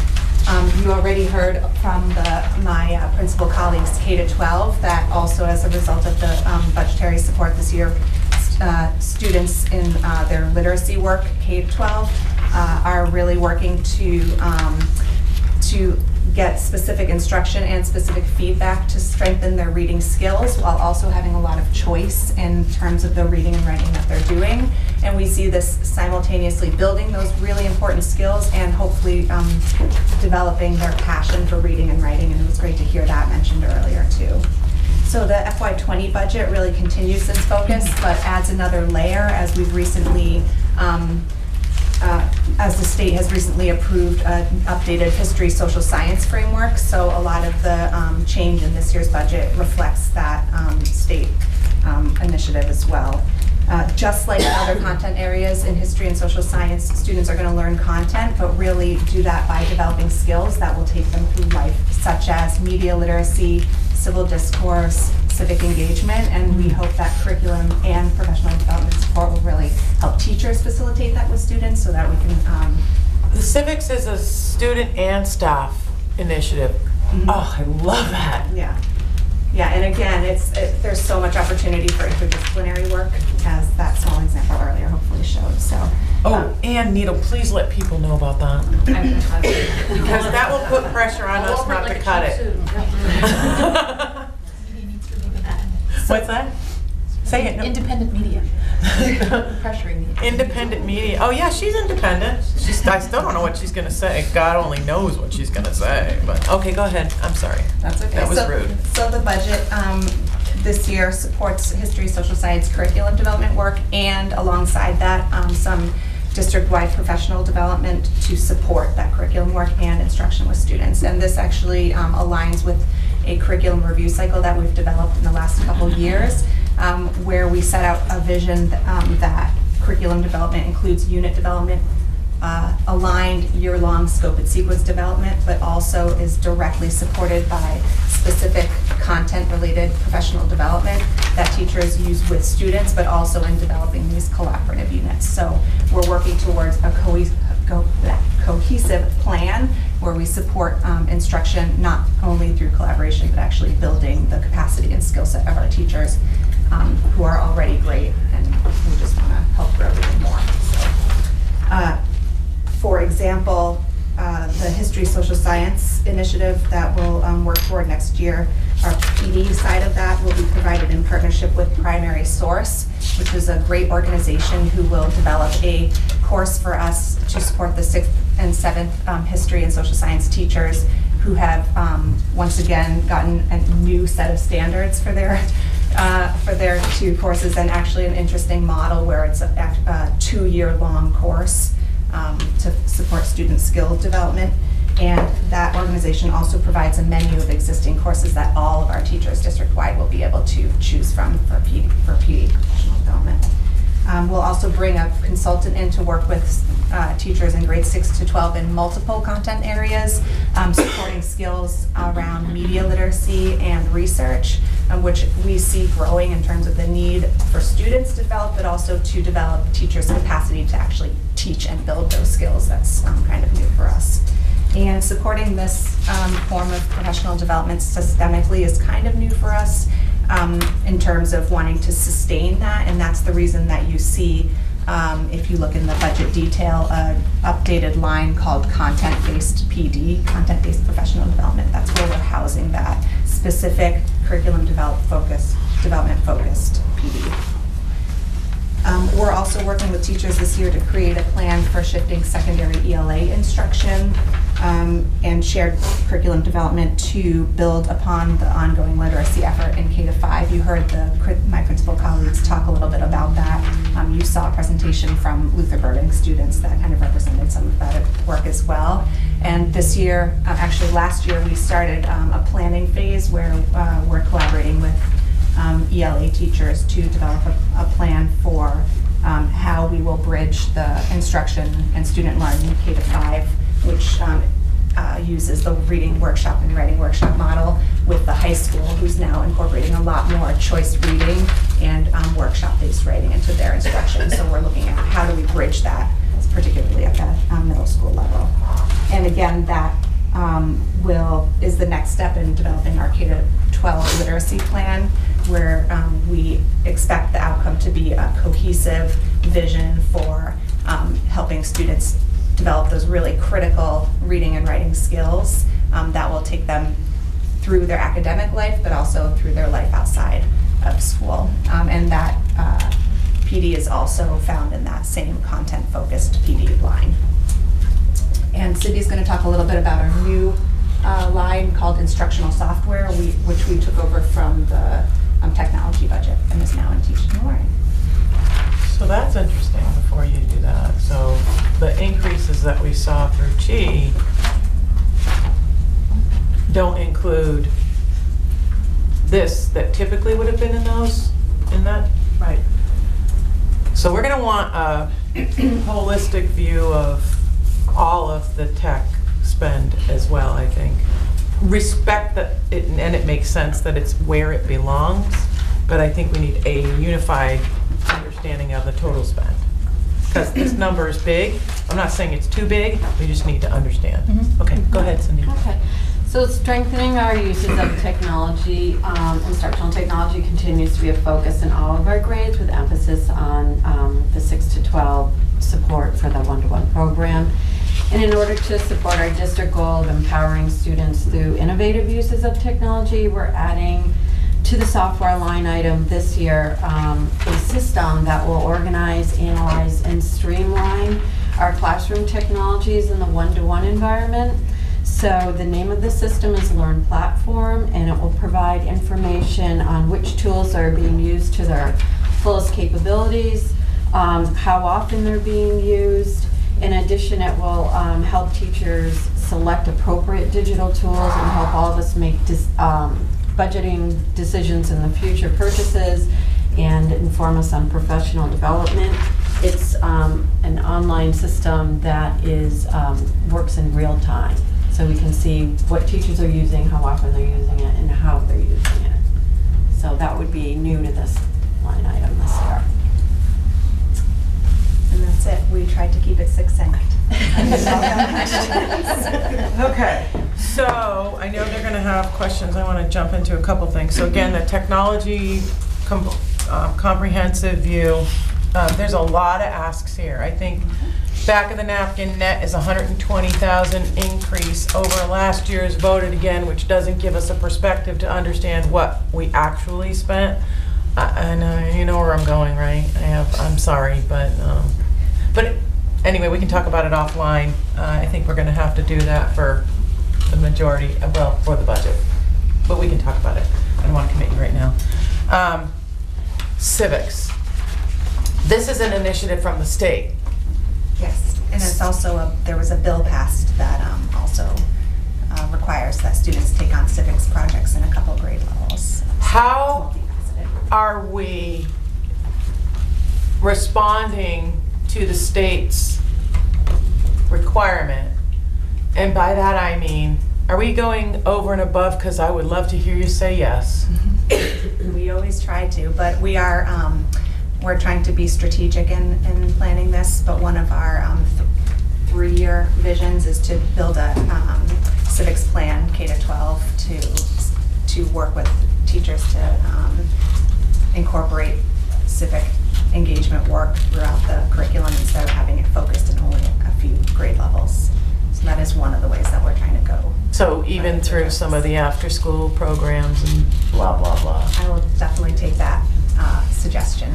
Um, You already heard from the, my uh, principal colleagues, K to 12, that also as a result of the um, budgetary support this year, uh, students in uh, their literacy work, K to 12, uh, are really working to, um, to get specific instruction and specific feedback to strengthen their reading skills while also having a lot of choice in terms of the reading and writing that they're doing. And we see this simultaneously building those really important skills and hopefully um, developing their passion for reading and writing. And it was great to hear that mentioned earlier too. So the FY20 budget really continues this focus, but adds another layer as we've recently um, uh, as the state has recently approved an updated history social science framework. So a lot of the um, change in this year's budget reflects that um, state um, initiative as well. Uh, Just like other content areas in history and social science, students are going to learn content, but really do that by developing skills that will take them through life, such as media literacy, civil discourse, civic engagement, and we hope that curriculum and professional development support will really help teachers facilitate that with students so that we can, um, The civics is a student and staff initiative. Oh, I love that. yeah. Yeah, and again, it's, it- there's so much opportunity for interdisciplinary work, as that small example earlier hopefully showed, so. Oh, um, and Needle, please let people know about that. Because that will put pressure on us not to cut it. What's that? Say it. no. Independent media. Pressuring me. Independent media. Oh, yeah, she's independent. She's, I still don't know what she's gonna say. God only knows what she's gonna say, but, okay, go ahead. I'm sorry. That's okay. That was So- rude. So the budget um, this year supports history, social science curriculum development work, and alongside that, um, some district-wide professional development to support that curriculum work and instruction with students. And this actually um, aligns with a curriculum review cycle that we've developed in the last couple years, um, where we set out a vision um, that curriculum development includes unit development, uh, aligned year-long scope and sequence development, but also is directly supported by specific content-related professional development that teachers use with students, but also in developing these collaborative units. So we're working towards a cohes- co- cohesive plan where we support um, instruction not only through collaboration, but actually building the capacity and skill set of our teachers um, who are already great and we just want to help grow even more. So, uh, for example, uh, the History Social Science Initiative that we'll um, work toward next year, our PD side of that will be provided in partnership with Primary Source, which is a great organization who will develop a course for us to support the sixth and seventh um, history and social science teachers who have, um, once again, gotten a new set of standards for their, uh, for their two courses, and actually an interesting model where it's a a uh, two-year-long course um, to support student skill development. And that organization also provides a menu of existing courses that all of our teachers district-wide will be able to choose from for PD, for PD professional development. Um, We'll also bring a consultant in to work with uh, teachers in grades 6 to 12 in multiple content areas, um, supporting skills around media literacy and research, um, which we see growing in terms of the need for students to develop, but also to develop teachers' capacity to actually teach and build those skills. That's um, kind of new for us. And supporting this um, form of professional development systemically is kind of new for us um, in terms of wanting to sustain that, and that's the reason that you see, um, if you look in the budget detail, an updated line called content-based PD, content-based professional development. That's where we're housing that specific curriculum develop focus, development focused PD. Um, We're also working with teachers this year to create a plan for shifting secondary ELA instruction um, and shared curriculum development to build upon the ongoing literacy effort in K to 5. You heard the, my principal colleagues talk a little bit about that. Um, You saw a presentation from Luther Burbank students that kind of represented some of that work as well. And this year, uh, actually last year, we started um, a planning phase where uh, we're collaborating with um, ELA teachers to develop a, a plan for um, how we will bridge the instruction and student learning K to five which um, uh, uses the reading workshop and writing workshop model with the high school, who's now incorporating a lot more choice reading and um, workshop-based writing into their instruction. So we're looking at how do we bridge that, particularly at that um, middle school level. And again, that um, will, is the next step in developing our K-12 literacy plan, where um, we expect the outcome to be a cohesive vision for um, helping students develop those really critical reading and writing skills um, that will take them through their academic life, but also through their life outside of school. Um, and that uh, PD is also found in that same content-focused PD line. And Cindy's going to talk a little bit about our new uh, line called instructional software, we, which we took over from the um, technology budget and is now in teaching and learning. So that's interesting before you do that. So the increases that we saw through Chi don't include this that typically would have been in those, in that? Right. So we're gonna want a holistic view of all of the tech spend as well, I think. Respect that, it and it makes sense that it's where it belongs, but I think we need a unified understanding of the total spend. Because this number is big. I'm not saying it's too big, we just need to understand. Mhm. Okay, go ahead, Cindy. Okay, so strengthening our uses of technology, um, instructional technology continues to be a focus in all of our grades with emphasis on um, the 6 to 12 support for the one-to-one program. And in order to support our district goal of empowering students through innovative uses of technology, we're adding to the software line item this year um, a system that will organize, analyze, and streamline our classroom technologies in the one-to-one environment. So the name of the system is Learn Platform, and it will provide information on which tools are being used to their fullest capabilities, um, how often they're being used. In addition, it will um, help teachers select appropriate digital tools and help all of us make um, budgeting decisions in the future purchases and inform us on professional development. It's um, an online system that is, um, works in real time. So we can see what teachers are using, how often they're using it, and how they're using it. So that would be new to this line item this year. And that's it. We tried to keep it succinct. Okay, so I know they're gonna have questions. I want to jump into a couple things. So again, the technology com- uh, comprehensive view, uh, there's a lot of asks here. I think back of the napkin net is 120,000 increase over last year's voted again, which doesn't give us a perspective to understand what we actually spent. I- And uh, you know where I'm going, right? I have, I'm sorry, but, um, but anyway, we can talk about it offline. Uh, I think we're gonna have to do that for the majority, uh, well, for the budget. But we can talk about it. I don't wanna commit you right now. Um, Civics. This is an initiative from the state. Yes, and it's also, a there was a bill passed that um, also uh, requires that students take on civics projects in a couple grade levels. How are we responding to the state's requirement? And by that I mean, are we going over and above? Because I would love to hear you say yes. We always try to, but we are, um, we're trying to be strategic in, in planning this, but one of our um, th- three-year visions is to build a um, civics plan, K to 12, to, to work with teachers to um, incorporate civic engagement work throughout the curriculum instead of having it focused in only a few grade levels. So that is one of the ways that we're trying to go. So even through some of the after-school programs and blah, blah, blah. I will definitely take that uh, suggestion,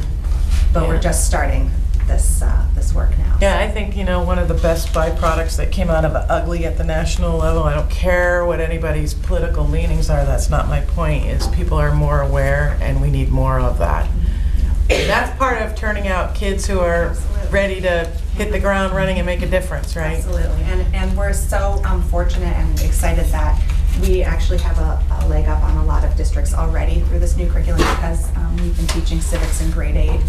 but we're just starting this, uh, this work now. Yeah, I think, you know, one of the best byproducts that came out of ugly at the national level, I don't care what anybody's political leanings are, that's not my point, is people are more aware and we need more of that. That's part of turning out kids who are ready to hit the ground running and make a difference, right? Absolutely, and, and we're so um, fortunate and excited that we actually have a, a leg up on a lot of districts already through this new curriculum because um, we've been teaching civics in grade eight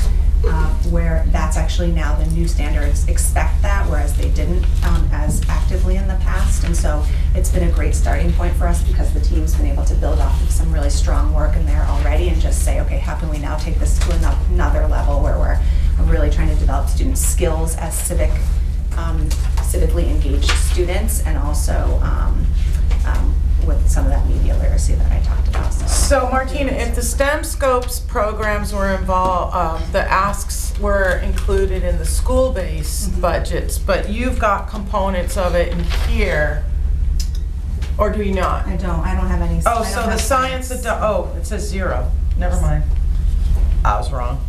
uh, where that's actually now the new standards expect that, whereas they didn't um, as actively in the past. And so it's been a great starting point for us because the team's been able to build off of some really strong work in there already and just say, okay, how can we now take this to another level where we're really trying to develop student skills as civic, um, civically engaged students and also um, um, with some of that media literacy that I talked about. So, So Martina, if the STEMscopes programs were involved, um, the asks were included in the school-based budgets, but you've got components of it in here, or do you not? I don't, I don't have any. Oh, so the science, adu- oh, it says zero, never mind. I was wrong.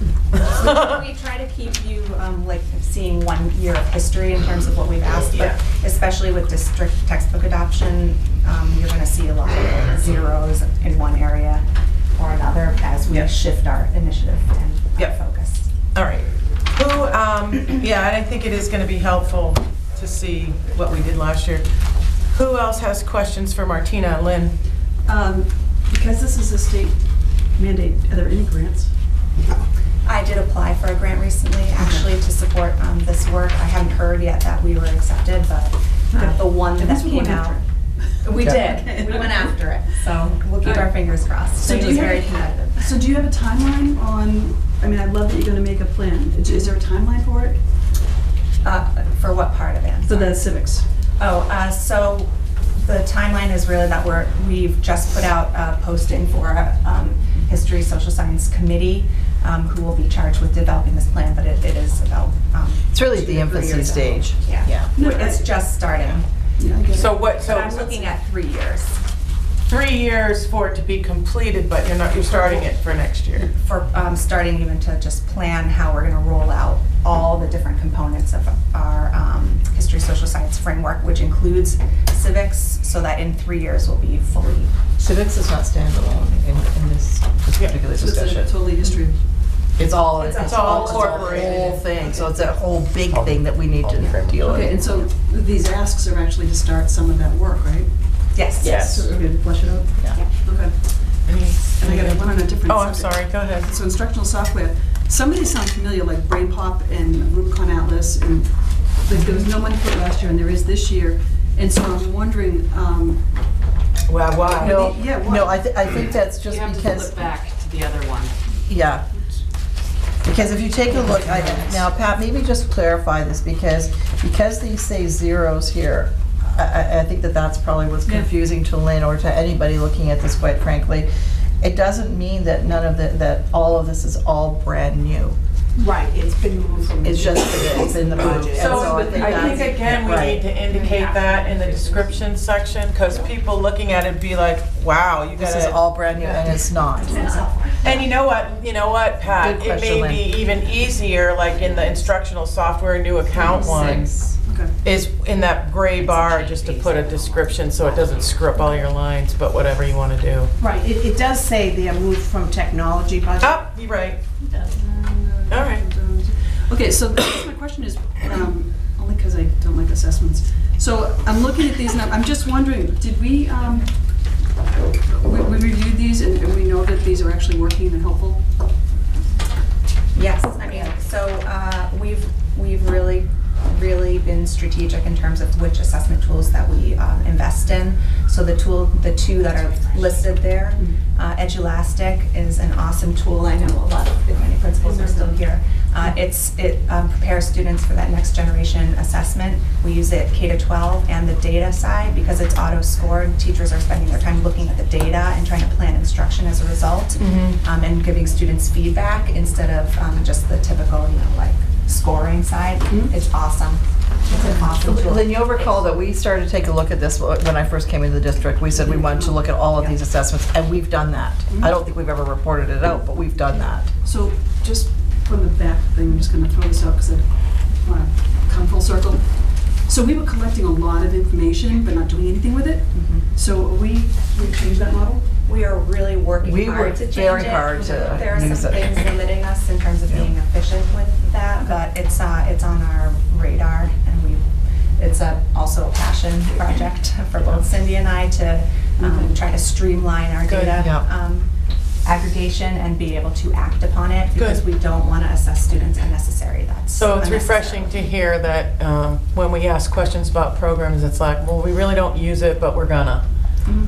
We try to keep you um, like seeing one year of history in terms of what we've asked, but Yeah. especially with district textbook adoption, um, you're going to see a lot of zeros in one area or another as we Yeah. shift our initiative and our Yep. focus. All right. Who, um, yeah, and I think it is gonna be helpful to see what we did last year. Who else has questions for Martina? Lynn? Um, Because this is a state mandate, are there any grants? I did apply for a grant recently, actually, to support um, this work. I haven't heard yet that we were accepted, but uh, the one At that we came went out. after We Okay. did, we went after it, so we'll keep our fingers crossed. So It do was you have very a- competitive. So do you have a timeline on, I mean, I love that you're gonna make a plan. Is is there a timeline for it? Uh, For what part of it? I'm For the civics? Oh, uh, so the timeline is really that we're, we've just put out a posting for a um, History Social Science Committee um, who will be charged with developing this plan, but it it is about. um, It's really two the infancy years out. stage. Yeah. Yeah. No, It's just starting. Yeah, I. So what, so But I'm looking at three years three years for it to be completed, but you're not, you're starting it for next year? for um, starting even to just plan how we're going to roll out all the different components of our um, history social science framework, which includes civics, so that in three years we'll be fully Civics is not standalone in, in this, this Yeah. particular So it's a totally history. It's all, It's it's all all, it's a whole thing, so it's a whole big thing that we need to deal with. Okay, and so these asks are actually to start some of that work, right? Yes. Yes. So, we're going to flesh it out? Yeah. Okay. Any- And I got one on a different Oh, I'm sorry, go ahead. So instructional software, some of these sound familiar, like BrainPOP and Rubicon Atlas, and like, there was no money for it last year, and there is this year. And so I'm wondering, um, Wow, wow. No, Yeah, why? no, I, thi- I think that's just You have to because, flip back to the other one. yeah. Because if you take a look, I, now Pat, maybe just clarify this, because, because these say zeros here, I, I, I think that that's probably what's Yeah. confusing to Lynn or to anybody looking at this, quite frankly. It doesn't mean that none of the, that all of this is all brand new. Right, it's been moved from. It's just, it's in the budget. And So I think I that's- think again, we right. need to indicate that in the description section, because people looking at it be like, wow, you This is gotta. all brand new, and it's not. And you know what, you know what, Pat? Good It question, may be even easier, like in the instructional software new account one, okay. is in that gray bar, just to put a description so it doesn't screw up all your lines, but whatever you want to do. Right, it, it does say they are moved from technology budget. Oh, you're right. All right. Okay, so this- my question is, um, only because I don't like assessments. So I'm looking at these, and I'm I'm just wondering, did we, um, we we reviewed these, and and we know that these are actually working and helpful? Yes, I mean, so uh, we've, we've really, really been strategic in terms of which assessment tools that we um, invest in. So the tool, the two that are listed there, uh, Edulastic is an awesome tool. I know a lot of, many principals are still here. Uh, It's, it um, prepares students for that next generation assessment. We use it K to 12 and the data side because it's auto-scored. Teachers are spending their time looking at the data and trying to plan instruction as a result um, and giving students feedback instead of um, just the typical, you know, like scoring side. Mm-hmm. It's awesome. It's an mm-hmm. awesome tool. Lynn, you'll recall that we started to take a look at this when I first came into the district. We said we wanted to look at all of these assessments, and we've done that. Mm-hmm. I don't think we've ever reported it out, but we've done that. So just from the back thing, I'm just gonna throw this out because I want to come full circle. So we were collecting a lot of information, but not doing anything with it. So are we, we changed that model? We are really working We hard worked to change very it. hard to There are some use it. things limiting us in terms of being efficient with that, but it's, uh, it's on our radar and we, it's a, also a passion project for both Cindy and I to, um, try to streamline our Good, data. yeah. um, aggregation and be able to act upon it because Good. we don't want to assess students unnecessary. That's So it's refreshing to hear that um, when we ask questions about programs, it's like, well, we really don't use it, but we're gonna.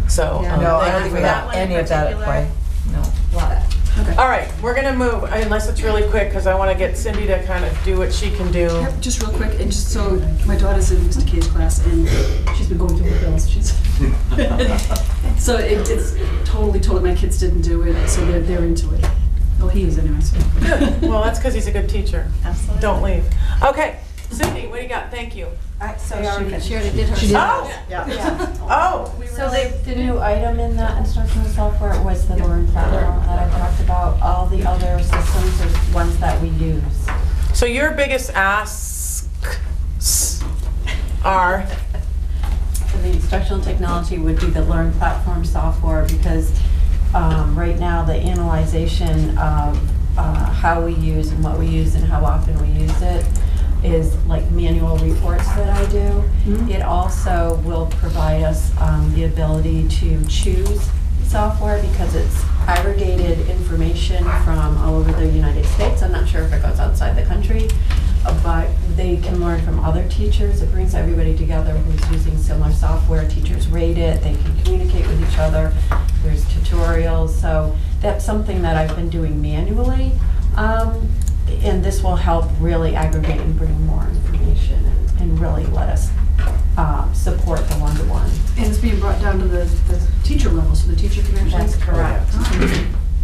So, Yeah. um, No, I don't think we that. that, any of that way. No. Love it. All right, we're gonna move, unless it's really quick, because I want to get Cindy to kind of do what she can do. Yep, Just real quick, and just so, my daughter's in Mr. K's class, and she's been going through her bills, she's, so it- it's totally, totally, my kids didn't do it, so they're, they're into it. Oh, he is anyway, so. Good, well, that's because he's a good teacher. Absolutely. Don't leave. Okay, Cindy, what do you got? Thank you. So oh, She already- she already did her. She did. Oh, Yeah. oh, So the, the new item in that instructional software was the Learn platform that I talked about. All the other systems are ones that we use. so your biggest asks are, So the instructional technology would be the Learn platform software because um, right now the analyzation of uh, how we use and what we use and how often we use it is like manual reports that I do. It also will provide us um, the ability to choose software because it's aggregated information from all over the United States. I'm not sure if it goes outside the country, uh, but they can learn from other teachers. It brings everybody together who's using similar software. Teachers rate it, they can communicate with each other. There's tutorials, so that's something that I've been doing manually. Um, and this will help really aggregate and bring more information and, and really let us uh, support the one-to-one. And it's being brought down to the, the teacher level, so the teacher can actually. That's correct.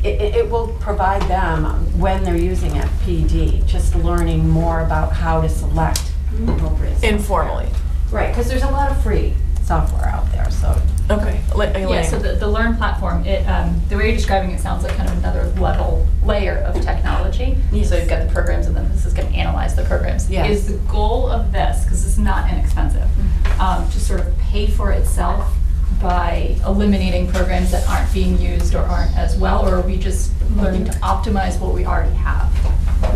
It, it it will provide them, when they're using it, PD, just learning more about how to select appropriate. informally. Right, because there's a lot of free software out there, so. Okay, Le- Yeah, so the, the Learn platform, it, um, the way you're describing it sounds like kind of another level, layer of technology. Yes. So you've got the programs and then this is gonna analyze the programs. Yes. Is the goal of this, because it's not inexpensive, um, to sort of pay for itself by eliminating programs that aren't being used or aren't as well, or are we just learning to optimize what we already have?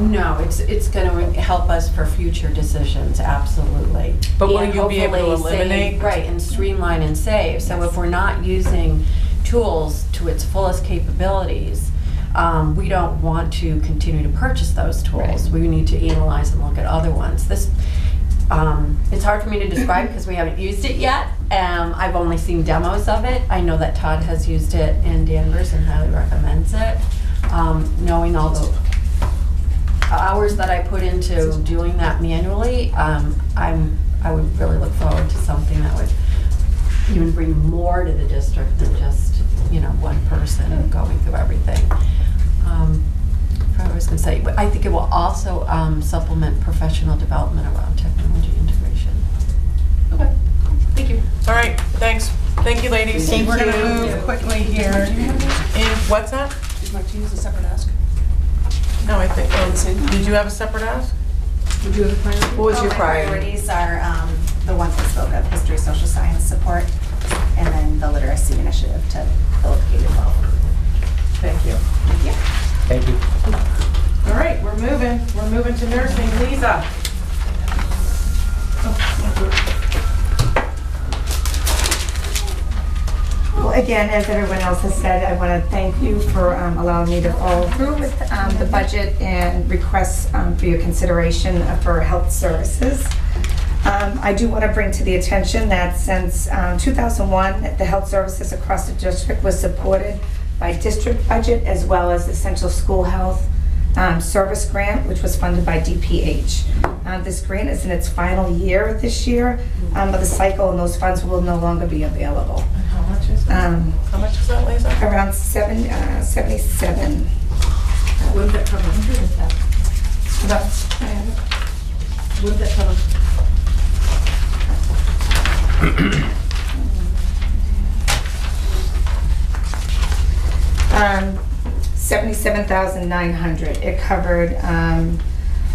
No, it's, it's going to help us for future decisions, absolutely. But will And you be able to hopefully save- eliminate? Right, and streamline and save. So if we're not using tools to its fullest capabilities, um, we don't want to continue to purchase those tools. We need to analyze and look at other ones. This, um, it's hard for me to describe because we haven't used it yet. Um, I've only seen demos of it. I know that Todd has used it in Danvers and highly recommends it. Um, knowing all the hours that I put into doing that manually, um, I'm, I would really look forward to something that would even bring more to the district than just, you know, one person going through everything. I forgot what I was gonna say, but I think it will also um, supplement professional development around technology integration. Okay, thank you. All right, thanks. Thank you, ladies. Thank We're gonna you. move quickly here. In, what's that? Is Martina's a separate ask? No, I think, oh, did you have a separate ask? Did you have a priority? What was Well, your my priority? priorities are um, the ones I spoke of, history, social science support, and then the literacy initiative to build K to 12. Thank you. Thank you. All right, we're moving. We're moving to nursing. Lisa. Well, again, as everyone else has said, I want to thank you for um, allowing me to follow through with um, the budget and requests um, for your consideration for health services. Um, I do want to bring to the attention that since um, 2001, the health services across the district was supported by district budget as well as Essential School Health um, Service Grant, which was funded by DPH. Uh, This grant is in its final year this year um, of the cycle, and those funds will no longer be available. How much is that? Um, How much is that, Lisa? Around seven, uh, 77. What did that cover? That's- What did that cover? Um, 77,900. It covered, um,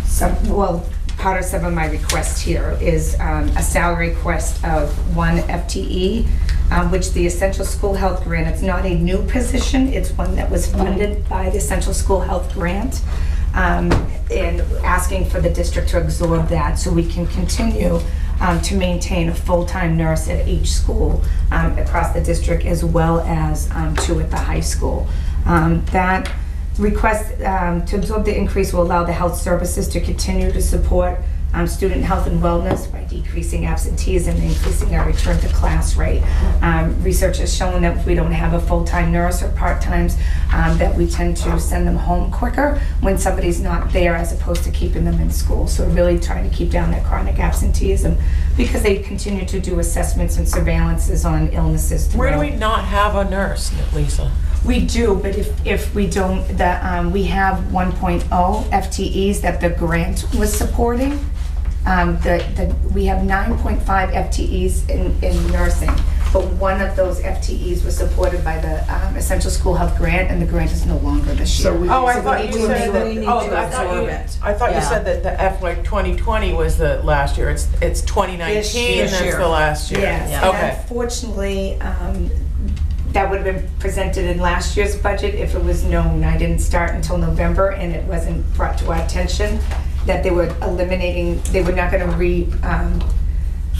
some, well, part of some of my requests here is, um, a salary request of one FTE, um, which the Essential School Health Grant, it's not a new position, it's one that was funded by the Essential School Health Grant. Um, and asking for the district to absorb that so we can continue, um, to maintain a full-time nurse at each school, um, across the district as well as, um, two at the high school. Um, That request um, to absorb the increase will allow the health services to continue to support um, student health and wellness by decreasing absenteeism and increasing our return to class rate. Um, Research has shown that if we don't have a full-time nurse or part-times, um, that we tend to send them home quicker when somebody's not there as opposed to keeping them in school. So we're really trying to keep down that chronic absenteeism because they continue to do assessments and surveillances on illnesses Where do we not have a nurse, Lisa? We do, but if, if we don't, the, um, we have 1.0 FTEs that the grant was supporting. Um, the, the, we have 9.5 FTEs in, in nursing, but one of those FTEs was supported by the, um, Essential School Health Grant, and the grant is no longer this year. Oh, I So we thought need you to said that, we need oh, to I thought absorb you, it. I thought you Yeah. said that the FY 2020 was the last year. It's, it's 2019 This year. that's the last year. Yes, and Okay. unfortunately, um, that would have been presented in last year's budget if it was known. I didn't start until November, and it wasn't brought to our attention that they were eliminating, they were not gonna re, um,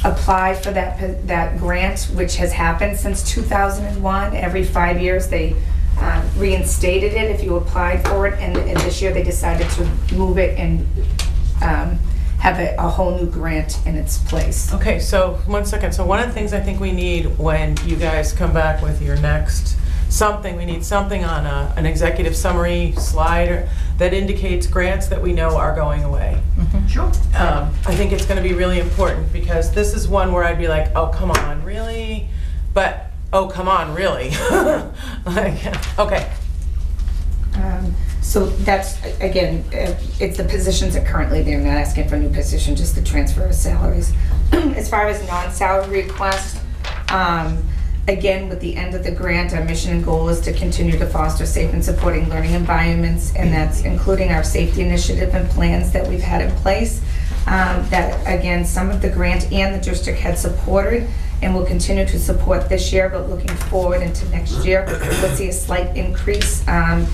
apply for that, that grant, which has happened since 2001. Every five years, they um, reinstated it if you applied for it, and and this year they decided to move it and um, have a a whole new grant in its place. Okay, so, one second. So one of the things I think we need when you guys come back with your next something, we need something on a, an executive summary slide that indicates grants that we know are going away. Sure. Um, I think it's gonna be really important, because this is one where I'd be like, oh, come on, really? But, oh, come on, really? Like, okay, Um, So that's, again, uh, it's the positions that currently, they're not asking for a new position, just the transfer of salaries. As far as non-salary requests, um, again, with the end of the grant, our mission and goal is to continue to foster safe and supporting learning environments, and that's including our safety initiative and plans that we've had in place. um, That, again, some of the grant and the district had supported and will continue to support this year, but looking forward into next year, we'll see a slight increase um,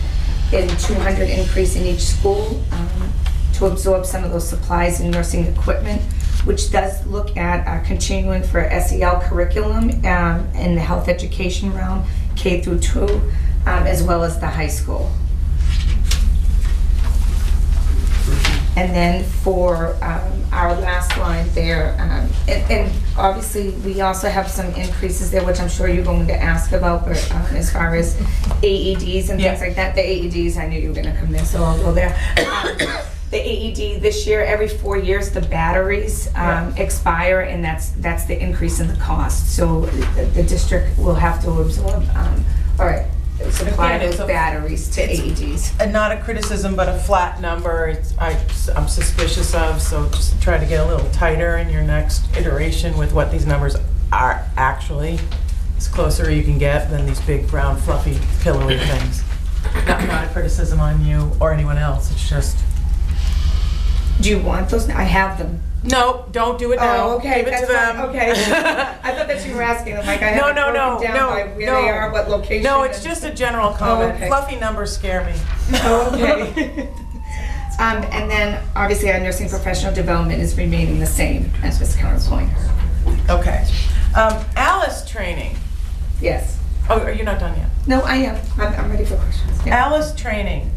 in 200 increase in each school um, to absorb some of those supplies and nursing equipment, which does look at uh, continuing for SEL curriculum um, in the health education realm, K through 2, um, as well as the high school. And then for um, our last line there, um, and and obviously, we also have some increases there, which I'm sure you're going to ask about, but um, as far as AEDs and Yeah. things like that, the AEDs, I knew you were going to come there, so I'll go there. The AED, this year, every four years, the batteries um, expire, and that's, that's the increase in the cost. So the the district will have to absorb, um, or supply Again, it's those a- batteries to AEDs. and not a criticism, but a flat number, it's, I, I'm suspicious of, so just try to get a little tighter in your next iteration with what these numbers are actually. It's closer you can get than these big brown fluffy pillowy things. Not, not a criticism on you or anyone else, it's just. Do you want those? I have them. No, don't do it now. Oh, okay, Give it to that's them. okay. I thought that you were asking, I'm like, I No, have it no, no, broken down no, by where no. they are, what location. No, it's and- just a general comment. okay. Fluffy numbers scare me. Oh, okay. Um, and then, obviously, our nursing professional development is remaining the same at this current point. Okay. Um, Alice training. Yes. Oh, are you not done yet? No, I am, I'm, I'm ready for questions. Yeah. Alice training.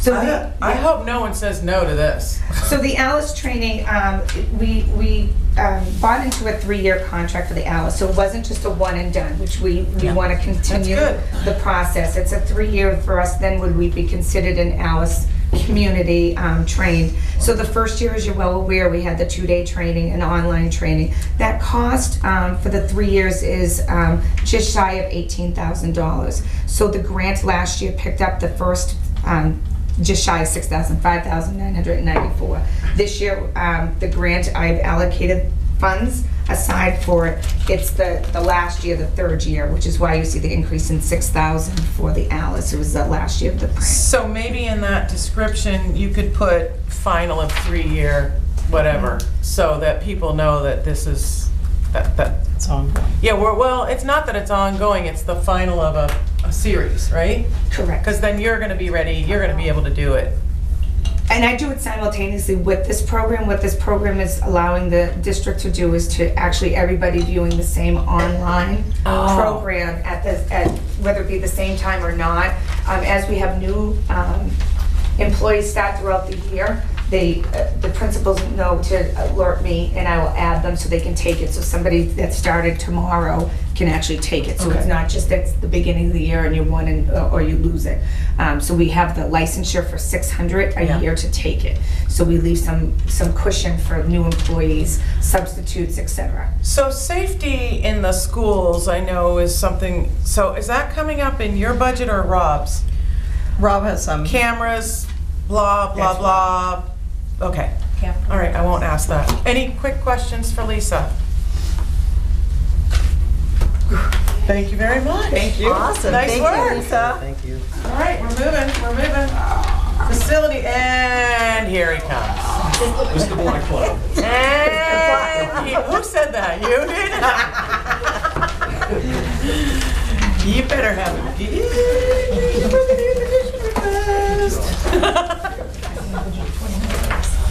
So I, the- I hope no one says no to this. So the Alice training, um, we, we um, bought into a three-year contract for the Alice, so it wasn't just a one and done, which we, we Yeah. want to continue the process. It's a three-year for us, then would we be considered an Alice community um, trained? So the first year, as you're well aware, we had the two-day training and online training. That cost um, for the three years is um, just shy of $18,000. So the grant last year picked up the first um, just shy of 6,000, 5,994. This year, um, the grant, I've allocated funds aside for it. It's the, the last year, the third year, which is why you see the increase in 6,000 for the Alice. It was the last year of the grant. So maybe in that description, you could put final of three-year, whatever, so that people know that this is, that, that. It's ongoing. Yeah, we're, well, it's not that it's ongoing, it's the final of a, a series, right? Correct. Because then you're gonna be ready, you're gonna be able to do it. And I do it simultaneously with this program. What this program is allowing the district to do is to actually everybody viewing the same online Oh. program at the, at, whether it be the same time or not. um, as we have new um, employees start throughout the year, they, uh, the principals know to alert me and I will add them so they can take it. So somebody that started tomorrow can actually take it. So it's Okay. not just at the beginning of the year and you won and, uh, or you lose it. Um, So we have the licensure for 600 Yeah. a year to take it. So we leave some, some cushion for new employees, substitutes, et cetera. So safety in the schools, I know, is something, so is that coming up in your budget or Rob's? Rob has some. Cameras, blah, blah, That's blah. Okay. All right, I won't ask that. Any quick questions for Lisa? Thank you very much. Thank you. Awesome. Nice Thank you, work. Lisa. Thank you. All right, we're moving, we're moving. Facility, and here he comes. Mr. Black Cloud. And he- who said that? You did? You better have a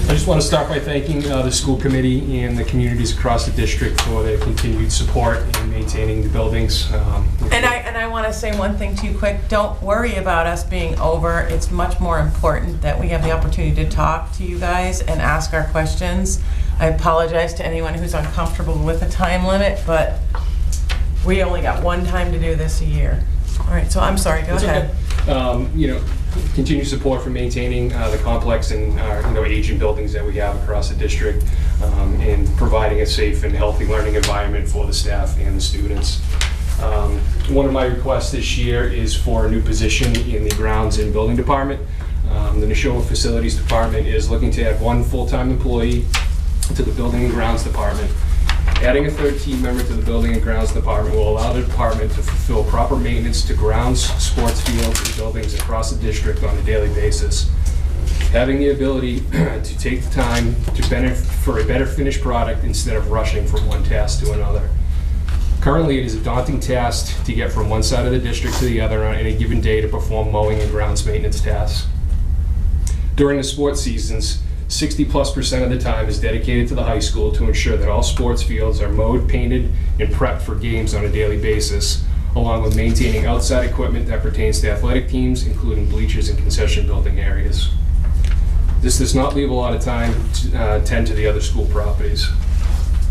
I just want to start by thanking uh, the school committee and the communities across the district for their continued support in maintaining the buildings. Um, And I, and I want to say one thing too quick. Don't worry about us being over. It's much more important that we have the opportunity to talk to you guys and ask our questions. I apologize to anyone who's uncomfortable with the time limit, but we only got one time to do this a year. All right, so I'm sorry, go It's ahead. okay. Um, You know, continued support for maintaining uh, the complex and, our, you know, aging buildings that we have across the district, um, and providing a safe and healthy learning environment for the staff and the students. Um, One of my requests this year is for a new position in the grounds and building department. Um, The Nashoba Facilities Department is looking to add one full-time employee to the Building and Grounds Department. Adding a third team member to the Building and Grounds Department will allow the department to fulfill proper maintenance to grounds, sports fields, and buildings across the district on a daily basis. Having the ability to take the time to benefit for a better finished product instead of rushing from one task to another. Currently, it is a daunting task to get from one side of the district to the other on any given day to perform mowing and grounds maintenance tasks. During the sports seasons, 60-plus percent of the time is dedicated to the high school to ensure that all sports fields are mowed, painted, and prepped for games on a daily basis, along with maintaining outside equipment that pertains to athletic teams, including bleachers and concession building areas. This does not leave a lot of time to uh, tend to the other school properties.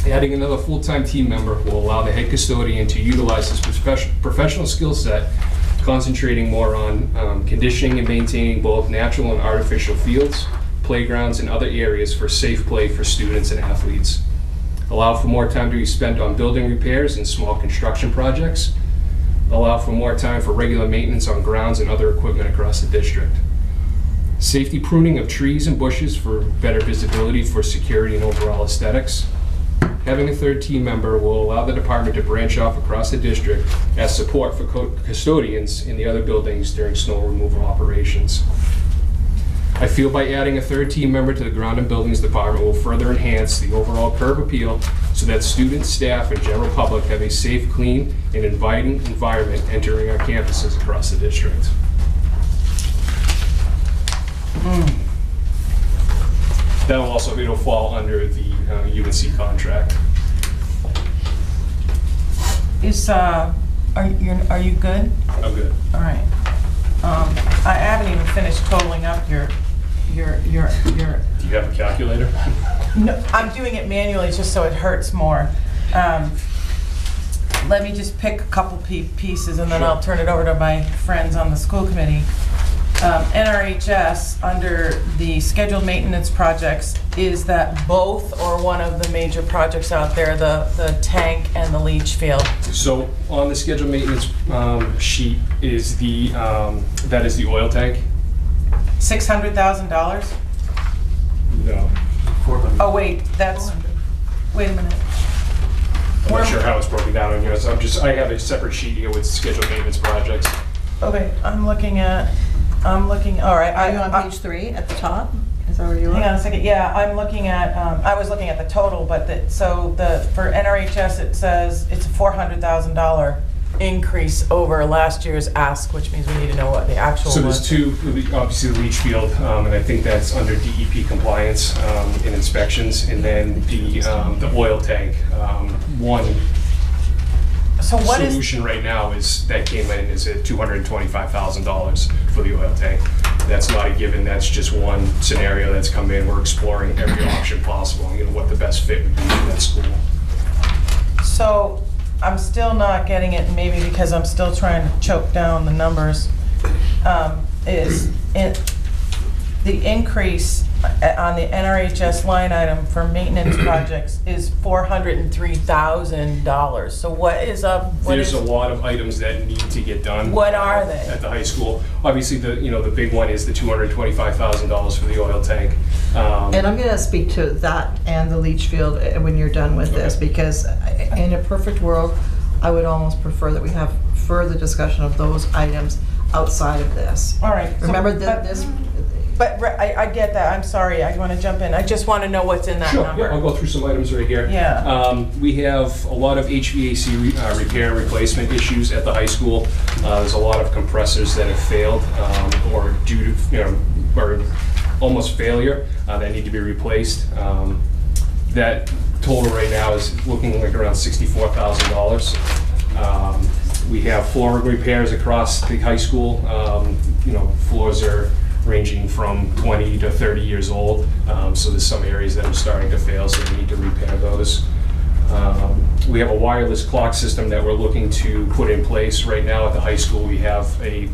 Adding another full-time team member will allow the head custodian to utilize his profes- professional skill set, concentrating more on um, conditioning and maintaining both natural and artificial fields, playgrounds, and other areas for safe play for students and athletes. Allow for more time to be spent on building repairs and small construction projects. Allow for more time for regular maintenance on grounds and other equipment across the district. Safety pruning of trees and bushes for better visibility for security and overall aesthetics. Having a third team member will allow the department to branch off across the district as support for custodians in the other buildings during snow removal operations. I feel by adding a third team member to the ground and buildings department will further enhance the overall curb appeal so that students, staff, and general public have a safe, clean, and inviting environment entering our campuses across the district. That'll also, it'll fall under the uh, UNC contract. Is, uh, are you, are you good? I'm good. All right. Um, I haven't even finished totaling up your, your, your, your, Do you have a calculator? no, I'm doing it manually just so it hurts more. Um, Let me just pick a couple pieces and then I'll turn it over to my friends on the school committee. Um, NRHS, under the scheduled maintenance projects, is that both or one of the major projects out there, the, the tank and the leach field? So on the scheduled maintenance um, sheet is the, um, that is the oil tank? Six hundred thousand dollars? No. Oh, wait, that's, wait a minute. I'm not sure how it's broken down on here, so I'm just, I have a separate sheet here with scheduled maintenance projects. Okay, I'm looking at, I'm looking, all right. Are you I- on page three at the top? Is that where you are? Hang on a second, yeah, I'm looking at, um, I was looking at the total, but the, so the, for NRHS, it says it's a four hundred thousand dollar increase over last year's ask, which means we need to know what the actual So was. there's two, obviously the leach field, um, and I think that's under DEP compliance um, and inspections, and then the, um, the oil tank. um, One, So what is, solution right now is, that came in, is at $225,000 for the oil tank. That's not a given, that's just one scenario that's come in. We're exploring every option possible, you know, what the best fit would be for that school. so I'm still not getting it, maybe because I'm still trying to choke down the numbers, um, is it, the increase uh, on the NRHS line item for maintenance projects is four hundred and three thousand dollars. So what is up? what There's is- a lot of items that need to get done. What are they? At the high school. Obviously, the, you know, the big one is the $225,000 for the oil tank. Um, And I'm going to speak to that and the leach field uh, when you're done with this, because in a perfect world, I would almost prefer that we have further discussion of those items outside of this. All right. so- Remember but- that this, But re- I, I get that, I'm sorry, I want to jump in, I just want to know what's in that Sure, yeah, I'll number. go through some items right here. Yeah. Um, We have a lot of HVAC re- uh, repair and replacement issues at the high school. Uh, There's a lot of compressors that have failed um, or due to, you know, or almost failure uh, that need to be replaced. Um, That total right now is looking like around $64,000. Um, We have flooring repairs across the high school. Um, You know, floors are ranging from 20 to 30 years old. Um, So there's some areas that are starting to fail, so we need to repair those. Um, We have a wireless clock system that we're looking to put in place. Right now at the high school, we have a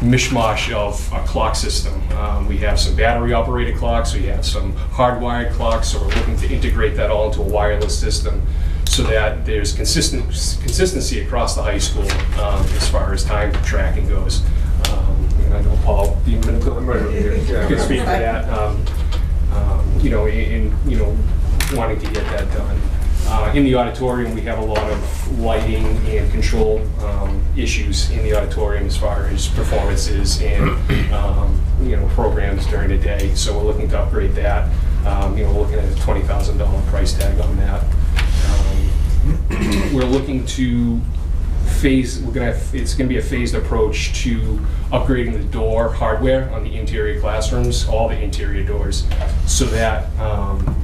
mishmash of a clock system. Um, We have some battery-operated clocks, we have some hardwired clocks, so we're looking to integrate that all into a wireless system so that there's consistent, consistency across the high school um, as far as time tracking goes. Um, And I know Paul, you can can speak to that. um, um, You know, in, in, you know, wanting to get that done. Uh, In the auditorium, we have a lot of lighting and control um, issues in the auditorium as far as performances and, um, you know, programs during the day. So we're looking to upgrade that. Um, You know, we're looking at a $20,000 price tag on that. Um, We're looking to phase, we're gonna, have- it's gonna be a phased approach to upgrading the door hardware on the interior classrooms, all the interior doors, so that um,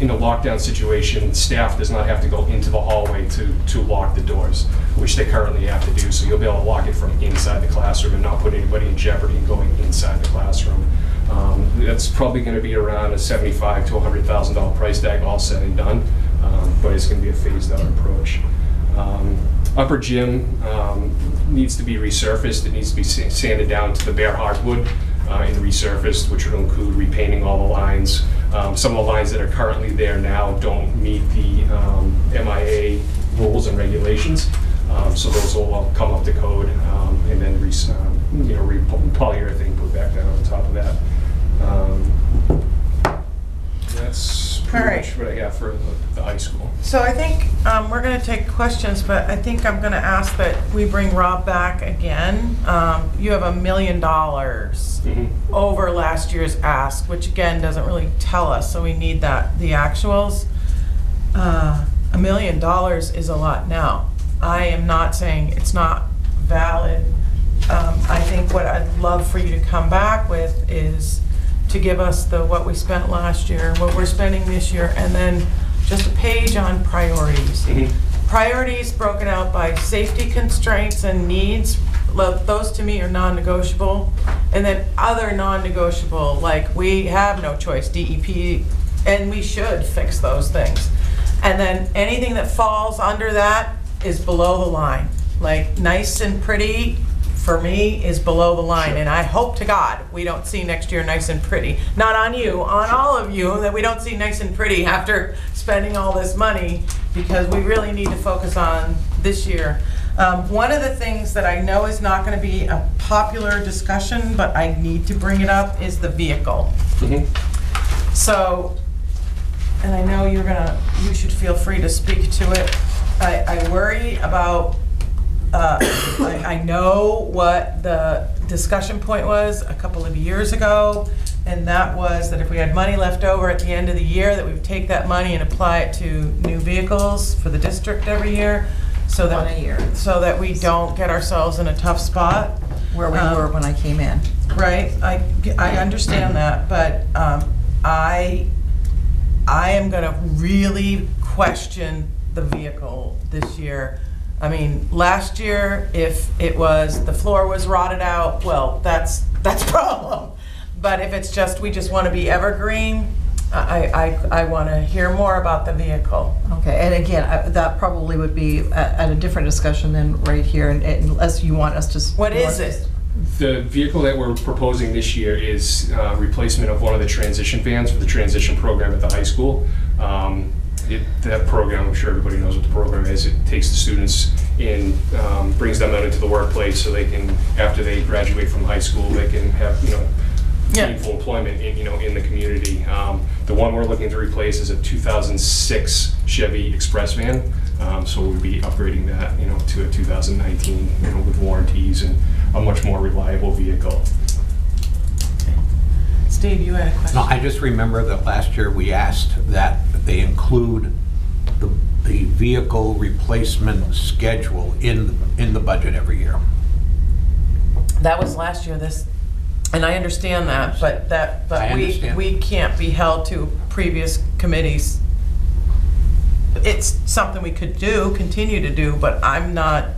in a lockdown situation, staff does not have to go into the hallway to, to lock the doors, which they currently have to do. So you'll be able to lock it from inside the classroom and not put anybody in jeopardy in going inside the classroom. Um, That's probably gonna be around a seventy-five to hundred thousand dollar price tag, all said and done, um, but it's gonna be a phased out approach. Um, Upper gym um, needs to be resurfaced, it needs to be sa- sanded down to the bare hardwood uh, and resurfaced, which would include repainting all the lines. Um, Some of the lines that are currently there now don't meet the um, MIAA rules and regulations, Um, so those will all come up to code um, and then, re- um, you know, re- polyurethane put back down on top of that. Um, That's All pretty right. much what I have for the- the high school. So I think um, we're going to take questions, but I think I'm going to ask that we bring Rob back again. Um, You have a million dollars over last year's ask, which again doesn't really tell us, so we need that, the actuals. Uh, A million dollars is a lot now. I am not saying it's not valid. Um, I think what I'd love for you to come back with is to give us the, what we spent last year, what we're spending this year, and then just a page on priorities. Mm-hmm. Priorities broken out by safety constraints and needs, lo- those to me are non-negotiable. And then other non-negotiable, like we have no choice, DEP, and we should fix those things. And then anything that falls under that is below the line. Like nice and pretty, for me, is below the line. And I hope to God, we don't see next year nice and pretty. Not on you, on all of you, that we don't see nice and pretty after spending all this money, because we really need to focus on this year. Um, One of the things that I know is not gonna be a popular discussion, but I need to bring it up, is the vehicle. So, and I know you're gonna, you should feel free to speak to it. I, I worry about, uh, I, I know what the discussion point was a couple of years ago, and that was that if we had money left over at the end of the year, that we would take that money and apply it to new vehicles for the district every year, so that. One a year. So that we don't get ourselves in a tough spot. where we Um, were when I came in. Right, I, I understand that, but um, I, I am gonna really question the vehicle this year. I mean, last year, if it was, the floor was rotted out, well, that's, that's a problem. But if it's just, we just want to be evergreen, I, I, I want to hear more about the vehicle. Okay, and again, I- that probably would be at at a different discussion than right here, and- unless you want us to. s- What you is want us- it? The vehicle that we're proposing this year is uh, replacement of one of the transition vans for the transition program at the high school. Um, it- That program, I'm sure everybody knows what the program is. It takes the students and um, brings them out into the workplace so they can, after they graduate from high school, they can have, you know, Yeah. meaningful employment in, you know, in the community. Um, The one we're looking to replace is a 2006 Chevy Express van. Um, So we'll be upgrading that, you know, to a 2019, you know, with warranties and a much more reliable vehicle. Steve, you had a question? No, I just remember that last year we asked that they include the, the vehicle replacement schedule in, in the budget every year. That was last year, this, and I understand that, but that, but we, understand. we can't be held to previous committees. It's something we could do, continue to do, but I'm not,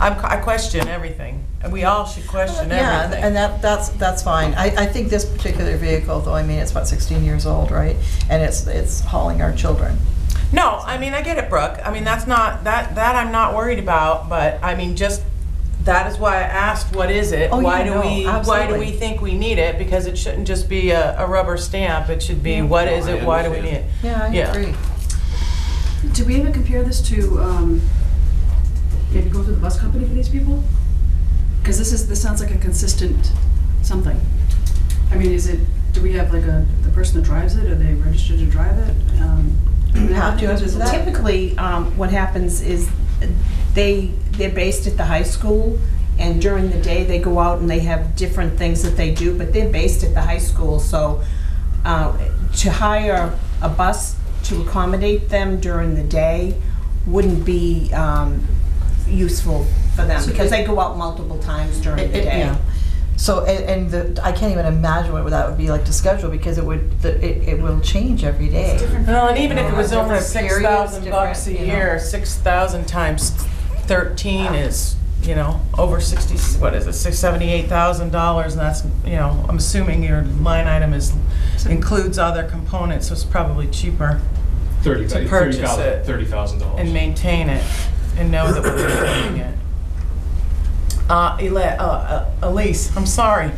I'm, I question everything. And we all should question Yeah, everything. and that, that's, that's fine. I, I think this particular vehicle, though, I mean, it's about 16 years old, right? And it's, it's hauling our children. No, I mean, I get it, Brooke. I mean, that's not, that, that I'm not worried about, but I mean, just, that is why I asked, what is it? Oh, yeah, Why do no, we, why do absolutely. we think we need it? Because it shouldn't just be a, a rubber stamp. It should be, what is No, I it? Why do we need it? Yeah, I agree. Do we ever compare this to, um, maybe go through the bus company for these people? Because this is, this sounds like a consistent something. I mean, is it, do we have like a, the person that drives it, are they registered to drive it? Um, How do you answer that? Typically, um, what happens is they, they're based at the high school, and during the day, they go out and they have different things that they do, but they're based at the high school, so uh, to hire a bus to accommodate them during the day wouldn't be um, useful for them, So because it- they go out multiple times during It- the it- day. yeah. So, and, and the, I can't even imagine what that would be like to schedule, because it would, the- it, it will change every day. Well, and even if it was only Different six periods, thousand bucks a different, you know. year, six thousand times thirteen is, you know, over sixty, what is it, six, seventy-eight thousand dollars, and that's, you know, I'm assuming your line item is, includes other components, so it's probably cheaper Thirty, To thirty purchase it. thirty thousand dollars. and maintain it, and know that we're doing it. Uh, Eli, uh, uh, Elise, I'm sorry.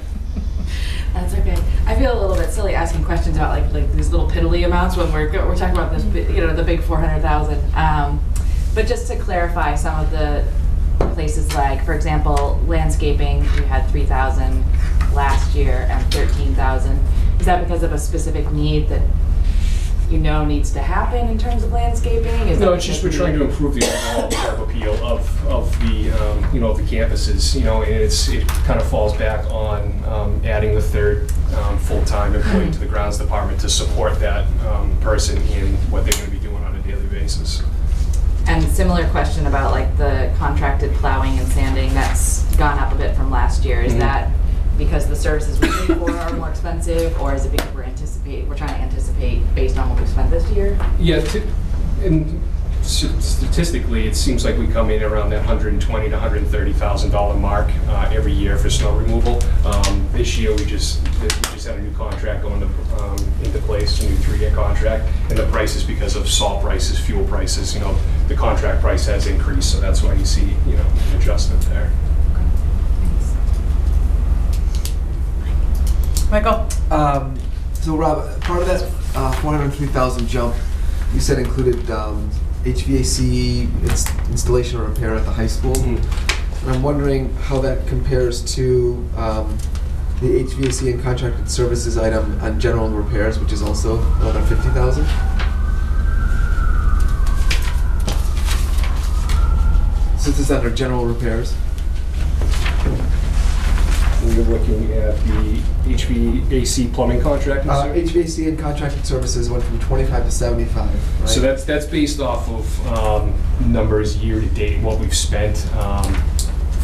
That's okay. I feel a little bit silly asking questions about like like these little piddly amounts when we're we're talking about this you know the big four hundred thousand. Um, but just to clarify some of the places like for example landscaping you had three thousand last year and thirteen thousand. Is that because of a specific need that you know needs to happen in terms of landscaping? Is No, that it's just we're trying to improve the overall appeal of, of the, um, you know, of the campuses, you know, and it's, it kind of falls back on um, adding the third um, full-time employee to the grounds department to support that um, person in what they're going to be doing on a daily basis. And similar question about like the contracted plowing and sanding, that's gone up a bit from last year. Is Mhm. that because the services we pay for are more expensive, or is it because we're anticipate, we're trying to anticipate based on what we've spent this year? Yeah, t- and statistically, it seems like we come in around that hundred and twenty to hundred and thirty thousand dollar mark uh, every year for snow removal. Um, This year, we just, we just had a new contract going to, um, into place, a new three-year contract, and the price is because of salt prices, fuel prices, you know, the contract price has increased, so that's why you see, you know, an adjustment there. Michael? Um, so Rob, part of that uh, 403,000 jump, you said included um, HVAC ins- installation or repair at the high school. And I'm wondering how that compares to um, the HVAC and contracted services item on general repairs, which is also another 50,000. So this is under general repairs. We're looking at the HVAC plumbing contract. Uh, HVAC and contracted services went from 25 to 75, right? So that's, that's based off of um, numbers year-to-date, what we've spent um,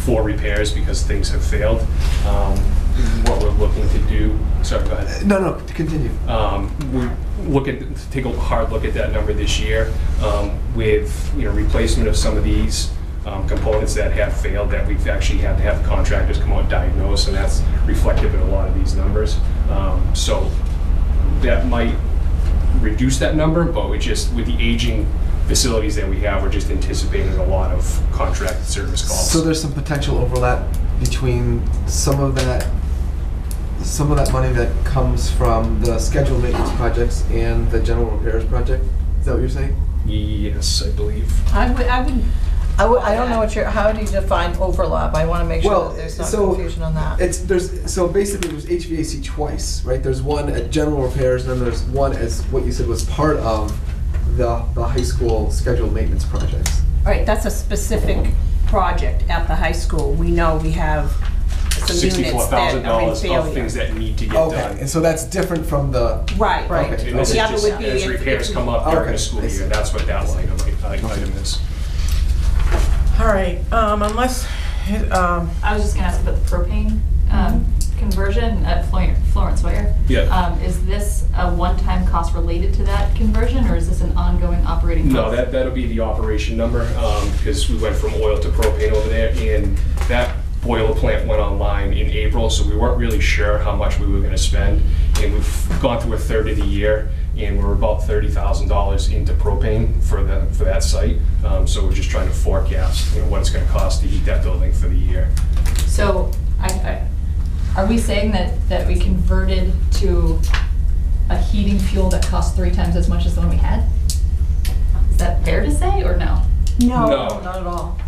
for repairs because things have failed. Um, What we're looking to do, sorry, go ahead. No, no, continue. Um, We look at, take a hard look at that number this year um, with, you know, replacement of some of these um, components that have failed that we've actually had to have contractors come out and diagnose, and that's reflective in a lot of these numbers. Um, So that might reduce that number, but we just, with the aging facilities that we have, we're just anticipating a lot of contract service calls. So there's some potential overlap between some of that, some of that money that comes from the scheduled maintenance projects and the general repairs project? Is that what you're saying? Yes, I believe. I would, I would, I don't know what you're, how do you define overlap? I want to make sure Well, that there's not so confusion on that. It's there's so basically there's HVAC twice, right? There's one at general repairs, and then there's one as what you said was part of the the high school scheduled maintenance projects. all right, that's a specific project at the high school. We know we have some Sixty-four units thousand that are in dollars of failure. things that need to get Okay, done. and so that's different from the Right, right. Okay. And this is The other just would be as if- repairs if- come up during Okay, the school I see. year, that's what that line item item is. All right, um, unless, um, I was just gonna ask about the propane um, conversion at Flor- Florence Sawyer. Yeah. Um, Is this a one-time cost related to that conversion, or is this an ongoing operating cost? No, that, that'll be the operation number, um, because we went from oil to propane over there, and that boiler plant went online in April, so we weren't really sure how much we were gonna spend. And we've gone through a third of the year, and we're about thirty thousand dollars into propane for the, for that site. Um, so we're just trying to forecast, you know, what it's gonna cost to heat that building for the year. So, I, I, are we saying that, that we converted to a heating fuel that costs three times as much as the one we had? Is that fair to say, or no? No. No. Not at all.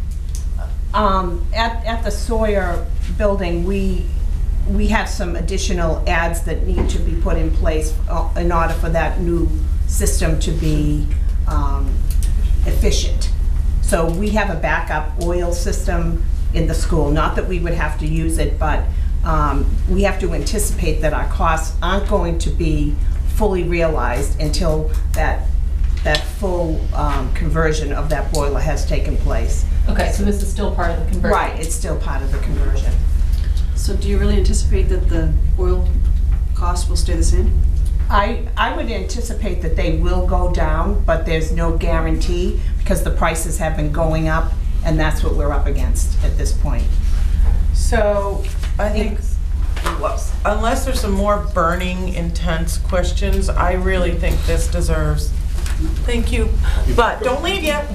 Um, at, at the Sawyer building, we, we have some additional ads that need to be put in place uh, in order for that new system to be, um, efficient. So we have a backup oil system in the school, not that we would have to use it, but, um, we have to anticipate that our costs aren't going to be fully realized until that, that full, um, conversion of that boiler has taken place. Okay, so this is still part of the conversion? Right, it's still part of the conversion. So do you really anticipate that the oil cost will stay the same? I, I would anticipate that they will go down, but there's no guarantee because the prices have been going up, and that's what we're up against at this point. so I think, unless there's some more burning, intense questions, I really think this deserves, thank you, but don't leave yet.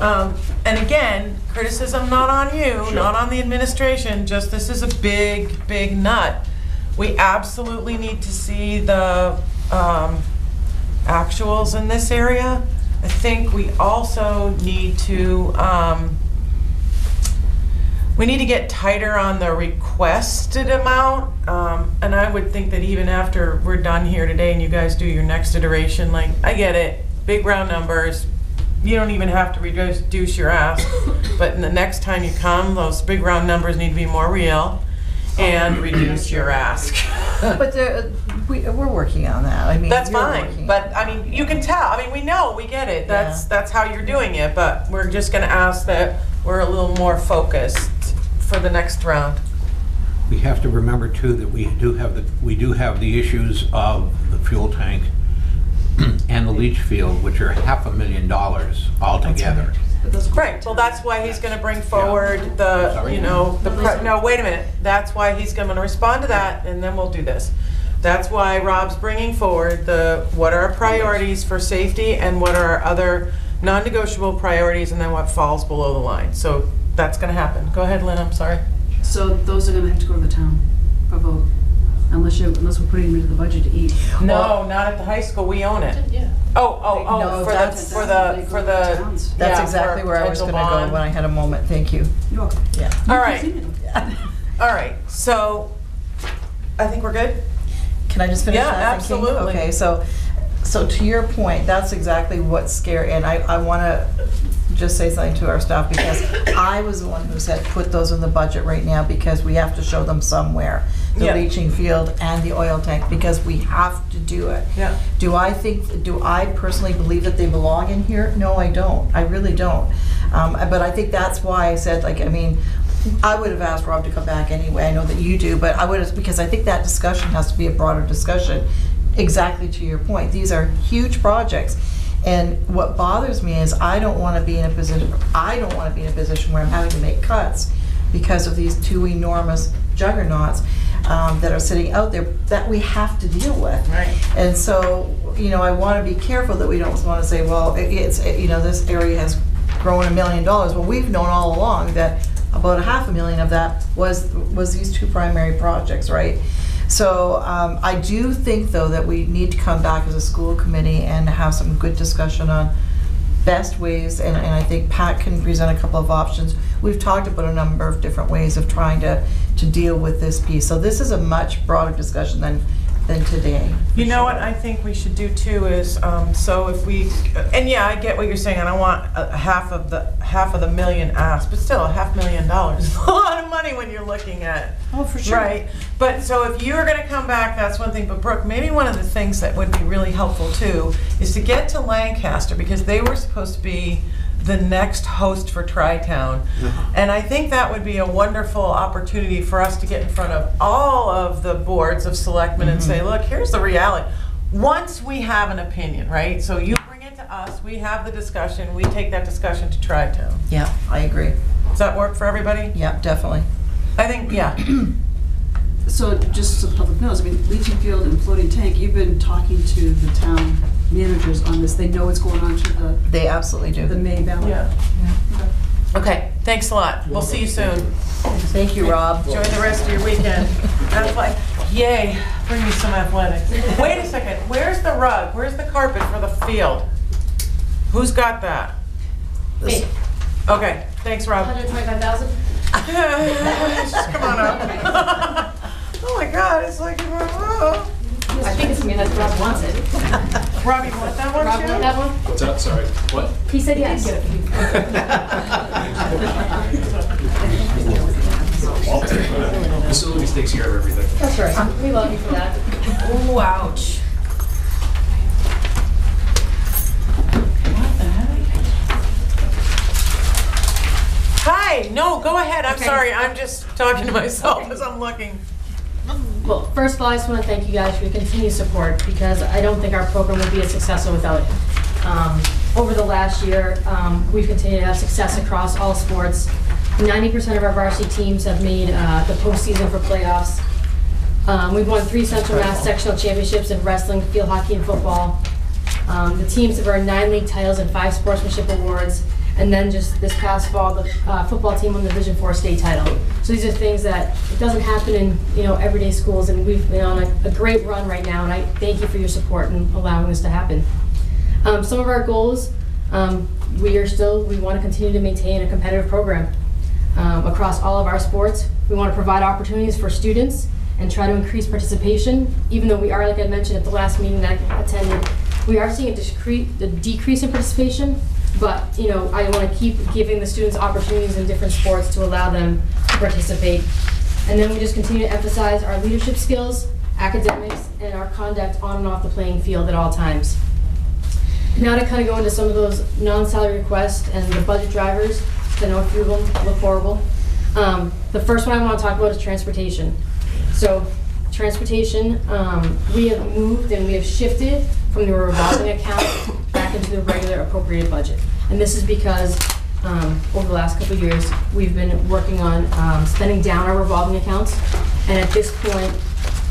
Um, And again, criticism not on you, not on the administration, just this is a big, big nut. We absolutely need to see the um, actuals in this area. I think we also need to, um, we need to get tighter on the requested amount. Um, and I would think that even after we're done here today and you guys do your next iteration, like, I get it, big round numbers. You don't even have to reduce reduce your ask, but in the next time you come, those big round numbers need to be more real and reduce your ask. But there, we, we're working on that. I mean. That's you're fine, working but I mean, you can tell, I mean, we know, we get it, that's, that's how you're doing it, but we're just gonna ask that we're a little more focused for the next round. We have to remember too that we do have the, we do have the issues of the fuel tank and the leach field, which are half a million dollars altogether. Right, well, that's why he's gonna bring forward the, you know, the, pro- no, wait a minute, that's why he's gonna respond to that, and then we'll do this. That's why Rob's bringing forward the, what are our priorities for safety, and what are our other non-negotiable priorities, and then what falls below the line, so that's gonna happen. Go ahead, Lynn, I'm sorry. So those are gonna have to go to the town for vote, unless you, unless we're putting them into the budget to eat. No, oh. not at the high school, we own it. Yeah. Oh, oh, oh, No, for the, that's- for the, for the. That's yeah, exactly for where I was gonna go bond. when I had a moment. Thank you. You're welcome. Yeah. All right. All right, so I think we're good? Can I just finish Yeah, that thinking? absolutely. Okay, so, so to your point, that's exactly what's scary, and I, I wanna just say something to our staff, because I was the one who said, put those in the budget right now, because we have to show them somewhere. The Yeah. leaching field and the oil tank, because we have to do it. Yeah. Do I think, do I personally believe that they belong in here? No, I don't, I really don't. Um, but I think that's why I said, like, I mean, I would have asked Rob to come back anyway, I know that you do, but I would have, because I think that discussion has to be a broader discussion. Exactly to your point, these are huge projects. And what bothers me is I don't want to be in a position, I don't want to be in a position where I'm having to make cuts because of these two enormous juggernauts um, that are sitting out there that we have to deal with. Right. And so, you know, I want to be careful that we don't want to say, well, it- it's, you know, this area has grown a million dollars. Well, we've known all along that about a half a million of that was, was these two primary projects, right? So um, I do think, though, that we need to come back as a school committee and have some good discussion on best ways, and, and I think Pat can present a couple of options. We've talked about a number of different ways of trying to, to deal with this piece. So this is a much broader discussion than, than today. You know what I think we should do too is, um, so if we, and yeah, I get what you're saying, and I want a half of the, half of the million asked, but still, a half million dollars is a lot of money when you're looking at. Oh, for sure. Right, but so if you're gonna come back, that's one thing, but Brooke, maybe one of the things that would be really helpful too, is to get to Lancaster, because they were supposed to be the next host for Tri-Town. Uh-huh. And I think that would be a wonderful opportunity for us to get in front of all of the boards of selectmen and say, mm-hmm. look, here's the reality. Once we have an opinion, right? So you bring it to us, we have the discussion, we take that discussion to Tri-Town. Yeah, I agree. Does that work for everybody? Yeah, definitely. I think, yeah. So just so the public knows, I mean, leaching field and floating tank, you've been talking to the town managers on this. They know what's going on to the, They absolutely do. the May ballot. Yeah. Okay, thanks a lot. We'll see you soon. Thank you, Rob. Enjoy the rest of your weekend. Athletic, yay, bring me some athletics. Wait a second, where's the rug? Where's the carpet for the field? Who's got that? Me. Okay, thanks, Rob. 125,000? Just come on up. Oh my God, it's like, oh. I think it's me, that's Rob wants it. Rob, you want that one Rob, too? that one? What's that? Sorry. What? He said yes. Facilities takes care of everything. That's right, we love you for that. Ooh, ouch. Hi, no, go ahead, I'm Okay. sorry, I'm just talking to myself as I'm looking. Well, first of all, I just want to thank you guys for your continued support because I don't think our program would be as successful without it. Um, Over the last year, um, we've continued to have success across all sports. 90% of our varsity teams have made uh, the postseason for playoffs. Um, We've won three Central Mass sectional championships in wrestling, field hockey, and football. Um, The teams have earned nine league titles and five sportsmanship awards. And then just this past fall, the uh, football team won the Division Four state title. So these are things that, it doesn't happen in, you know, everyday schools, and we've been on a, a great run right now, and I thank you for your support in allowing this to happen. Um, Some of our goals, um, we are still, we want to continue to maintain a competitive program um, across all of our sports. We want to provide opportunities for students and try to increase participation, even though we are, like I mentioned at the last meeting that I attended, we are seeing a discrete, a decrease in participation, but, you know, I want to keep giving the students opportunities in different sports to allow them to participate. And then we just continue to emphasize our leadership skills, academics, and our conduct on and off the playing field at all times. Now to kind of go into some of those non-salary requests and the budget drivers, I know a few of them look horrible. Um, The first one I want to talk about is transportation. So transportation, um, we have moved and we have shifted from the revolving account back into the regular appropriated budget. And this is because um, over the last couple years, we've been working on um, spending down our revolving accounts. And at this point,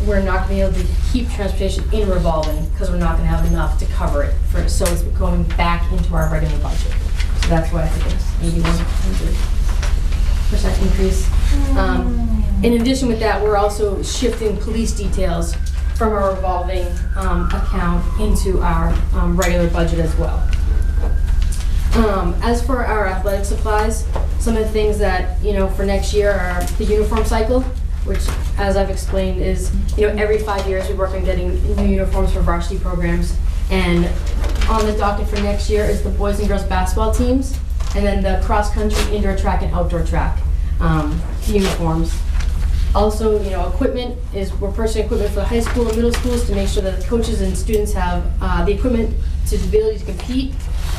we're not going to be able to keep transportation in revolving because we're not going to have enough to cover it for, so it's going back into our regular budget. So that's why I think it's eighty-one hundred percent increase. Um, In addition with that, we're also shifting police details from our revolving um, account into our um, regular budget as well. Um, As for our athletic supplies, some of the things that, you know, for next year are the uniform cycle, which, as I've explained, is, you know, every five years we work on getting new uniforms for varsity programs. And on the docket for next year is the boys and girls basketball teams, and then the cross-country, indoor track, and outdoor track um, uniforms. Also, you know, equipment is, we're purchasing equipment for high school and middle schools to make sure that the coaches and students have uh, the equipment to the ability to compete.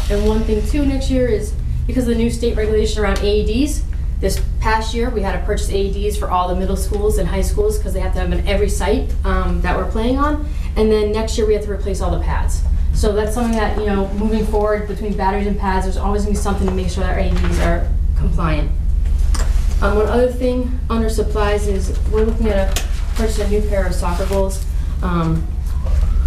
And one thing too next year is, because of the new state regulation around AEDs, this past year, we had to purchase AEDs for all the middle schools and high schools because they have to have them in every site um, that we're playing on. And then next year, we have to replace all the pads. So that's something that, you know, moving forward between batteries and pads, there's always gonna be something to make sure that our AEDs are compliant. Um, one other thing under supplies is we're looking at a purchase a new pair of soccer goals. Um,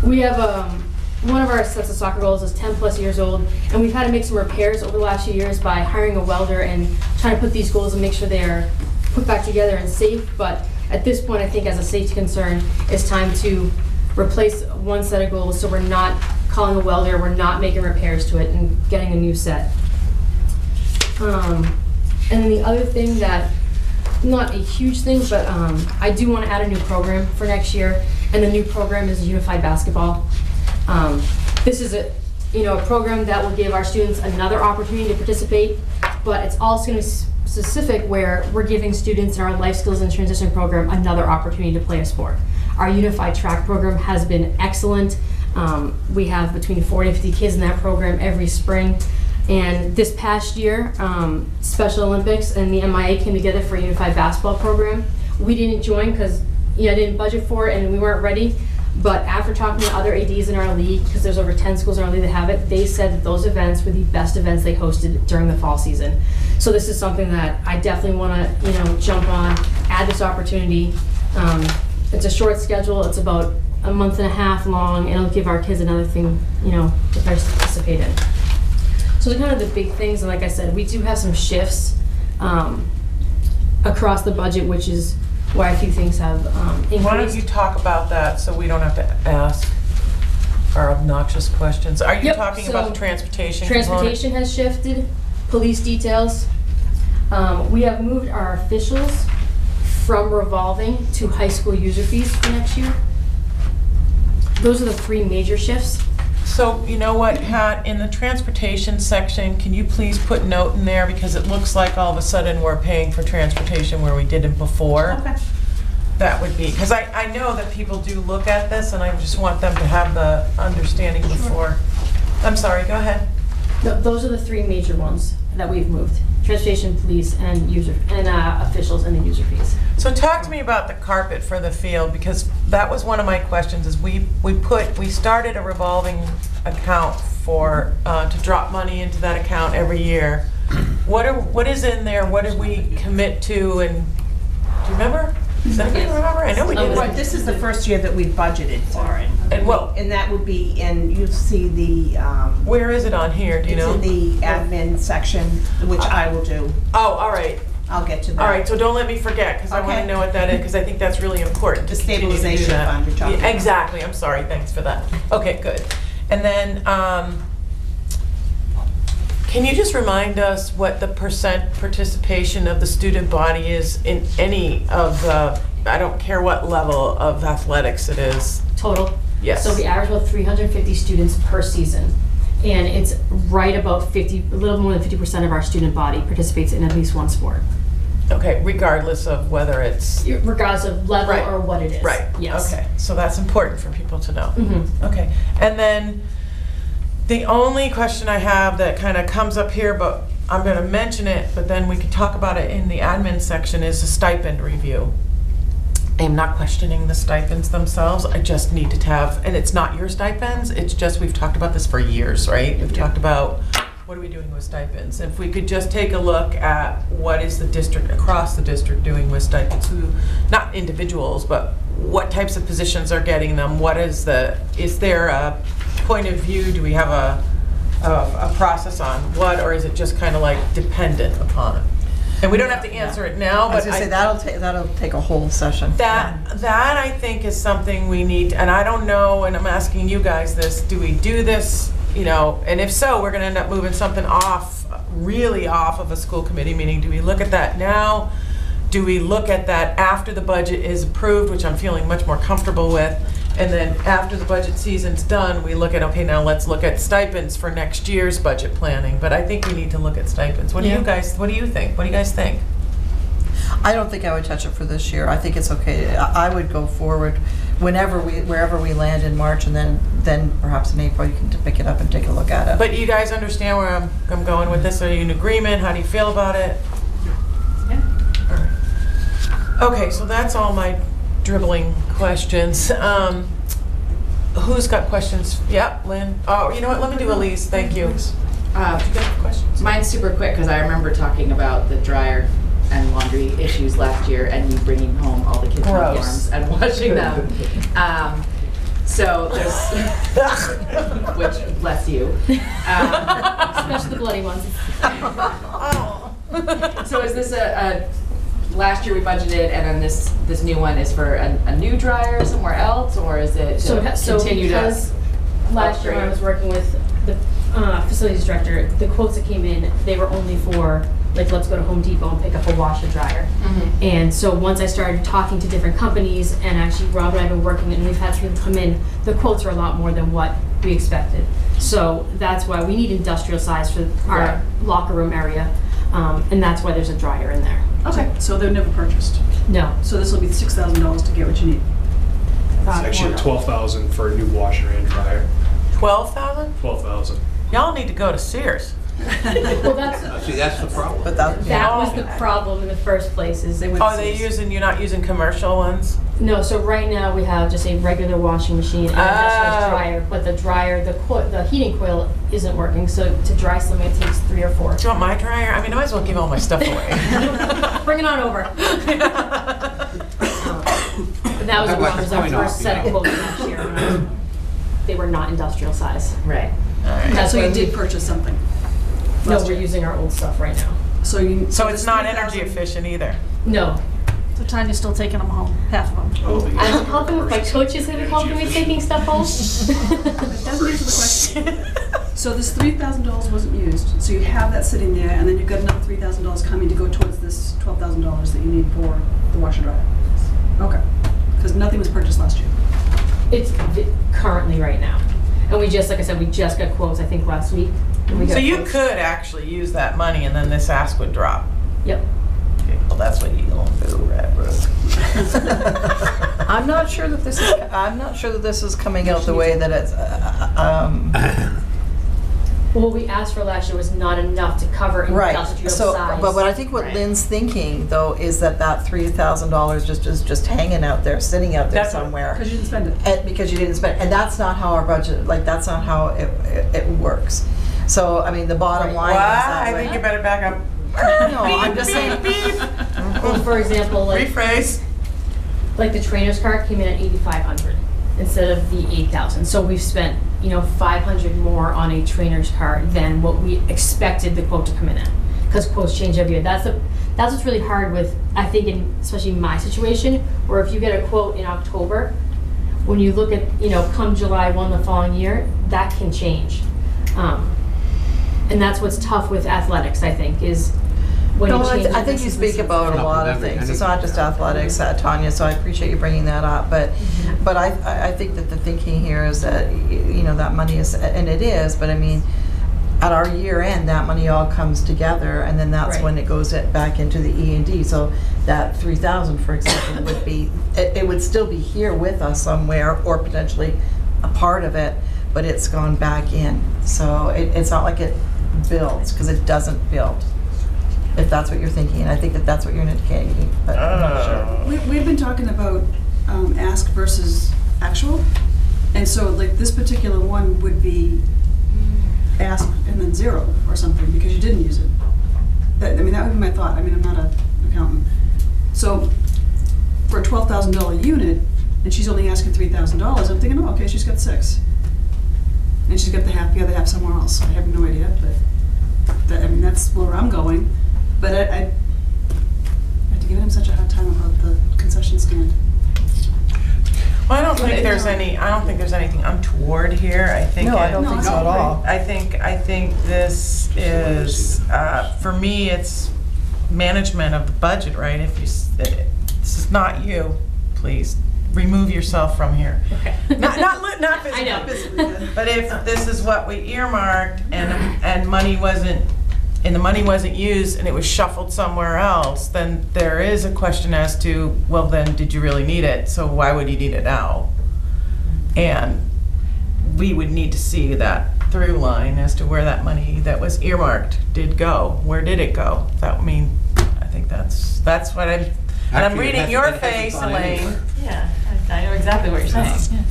we have um, one of our sets of soccer goals is 10 plus years old, and we've had to make some repairs over the last few years by hiring a welder and trying to put these goals and make sure they are put back together and safe. But at this point, I think as a safety concern, it's time to replace one set of goals so we're not calling a welder, we're not making repairs to it, and getting a new set. Um, and then the other thing that, not a huge thing, but um, I do want to add a new program for next year, and the new program is unified basketball. Um, this is a, you know, a program that will give our students another opportunity to participate, but it's also going to be specific where we're giving students in our life skills and transition program another opportunity to play a sport. Our unified track program has been excellent. Um, we have between 40 and 50 kids in that program every spring. And this past year, um, Special Olympics and the MIAA came together for a unified basketball program. We didn't join because you know, I didn't budget for it and we weren't ready. But after talking to other ADs in our league, because there's over 10 schools in our league that have it, they said that those events were the best events they hosted during the fall season. So this is something that I definitely want to, you know, jump on, add this opportunity. Um, it's a short schedule. It's about a month and a half long, and it'll give our kids another thing, you know, to participate in. So kind of the big things, and like I said, we do have some shifts um, across the budget, which is why a few things have um, increased. Why don't you talk about that so we don't have to ask our obnoxious questions? Are you Yep, talking about so the transportation component? Transportation has shifted, police details. Um, We have moved our officials from revolving to high school user fees for next year. Those are the three major shifts. So, you know what, Pat, in the transportation section, can you please put note in there, because it looks like all of a sudden we're paying for transportation where we didn't before? Okay. That would be, because I, I know that people do look at this, and I just want them to have the understanding before. I'm sorry, go ahead. Th- Those are the three major ones that we've moved. Transportation, police, and user, and uh, officials and the user fees. So talk to me about the carpet for the field, because that was one of my questions, is we, we put, we started a revolving account for, uh, to drop money into that account every year. What are, what is in there, what did we commit to, and, do you remember? Does anybody remember? I know we did. This is the first year that we budgeted for it. And what, And that would be, and you'll see the, um, where is it on here, do you know? it's in the admin section, which I will do. Oh, all right, I'll get to that. all right, so don't let me forget, because I want to Okay. know what that is, because I think that's really important to The continue to do stabilization that. fund you're talking Yeah, about. Exactly, I'm sorry, thanks for that. Okay, good. And then, um, can you just remind us what the percent participation of the student body is in any of the, I don't care what level of athletics it is? Total. Yes. So we average about 350 students per season. And it's right about 50, a little more than 50% of our student body participates in at least one sport. Okay, regardless of whether it's. Regardless of level Right. or what it is. Right, Yes. okay, so that's important for people to know. Mhm. Okay, and then the only question I have that kind of comes up here, but I'm gonna mention it, but then we can talk about it in the admin section, is a stipend review. I am not questioning the stipends themselves, I just need to have, and it's not your stipends, it's just, we've talked about this for years, right? We've talked about, what are we doing with stipends? If we could just take a look at what is the district, across the district doing with stipends, who, not individuals, but what types of positions are getting them? What is the, is there a point of view, do we have a, a, a process on what, or is it just kind of like dependent upon it? And we don't have to answer it now, I was but gonna say, I, that'll take, that'll take a whole session. that, that I think is something we need, and I don't know, and I'm asking you guys this, do we do this, you know, and if so, we're gonna end up moving something off, really off of a school committee meeting, do we look at that now? Do we look at that after the budget is approved, which I'm feeling much more comfortable with? And then after the budget season's done, we look at, okay, now let's look at stipends for next year's budget planning, but I think we need to look at stipends. What do you guys, what do you think? What do you guys think? I don't think I would touch it for this year. I think it's okay. I I would go forward whenever we, wherever we land in March, and then, then perhaps in April, you can t- pick it up and take a look at it. But you guys understand where I'm, I'm going with this? Are you in agreement? How do you feel about it? All right. Okay, so that's all my dribbling questions. Um, Who's got questions? Yep, Lynn. Oh, you know what, let me do Elise, thank you. Uh, Do you have questions? Mine's super quick because I remember talking about the dryer and laundry issues last year and you bringing home all the kids' Gross. uniforms and washing them. Um, so there's, which bless you. Um, Especially the bloody ones. so is this a, a last year we budgeted and then this this new one is for a, a new dryer somewhere else or is it to So, ha- so continue to because last year when I was working with the uh, facilities director, the quotes that came in, they were only for, like, let's go to Home Depot and pick up a washer dryer. Mhm. And so once I started talking to different companies, and actually Rob and I have been working, and we've had people come in, the quotes are a lot more than what we expected. So that's why we need industrial size for Right. our locker room area, um, and that's why there's a dryer in there. Okay, so they're never purchased. No. So this will be six thousand dollars to get what you need. It's actually twelve thousand for a new washer and dryer. Twelve thousand? Twelve thousand. Y'all need to go to Sears. Well, that's, oh, See, that's the problem. But that, that was the problem in the first place, is they went. Are they using, you're not using commercial ones? No, so right now we have just a regular washing machine and a Oh. dryer, but the dryer, the co- the heating coil isn't working, so to dry something it takes three or four. Do you want my dryer? I mean, I might as well give all my stuff away. Bring it on over. But that was I'd the like problem, to was our point out, first set of you know- quotes last year. and I was- They were not industrial size. right That's So why you did purchase something? No, last we're year. using our old stuff right now. So you. So it's this not 3,000 energy efficient either? No. So Tanya's still taking them home, half of them. I'm helping with my coach coaches that are helping me taking stuff home. It doesn't answer the question. So this three thousand dollars wasn't used, so you have that sitting there, and then you've got another three thousand dollars coming to go towards this twelve thousand dollars that you need for the washer dryer. Okay, because nothing was purchased last year. It's vi- currently right now. And we just, like I said, we just got quotes, I think, last week. and we got So you quotes. could actually use that money and then this ask would drop? Yep. Okay, Well, that's what you gonna do, Radbrook. I'm not sure that this is, I'm not sure that this is coming out the way that it's, uh, um, Well, what we asked for last year was not enough to cover right. industrial So, size. but what I think what Right. Lynn's thinking, though, is that that three thousand dollars just, is just hanging out there, sitting out there That's somewhere. Because you didn't spend it. And because you didn't spend, it. and that's not how our budget, like, that's not how it, it, it works. So, I mean, the bottom line is Why? that I way. think you better back up. No, I'm just saying. Well, for example, like, Rephrase. like the trainer's car came in at eighty-five hundred instead of the eight thousand. So we've spent, you know, five hundred more on a trainer's cart than what we expected the quote to come in at. Because quotes change every year. That's the, that's what's really hard with, I think, in, especially my situation, where if you get a quote in October, when you look at, you know, come July one the following year, that can change. Um, and that's what's tough with athletics, I think, is when No, you I change. th- I think you speak about a lot of things. It's not just athletics, uh, Tanya, so I appreciate you bringing that up. But, but I, I- I think that the thinking here is that, y- you know, that money is, and it is, but I mean, at our year end, that money all comes together, and then that's Right. when it goes it- back into the E and D. So that three thousand, for example, would be, it, it would still be here with us somewhere, or potentially a part of it, but it's gone back in. So it, it's not like it builds, because it doesn't build if that's what you're thinking, and I think that that's what you're indicating, but I'm not sure. We, we've been talking about um, ask versus actual, and so like this particular one would be ask and then zero or something because you didn't use it. That, I mean, that would be my thought. I mean, I'm not an accountant. So for a twelve thousand dollar unit, and she's only asking three thousand dollars, I'm thinking, oh, okay, she's got six. And she's got the half, the other half somewhere else. I have no idea, but that, I mean, that's where I'm going. But I, I I have to give him such a hard time about the concession stand. Well, I don't think there's any, I don't think there's anything untoward here. I think. No, I don't think so at all. I think, I think this is, uh, for me, it's management of the budget, right? If you, s- this is not you, please, remove yourself from here. Okay. Not, not, li- not I know. but if this is what we earmarked and, and money wasn't, and the money wasn't used and it was shuffled somewhere else, then there is a question as to, well, then, did you really need it? So why would you need it now? And we would need to see that through line as to where that money that was earmarked did go. Where did it go? That, I mean, I think that's, that's what I'm, and I'm Actually, it reading hasn't- your it hasn't face, gone Elaine. anywhere. yeah I I know exactly what you're saying yeah.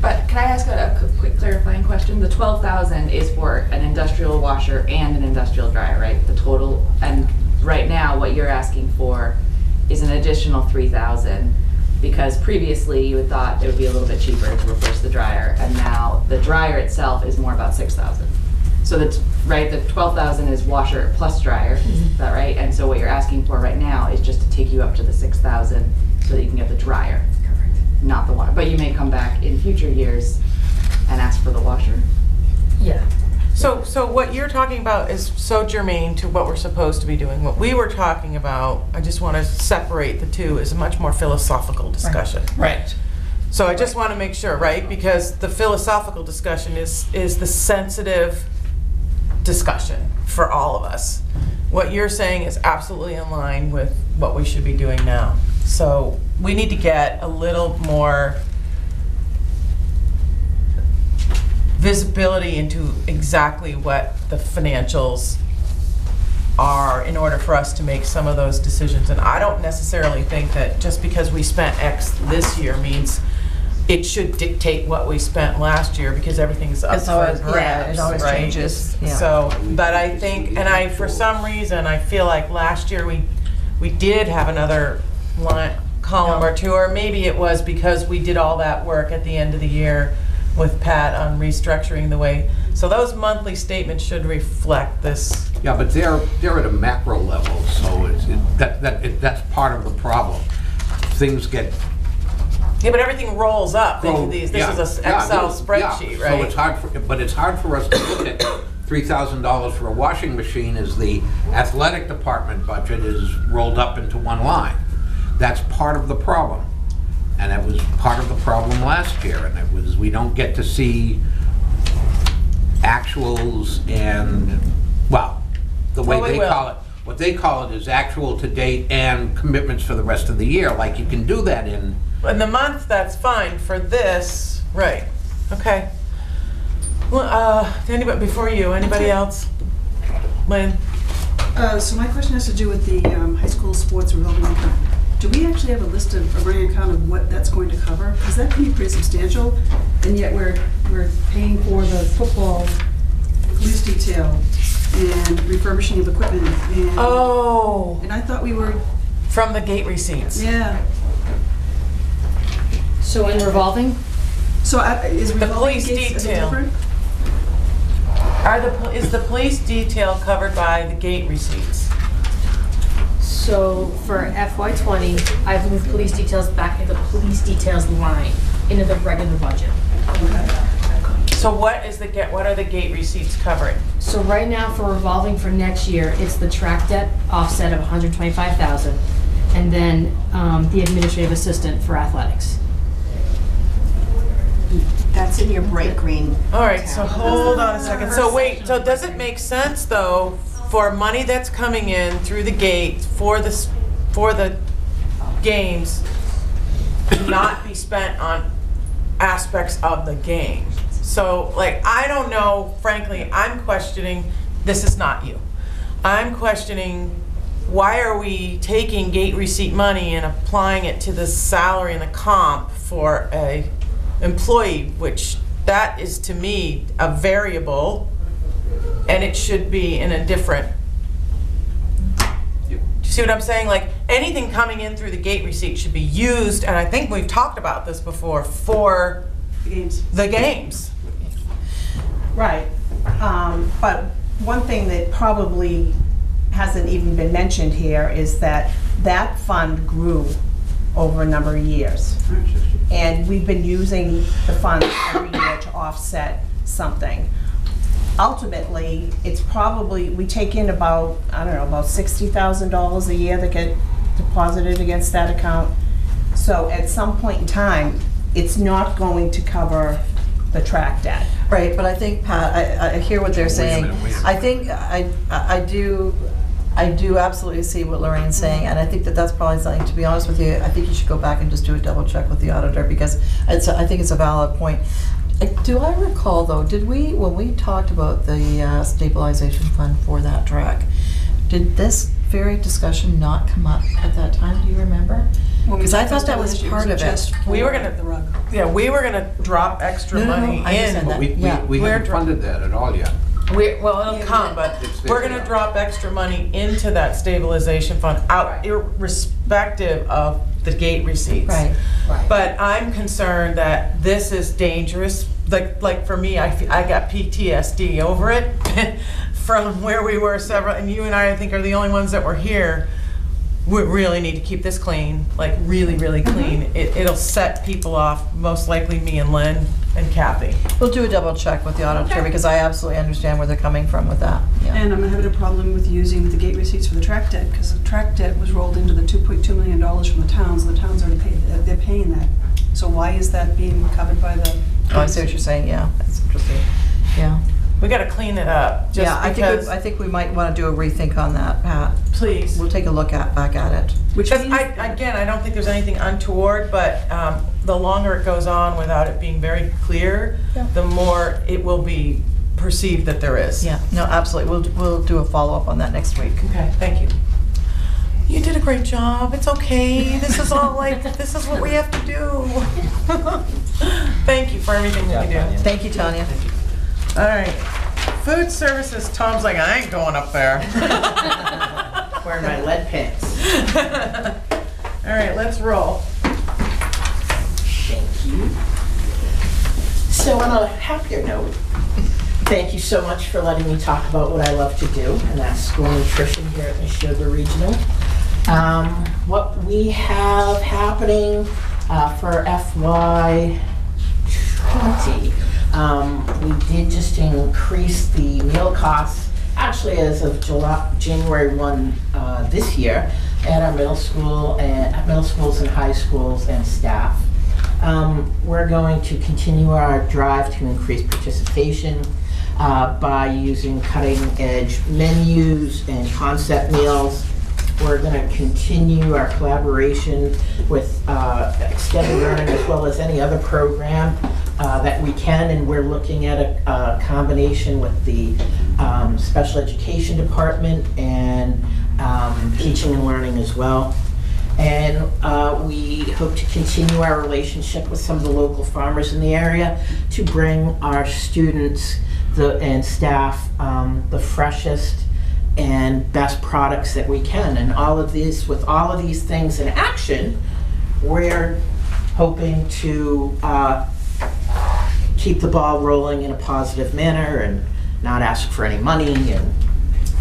But can I ask a, a quick clarifying question? The twelve thousand is for an industrial washer and an industrial dryer, right? The total, and right now, what you're asking for is an additional three thousand. Because previously, you had thought it would be a little bit cheaper to replace the dryer, and now the dryer itself is more about six thousand. So that's, right, the twelve thousand is washer plus dryer, is mm-hmm. that right? And so what you're asking for right now is just to take you up to the six thousand so that you can get the dryer. Correct. Not the water, but you may come back in future years and ask for the washer. Yeah. So, so what you're talking about is so germane to what we're supposed to be doing. What we were talking about, I just want to separate the two, is a much more philosophical discussion. Right. So I just want to make sure, right? Because the philosophical discussion is, is the sensitive discussion for all of us. What you're saying is absolutely in line with what we should be doing now. So we need to get a little more visibility into exactly what the financials are in order for us to make some of those decisions. And I don't necessarily think that just because we spent X this year means it should dictate what we spent last year because everything's up It's for always- yeah, grabs, it always right? changes, yeah. So, but I think, and I, for some reason, I feel like last year we, we did have another line, column or two, or maybe it was because we did all that work at the end of the year with Pat on restructuring the way. So those monthly statements should reflect this. Yeah, but they're, they're at a macro level, so it's, it- that, that, it- that's part of the problem. Things get. Yeah, but everything rolls up into these, this yeah, is a s- yeah, Excel yeah. spreadsheet, So right? it's hard, for but it's hard for us to look at three thousand dollars for a washing machine as the athletic department budget is rolled up into one line. That's part of the problem. And that was part of the problem last year, and it was, we don't get to see actuals and, well, the way Well, we they will. call it. What they call it is actual to date and commitments for the rest of the year, like you can do that in, In the month, that's fine, for this, right, okay. Well, uh, anybody, before you, anybody else? Lynn? Uh, So my question has to do with the um, high school sports revolving account. Do we actually have a list of, a running account of what that's going to cover? Because that can be pretty substantial, and yet we're, we're paying for the football, police detail, and refurbishing of equipment, and... Oh. And I thought we were... From the gate receipts. Yeah. So in revolving? So I- is The revolving police gates a detail. different? Are the, pol- is the police detail covered by the gate receipts? So for FY twenty, I've moved police details back into the police details line, into the regular budget. So what is the, ga- what are the gate receipts covering? So right now for revolving for next year, it's the track debt offset of hundred twenty-five thousand, and then, um, the administrative assistant for athletics. That's in your bright green. All right, so hold on a second. So wait, so does it make sense though, for money that's coming in through the gate for the, for the games, not be spent on aspects of the game? So like, I don't know, frankly, I'm questioning, this is not you. I'm questioning, why are we taking gate receipt money and applying it to the salary and the comp for a employee, which that is to me a variable, and it should be in a different. Do you see what I'm saying? Like, anything coming in through the gate receipt should be used, and I think we've talked about this before, for The games. the games. Right. Um, But one thing that probably hasn't even been mentioned here is that that fund grew over a number of years. And we've been using the funds every year to offset something. Ultimately, it's probably, we take in about, I don't know, about $60,000 a year that get deposited against that account. So at some point in time, it's not going to cover the track debt. Right, but I think, Pat, I, I hear what they're saying. minute, wait a I think, I, I do, I do absolutely see what Lorraine's saying, and I think that that's probably something, to be honest with you, I think you should go back and just do a double check with the auditor, because it's, I think it's a valid point. Do I recall, though, did we, when we talked about the uh, stabilization fund for that track, Did this very discussion not come up at that time, do you remember? When we Because I talked thought that about was last part was of it it. just We were gonna, the rug? yeah, we were gonna drop extra No, no, no, money I understand in. that. We, we, Yeah. we We're haven't dr- funded that at all yet. We, well, it'll come, but It's we're there, gonna yeah. drop extra money into that stabilization fund out irrespective of the gate receipts. Right. But I'm concerned that this is dangerous, like, like for me, I, fe- I got PTSD over it from where we were several, and you and I, I think are the only ones that were here. We really need to keep this clean, like really, really clean. It, it'll set people off, most likely me and Lynn and Kathy. We'll do a double check with the auditor, because I absolutely understand where they're coming from with that, yeah. And I'm having a problem with using the gate receipts for the track debt, because the track debt was rolled into the $2.2 million from the towns, the towns already paid, uh, they're paying that. So why is that being covered by the? Oh, I see what you're saying, yeah, that's interesting, yeah. We gotta clean it up, just Yeah, I think, because. we- I think we might want to do a rethink on that, Pat. Please. We'll take a look at, back at it. Which Because means I, again, I don't think there's anything untoward, but um, the longer it goes on without it being very clear, Yeah. the more it will be perceived that there is. Yeah, no, absolutely, we'll, we'll do a follow-up on that next week. Okay, thank you. You did a great job, it's okay, this is all like, this is what we have to do. Thank you for everything that you do. Thank you, Tanya. All right, food services, Tom's like, I ain't going up there. Wearing my lead pants. All right, let's roll. Thank you. So on a happier note, thank you so much for letting me talk about what I love to do, and that's school nutrition here at Nashoba Regional. Um, what we have happening uh, for FY '20, um, we did just increase the meal costs, actually as of July, January 1 uh, this year, at our middle school and at middle schools and high schools and staff. Um, we're going to continue our drive to increase participation uh, by using cutting edge menus and concept meals. We're going to continue our collaboration with uh, extended learning as well as any other program uh, that we can, and we're looking at a, a combination with the um, special education department and um, teaching and learning as well. And uh, we hope to continue our relationship with some of the local farmers in the area to bring our students the, and staff um, the freshest and best products that we can. And all of these, with all of these things in action, we're hoping to uh, keep the ball rolling in a positive manner and not ask for any money and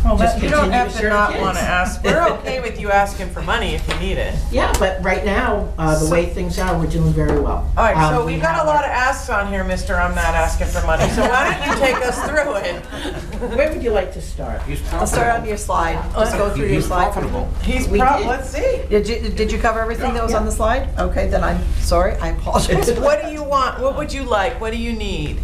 Well, just you don't continue have to to serve not kids. want to ask. We're okay with you asking for money if you need it. Yeah, but right now, uh, the way things are, we're doing very well. All right, so Um, we've got a lot of asks on here, Mister. I'm not asking for money. So why don't you take us through it? Where would you like to start? I'll start on your slide, just go through your He's slide. profitable. He's We prob, did. let's see. Did you, did you cover everything that was on the slide? Okay, then I'm sorry, I apologize. What do you want? What would you like? What do you need?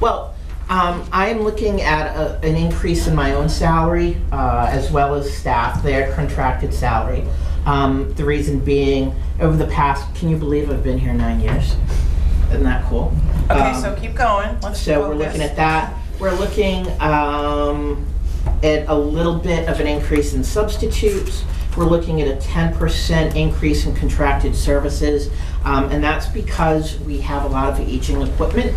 Well, um, I'm looking at a, an increase in my own salary, uh, as well as staff, their contracted salary. Um, the reason being, over the past, can you believe I've been here nine years? Isn't that cool? Okay, Um, so keep going. Let's So we're looking at that. We're looking um, at a little bit of an increase in substitutes. We're looking at a 10% increase in contracted services, um, and that's because we have a lot of aging equipment.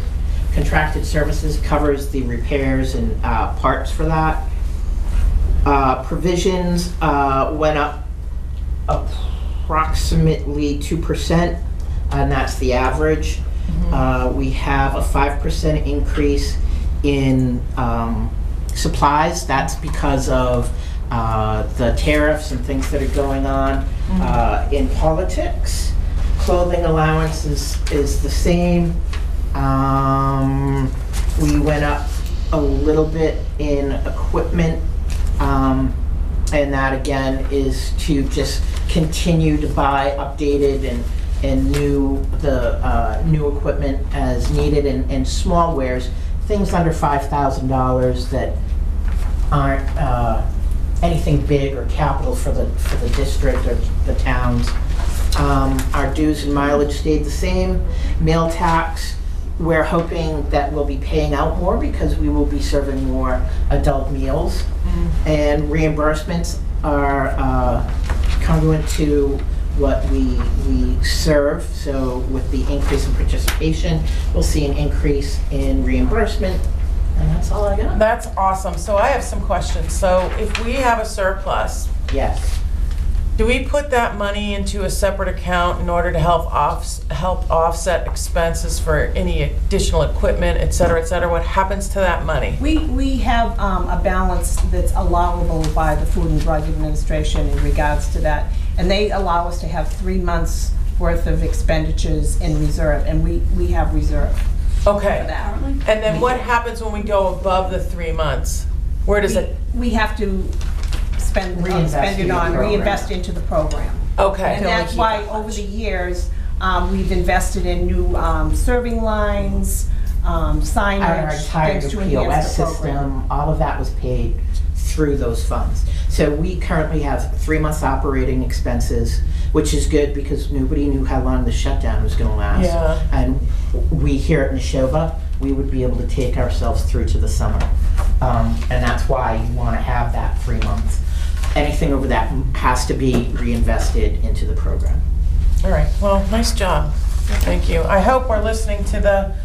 Contracted services covers the repairs and uh, parts for that. Uh, Provisions uh, went up approximately 2%, and that's the average. Uh, We have a 5% increase in um, supplies. That's because of uh, the tariffs and things that are going on uh, in politics. Clothing allowance is, is the same. Um, We went up a little bit in equipment. um, And that again is to just continue to buy updated and, and new, the, uh, new equipment as needed and, and small wares, things under five thousand dollars that aren't, uh, anything big or capital for the, for the district or the towns. Um, our dues and mileage stayed the same. Mail tax, we're hoping that we'll be paying out more because we will be serving more adult meals. And reimbursements are uh, congruent to what we, we serve. So with the increase in participation, we'll see an increase in reimbursement. And that's all I got. That's awesome. So I have some questions. So if we have a surplus, Yes. Do we put that money into a separate account in order to help off, help offset expenses for any additional equipment, et cetera, et cetera? What happens to that money? We, we have um, a balance that's allowable by the Food and Drug Administration in regards to that. And they allow us to have three months' worth of expenditures in reserve, and we, we have reserve. Okay. For that. And then what happens when we go above the three months? Where does it? We have to spend, uh, Reinvest spend in it the on, program. reinvest into the program. Okay. And that's why, over the years, um, we've invested in new um, serving lines, um, Our signage, entire things to POS enhance the program. system, all of that was paid through those funds. So we currently have three months operating expenses, which is good because nobody knew how long the shutdown was gonna last. Yeah. And we here at Nashoba, we would be able to take ourselves through to the summer. Um, and that's why you wanna have that three months. Anything over that has to be reinvested into the program. All right, well, nice job. Thank you. I hope we're listening to the,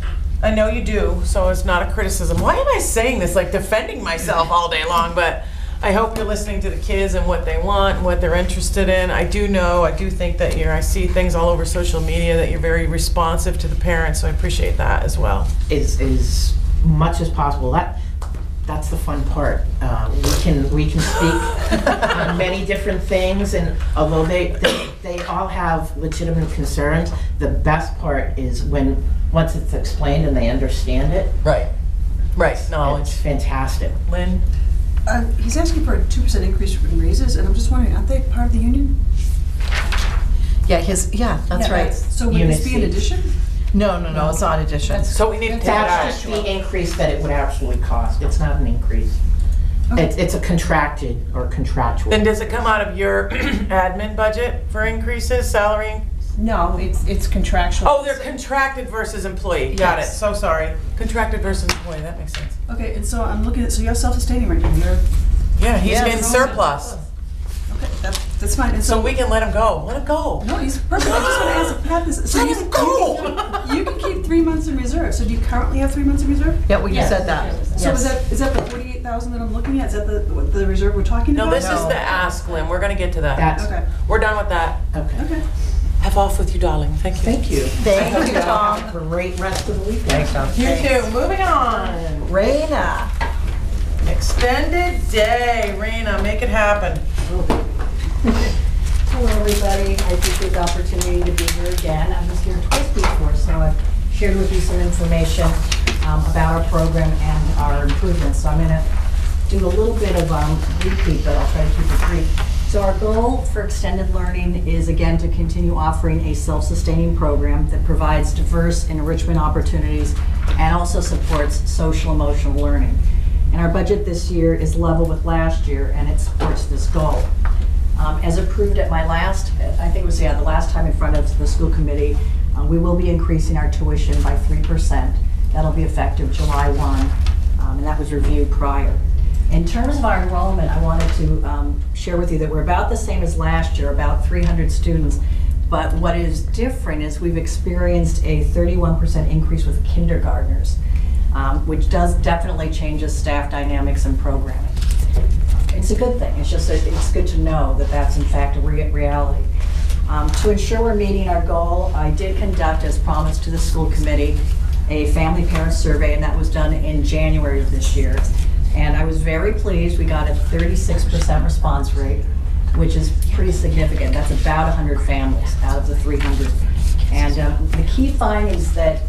I know you do, so it's not a criticism. Why am I saying this, like defending myself all day long? But I hope you're listening to the kids and what they want, and what they're interested in. I do know, I do think that you're, I see things all over social media that you're very responsive to the parents, so I appreciate that as well. As, as much as possible. That, that's the fun part. Uh, we can, we can speak on many different things, and although they, they, they all have legitimate concerns, the best part is when, once it's explained and they understand it. Right. Right, knowledge. It's fantastic. Lynn? Uh, He's asking for a 2% increase in raises, and I'm just wondering, aren't they part of the union? Yeah, his, yeah, that's Yeah, right. So would this be an addition? No, no, no, it's not addition. So we need to take it That's just the increase that it would actually cost. It's not an increase. It's, it's a contracted or contractual. Then does it come out of your admin budget for increases, salary? No, it's, it's contractual. Oh, they're contracted versus employee. Got it. Yes. So sorry. Contracted versus employee. That makes sense. Okay, and so I'm looking at, so you're self-sustaining right now, you're, Yeah, he's Yes. getting surplus. Okay, that- that's fine, and So so. we can let him go. Let him go. No, he's perfect, I just want to ask Pat this. so Let you- him you go. can- You can keep three months in reserve, so do you currently have three months in reserve? Yeah, we just said that. So is that, is that the forty-eight thousand that I'm looking at, is that the, what the reserve we're talking about? No, about? this is the ask, Lynn. We're gonna get to that. That's, Okay, We're done with that. okay. okay. Have off with you, darling. Thank you. Thank you. Thank you, Tom. Great rest of the weekend. Thanks, Tom. You too. Moving on. Raina. Extended day. Raina, make it happen. Oh. Hello, everybody. I appreciate the opportunity to be here again. I was here twice before, so I've shared with you some information um, about our program and our improvements. So I'm going to do a little bit of um, repeat, but I'll try to keep it brief. So our goal for extended learning is, again, to continue offering a self-sustaining program that provides diverse enrichment opportunities and also supports social emotional learning. And our budget this year is level with last year, and it supports this goal. Um, As approved at my last, I think it was, yeah, the last time in front of the school committee, uh, we will be increasing our tuition by 3%. That'll be effective July 1, um, and that was reviewed prior. In terms of our enrollment, I wanted to um, share with you that we're about the same as last year, about 300 students. But what is different is we've experienced a 31% increase with kindergartners, um, which does definitely changes staff dynamics and programming it's a good thing. It's just, it's good to know that that's in fact a rea- reality. Um, To ensure we're meeting our goal, I did conduct, as promised to the school committee, a family parent survey, and that was done in January of this year. And I was very pleased. We got a 36% response rate, which is pretty significant. That's about 100 families out of the 300. And um, the key findings that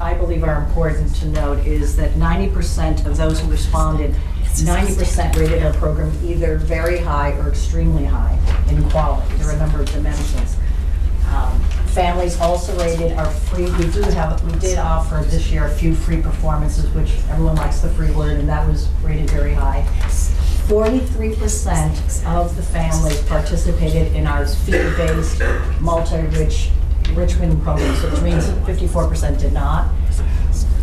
I believe are important to note is that 90% of those who responded 90% rated our program either very high or extremely high in quality. There are a number of dimensions. Um, Families also rated our free, we do have, we did offer this year a few free performances, which everyone likes the free word, and that was rated very high. 43% of the families participated in our fee-based, multi-rich Richmond programs, which means 54% did not.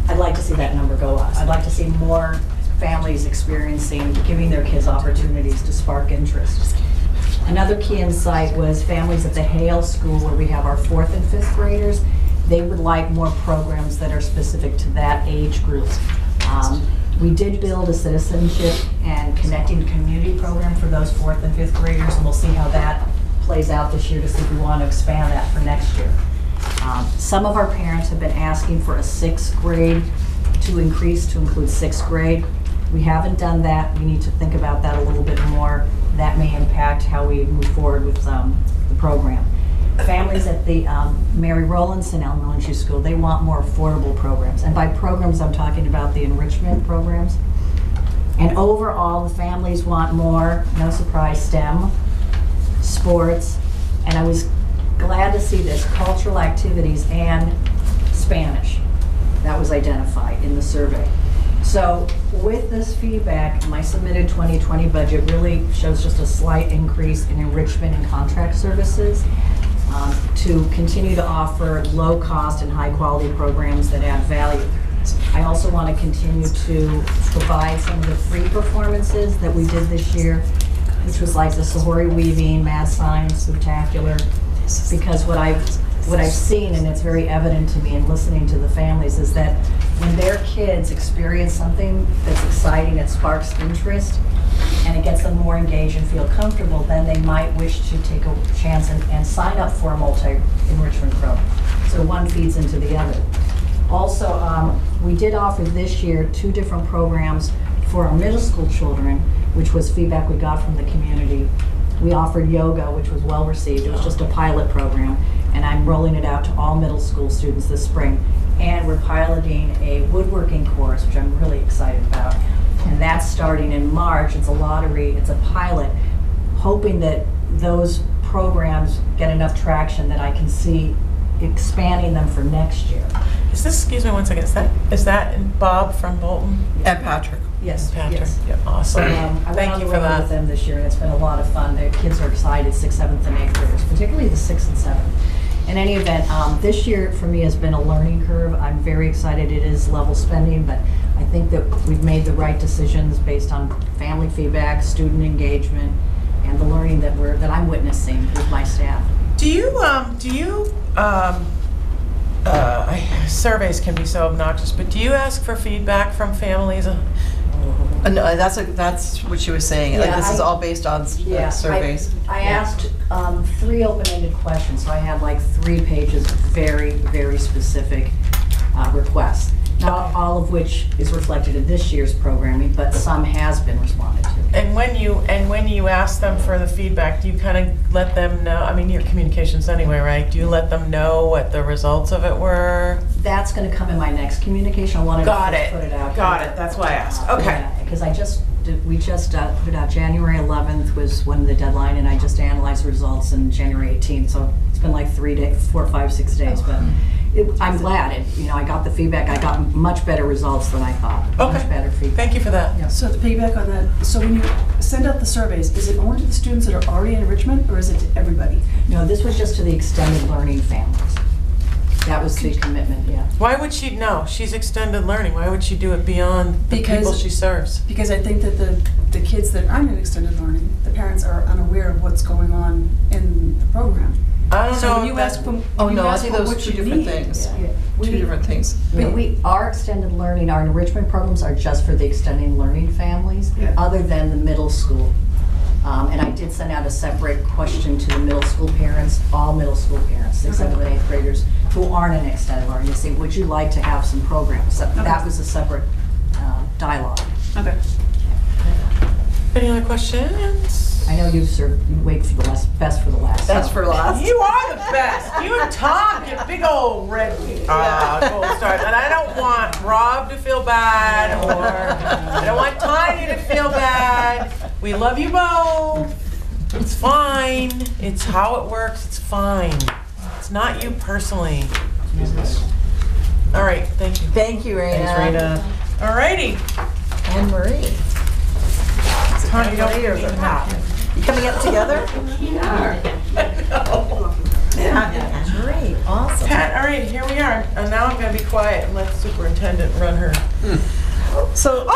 I'd like to see that number go up. I'd like to see more families experiencing, giving their kids opportunities to spark interest. Another key insight was families at the Hale School, where we have our fourth and fifth graders, they would like more programs that are specific to that age group. Um, We did build a citizenship and connecting community program for those fourth and fifth graders, and we'll see how that plays out this year to see if we want to expand that for next year. Um, Some of our parents have been asking for a sixth grade to increase to include sixth grade. We haven't done that. We need to think about that a little bit more. That may impact how we move forward with um, the program. Families at the um, Mary Rowlandson Elementary School, they want more affordable programs. And by programs, I'm talking about the enrichment programs. And overall, the families want more, no surprise, STEM, sports, and I was glad to see this, cultural activities and Spanish. That was identified in the survey. So with this feedback, my submitted 2020 budget really shows just a slight increase in enrichment and contract services um, to continue to offer low-cost and high-quality programs that add value. I also want to continue to provide some of the free performances that we did this year, which was like the Saori weaving, math science, spectacular. Because what I've, what I've seen, and it's very evident to me in listening to the families, is that when their kids experience something that's exciting, that sparks interest, and it gets them more engaged and feel comfortable, then they might wish to take a chance and, and sign up for a multi-enrichment program. So one feeds into the other. Also, um, we did offer this year two different programs for our middle school children, which was feedback we got from the community. We offered yoga, which was well received. It was just a pilot program, and I'm rolling it out to all middle school students this spring. And we're piloting a woodworking course, which I'm really excited about. And that's starting in March. It's a lottery, it's a pilot, hoping that those programs get enough traction that I can see expanding them for next year. Is this, excuse me one second, is that, is that Bob from Bolton? And Patrick. Yes, Patrick, yes. yeah, awesome. So, um, I went Thank on you the for road with that. them this year, and it's been a lot of fun. The kids are excited, sixth, seventh, and eighth graders, particularly the sixth and seventh. In any event, um, this year for me has been a learning curve. I'm very excited. It is level spending, but I think that we've made the right decisions based on family feedback, student engagement, and the learning that we're, that I'm witnessing with my staff. Do you, um, do you, um, uh, surveys can be so obnoxious, but do you ask for feedback from families? Uh, No, that's, a- that's what she was saying. Like, Yeah, This is I- all based on s- Yeah, I- uh, surveys. I asked um, three open-ended questions, so I had like three pages of very, very specific uh, requests. Not all of which is reflected in this year's programming, but some has been responded to. And when you, and when you ask them for the feedback, do you kind of let them know, I mean, your communications anyway, right? Do you let them know what the results of it were? That's going to come in my next communication. I wanted to Got first it. put it out. Got it. That's why I asked. Okay. Because I just, did- we just uh, put it out, January 11th was when the deadline, and I just analyzed the results in January 18th, so it's been like three days, four, five, six days, but it- I'm glad, it, you know, I got the feedback, I got much better results than I thought. Much better feedback. Thank you for that. So to piggyback on that, so when you send out the surveys, is it only to the students that are already in enrichment, or is it to everybody? No, this was just to the extended learning families. That was the commitment, yeah. Why would she, no, she's extended learning. Why would she do it beyond the Because- people she serves? Because I think that the, the kids that aren't in extended learning, the parents are unaware of what's going on in the program. I don't So know when if you that- ask them, Oh, when you no, I ask think for those what are two you different need, things. Yeah. Two different things. But we, our extended learning, our enrichment programs are just for the extended learning families, Yeah. other than the middle school. Um, and I did send out a separate question to the middle school parents, all middle school parents, sixth, seventh, and eighth graders, who aren't in extended learning, to say, would you like to have some programs? So That was a separate uh, dialogue. Okay. Any other questions? I know you serve, you wait for the last, best for the last. That's so- for last. You are the best. You and Tom get big old red uh, gold stars, and I don't want Rob to feel bad, or I don't want Tanya to feel bad. We love you both. It's fine. It's how it works. It's fine. It's not you personally. All right. Thank you. Thank you, Raina. Thanks, Rita. All righty. Anne Marie. Tanya, don't Marie or forget is it that. You coming up together? Yeah. Anne Marie. Awesome. Pat, all right, here we are. And now I'm gonna be quiet and let the superintendent run her. So.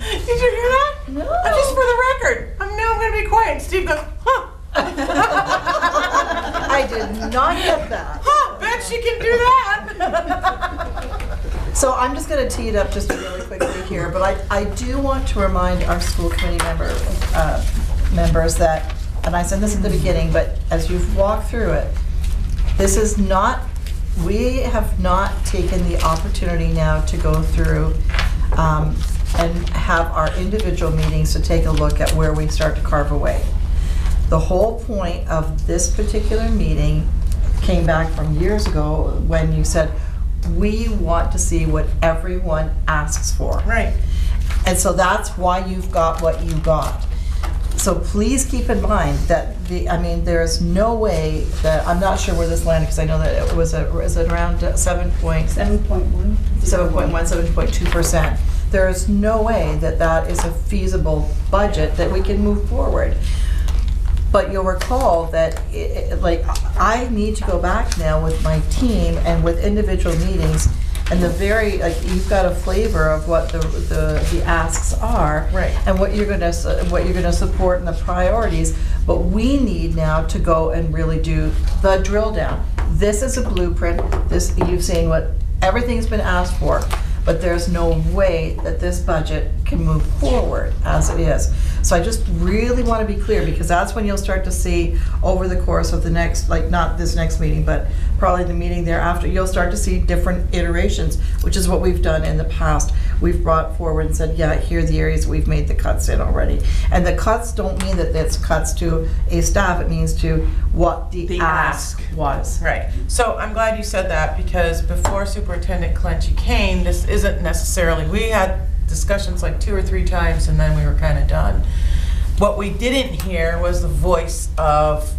Did you hear that? No. Uh, Just for the record, I'm now I'm gonna be quiet. And Steve goes, huh? I did not get that. Huh? Bet she can do that. So I'm just gonna tee it up just really quickly here, but I, I do want to remind our school committee member, uh, members that, and I said this at the beginning, but as you've walked through it, this is not, we have not taken the opportunity now to go through, um, and have our individual meetings to take a look at where we start to carve away. The whole point of this particular meeting came back from years ago when you said, we want to see what everyone asks for. Right. And so that's why you've got what you got. So please keep in mind that the, I mean, there's no way that, I'm not sure where this landed, because I know that it was a, is it around seven point? Seven point one. Seven point one, seven point two percent. There is no way that that is a feasible budget that we can move forward. But you'll recall that, i- i- like, I need to go back now with my team and with individual meetings, and the very, like, you've got a flavor of what the, the, the asks are. Right. And what you're gonna, s- what you're gonna support and the priorities, but we need now to go and really do the drill down. This is a blueprint, this, you've seen what, everything's been asked for, but there's no way that this budget can move forward as it is. So I just really want to be clear, because that's when you'll start to see over the course of the next, like, not this next meeting, but probably the meeting thereafter, you'll start to see different iterations, which is what we've done in the past. We've brought forward and said, yeah, here are the areas we've made the cuts in already. And the cuts don't mean that it's cuts to a staff, it means to what the The ask was. Right. So I'm glad you said that because before Superintendent Clenchy came, this isn't necessarily, we had discussions like two or three times and then we were kind of done. What we didn't hear was the voice of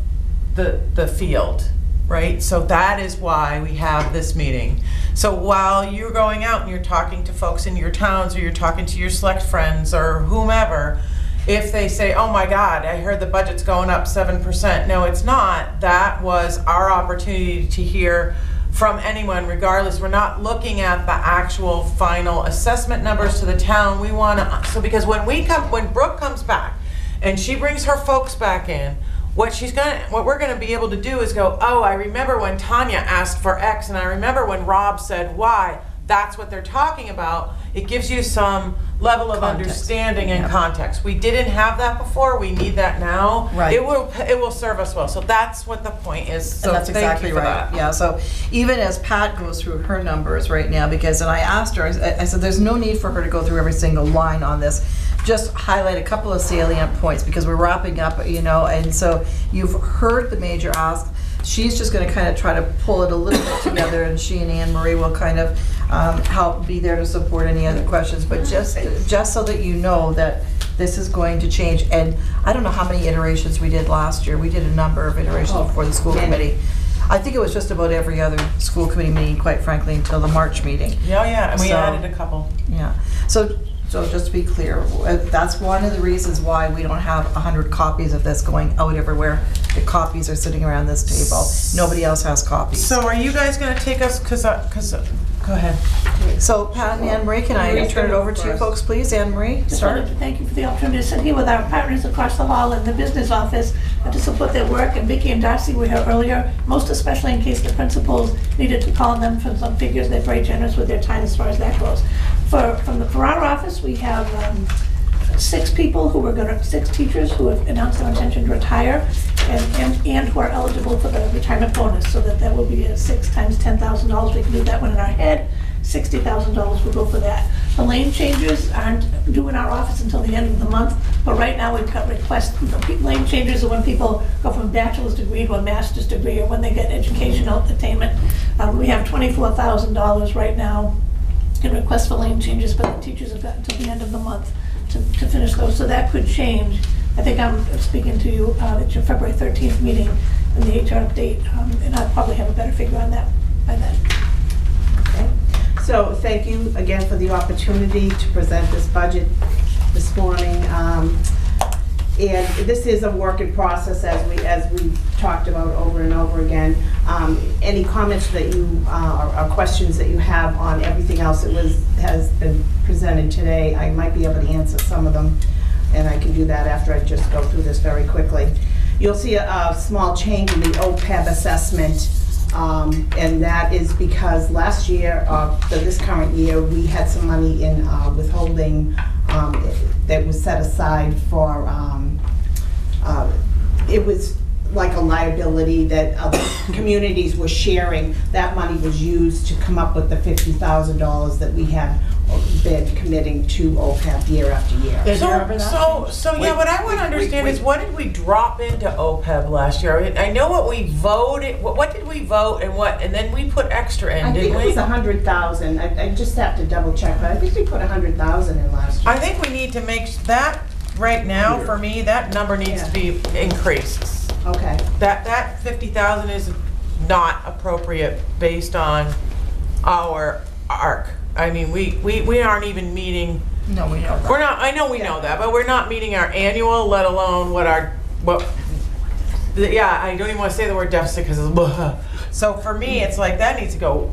the, the field, right? So that is why we have this meeting. So while you're going out and you're talking to folks in your towns or you're talking to your select friends or whomever, if they say, oh my God, I heard the budget's going up seven percent, no, it's not, that was our opportunity to hear from anyone regardless. We're not looking at the actual final assessment numbers to the town. We want to, so because when we come, when Brooke comes back and she brings her folks back in, what she's gonna, what we're gonna be able to do is go, oh, I remember when Tanya asked for X and I remember when Rob said Y. That's what they're talking about. It gives you some level of Context. understanding and Yep. context. We didn't have that before. We need that now. Right. It will, it will serve us well. So that's what the point is. So And that's thank exactly you for right. that. Yeah, so even as Pat goes through her numbers right now, because, and I asked her, I I said, there's no need for her to go through every single line on this. Just highlight a couple of salient points, because we're wrapping up, you know, and so you've heard the major ask. She's just gonna kind of try to pull it a little bit together, and she and Anne Marie will kind of um, help be there to support any other questions. But just, just so that you know that this is going to change. And I don't know how many iterations we did last year. We did a number of iterations Oh, before the school many. committee. I think it was just about every other school committee meeting, quite frankly, until the March meeting. Yeah, yeah, and we So- added a couple. Yeah, so, so just to be clear, uh, that's one of the reasons why we don't have hundred copies of this going out everywhere. The copies are sitting around this table. Nobody else has copies. So are you guys gonna take us, cause, uh, cause, uh, go ahead. So Pat and Anne Marie, can I turn it over to you folks, please? Anne Marie, Just start. to thank you for the opportunity to sit here with our partners across the hall in the business office and to support their work. And Vicki and Darcy were here earlier, most especially in case the principals needed to call on them for some figures. They're very generous with their time as far as that goes. For, from the Toronto office, we have um, six people who are gonna, six teachers who have announced their intention to retire and, and, and who are eligible for the retirement bonus, so that that will be a six times ten thousand dollars. We can do that one in our head. Sixty thousand dollars will go for that. The lane changes aren't due in our office until the end of the month, but right now we've got requests, the lane changes are when people go from a bachelor's degree to a master's degree, or when they get educational attainment. Um, we have twenty-four thousand dollars right now in request for lane changes, but the teachers have got until the end of the month to, to finish those, so that could change. I think I'm speaking to you uh, at your February 13th meeting in the HR update, um, and I'll probably have a better figure on that by then. So thank you again for the opportunity to present this budget this morning. Um, And this is a work in process as we, as we talked about over and over again. Um, Any comments that you, uh, or or questions that you have on everything else that was, has been presented today, I might be able to answer some of them, and I can do that after I just go through this very quickly. You'll see a, a small change in the OPEB assessment, um, and that is because last year, uh, this current year, we had some money in uh, withholding um, that was set aside for, um, uh, it was like a liability that other communities were sharing. That money was used to come up with the fifty thousand dollars that we had been committing to OPEB year after year. So, so, so, yeah, what I want to understand is what did we drop into OPEB last year? I I know what we voted, what, what did we vote and what, and then we put extra in, I think didn't it we? was a hundred thousand, I, I just have to double check, but I think we put a hundred thousand in last year. I think we need to make, s- that, right now, for me, that number needs to be increased. Okay. That, that fifty thousand is not appropriate based on our arc. I mean, we, we, we aren't even meeting. No, we know that. We're not, I know we know that, but we're not meeting our annual, let alone what our, what, yeah, I don't even want to say the word deficit because it's blah. So for me, it's like, that needs to go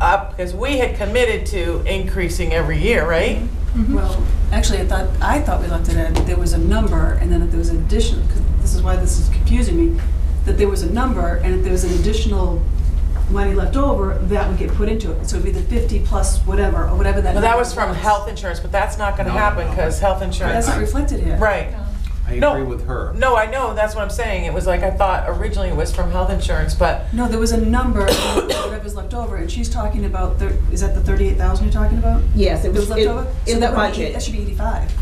up because we had committed to increasing every year, right? Mm-hmm. Well, actually, I thought, I thought we left it at, there was a number, and then if there was an additional, because this is why this is confusing me, that there was a number, and if there was an additional money left over, that would get put into it. So it'd be the 50 plus whatever, or whatever that Well, that number was from health insurance, but that's not gonna happen because health insurance. That's not reflected here. Right. I No. agree with her. No, I know, that's what I'm saying. It was like, I thought originally it was from health insurance, but No, there was a number, and whatever's left over, and she's talking about, thir- is that the 38,000 you're talking about? Yes, it That was, left it- over? So in the that would be- budget. That should be 85.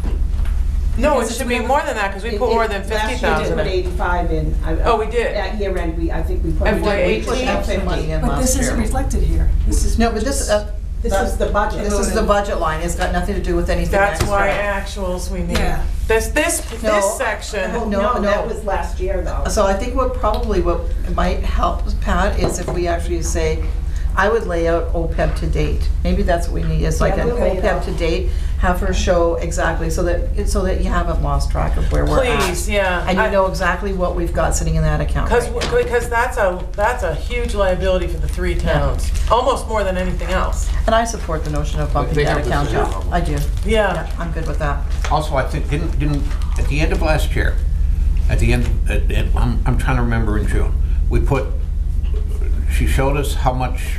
No, it Because it's should be more than that because we put more than fifty Last year thousand. we did put eighty-five in. I- Oh, we did? At year end, we, I think we put. FY we put 18? out 50. money in But this year. isn't reflected here. This is. No, but this, uh, This that- is the budget. This is the budget line, it's got nothing to do with anything That's extra. why actuals we need. Yeah. This, this, No. this section. Oh, No, no, no. that was last year though. So I think what probably what might help Pat is if we actually say, I would lay out OPEB to date. Maybe that's what we need, is like Yeah, an we'll lay it OPEB out. to date, have her show exactly, so that, so that you haven't lost track of where we're at. Please, yeah. And I- you know exactly what we've got sitting in that account Because, right now. because that's a, that's a huge liability for the three towns, almost more than anything else. And I support the notion of bumping They that have the account same up. problem. I do. Yeah. I'm good with that. Also, I think, didn't, didn't, at the end of last year, at the end, at- at- I'm, I'm trying to remember in June, we put, she showed us how much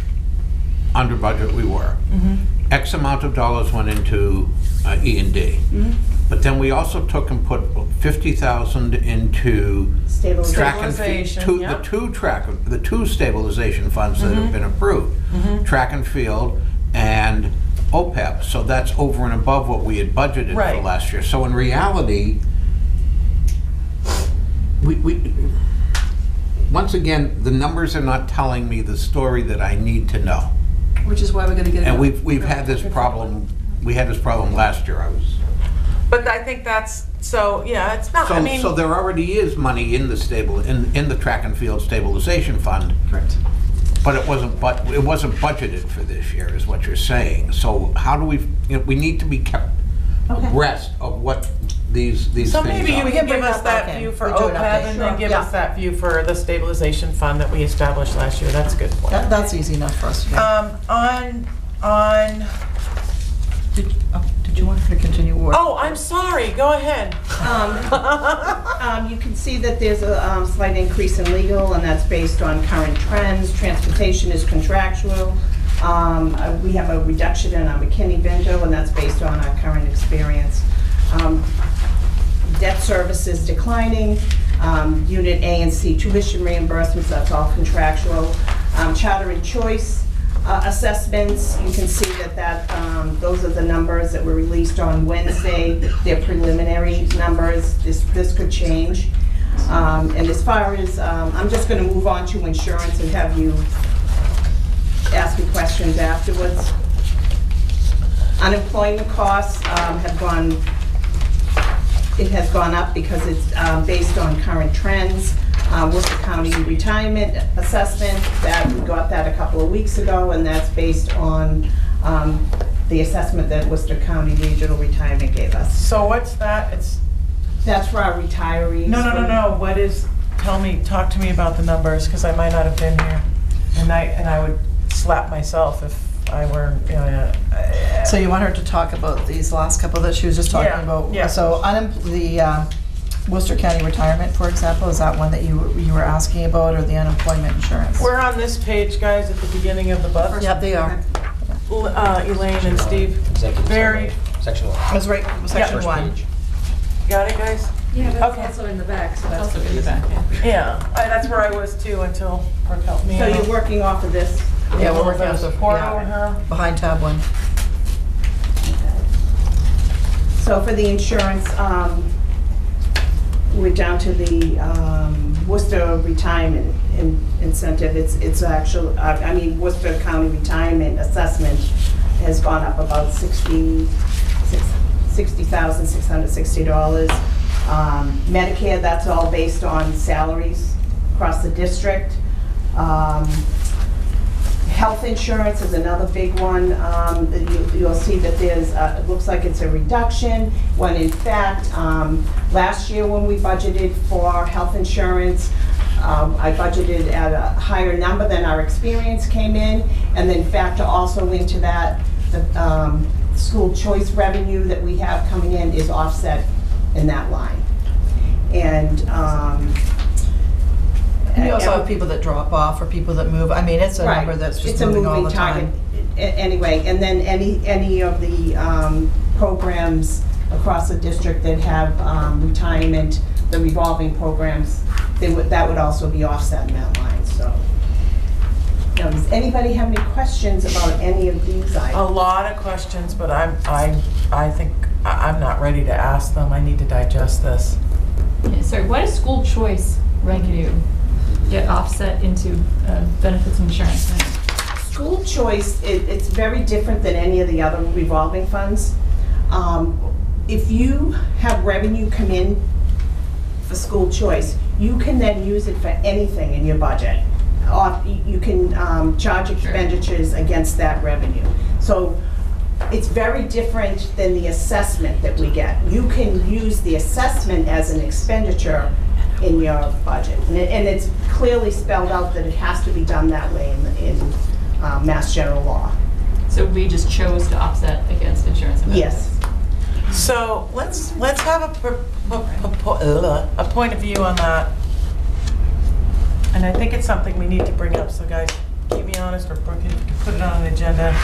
under budget we were. Mm-hmm. X amount of dollars went into uh, E and D. Mm-hmm. But then we also took and put fifty thousand into Stabilization. track and field, Stabilization, two, the two track, the two stabilization funds that have mm-hmm. been approved. Mm-hmm. Track and field and OPEB, so that's over and above what we had budgeted for Right. last year. So in reality, we, we, once again, the numbers are not telling me the story that I need to know. Which is why we're gonna get. it And out. we've, we've had this problem, we had this problem last year, I was. But I think that's, so, yeah, it's not, I So, mean. so there already is money in the stable, in, in the track and field stabilization fund, Correct. but it wasn't, but, it wasn't budgeted for this year, is what you're saying. So how do we, you know, we need to be kept abreast of what these, these So things maybe you are. can bring give us that back that in. view for We do an OPEB update. and then Sure. give Yeah. us that view for the stabilization fund that we established last year. That's a good point. That, that's easy enough for us to do. Um, on, on, Did, oh, did you want her to continue work? oh, I'm sorry, go ahead. Um, um, You can see that there's a um, slight increase in legal, and that's based on current trends. Transportation is contractual. Um, uh, We have a reduction in our McKinney-Vento, and that's based on our current experience. Um, Debt service is declining. Um, Unit A and C tuition reimbursements, that's all contractual. Um, Charter and choice uh, assessments, you can see that that, um, those are the numbers that were released on Wednesday. They're preliminary numbers. This, this could change. Um, And as far as, I'm just going to move on to insurance and have you ask me questions afterwards. Unemployment costs um, have gone it has gone up because it's um, based on current trends. Uh, Worcester County retirement assessment, that, we got that a couple of weeks ago, and that's based on um, the assessment that Worcester County Regional Retirement gave us. So what's that? It's That's for our retirees. No, no, no, no, what is, tell me, talk to me about the numbers, because I might not have been here. And I, and I would slap myself if I were, you know, uh, So you want her to talk about these last couple that she was just talking Yeah, about? yeah. So unem- the um, Worcester County retirement, for example, is that one that you, you were asking about, or the unemployment insurance? we're on this page, guys, at the beginning of the book. Yep, they are. L- Uh, Elaine and Steve, Executive very, summary, section one. It was right, section First one. page. got it, guys? Yeah, that's Okay. also in the back, so Also in the back, yeah. Yeah, I- that's where I was too until Brooke helped me So out. you're working off of this? Yeah, we're working on the, support over here. behind tab one. So for the insurance, um, we're down to the um, Worcester retirement in- incentive. It's, it's actual, uh, I mean, Worcester County retirement assessment has gone up about sixty, six- $60,660. Um, Medicare, that's all based on salaries across the district. Um, Health insurance is another big one. Um, you- You'll see that there's, uh, it looks like it's a reduction, when in fact, um, last year when we budgeted for health insurance, um, I budgeted at a higher number than our experience came in, and then factor also into that, the um, school choice revenue that we have coming in is offset in that line. And And you also have people that drop off, or people that move, I mean, it's a Right. number that's just It's a moving all moving the time. target. A- Anyway, and then any, any of the um, programs across the district that have um, retirement, the revolving programs, they would, that would also be offset in that line, so. Now, does anybody have any questions about any of these A items? lot of questions, but I'm, I, I think, I- I'm not ready to ask them. I need to digest this. Yeah, Sorry, why does school choice revenue get offset into uh, benefits and insurance? School choice, it, it's very different than any of the other revolving funds. Um, If you have revenue come in for school choice, you can then use it for anything in your budget. Or you can um, charge expenditures against that revenue. So it's very different than the assessment that we get. You can use the assessment as an expenditure in your budget. And it- and it's clearly spelled out that it has to be done that way in, in uh, Mass General Law. So we just chose to offset against insurance and benefits? Yes. So let's, let's have a, uh, a point of view on that. And I think it's something we need to bring up, so guys, keep me honest, or Brooke, you can put it on an agenda.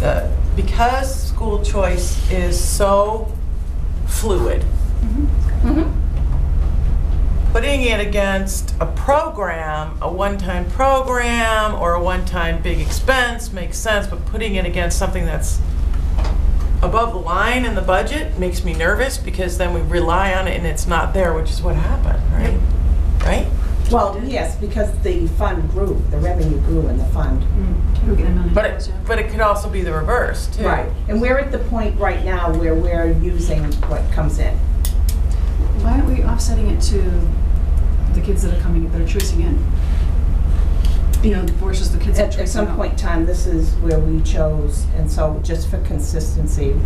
The- Because school choice is so fluid, putting it against a program, a one-time program, or a one-time big expense makes sense, but putting it against something that's above the line in the budget makes me nervous because then we rely on it and it's not there, which is what happened, right? Right? Well, yes, because the fund grew, the revenue grew in the fund. But it, but it could also be the reverse, too. Right, and we're at the point right now where we're using what comes in. Why aren't we offsetting it to the kids that are coming, that are choosing in? You know, versus the kids that are At, at some out? point in time, this is where we chose, and so just for consistency,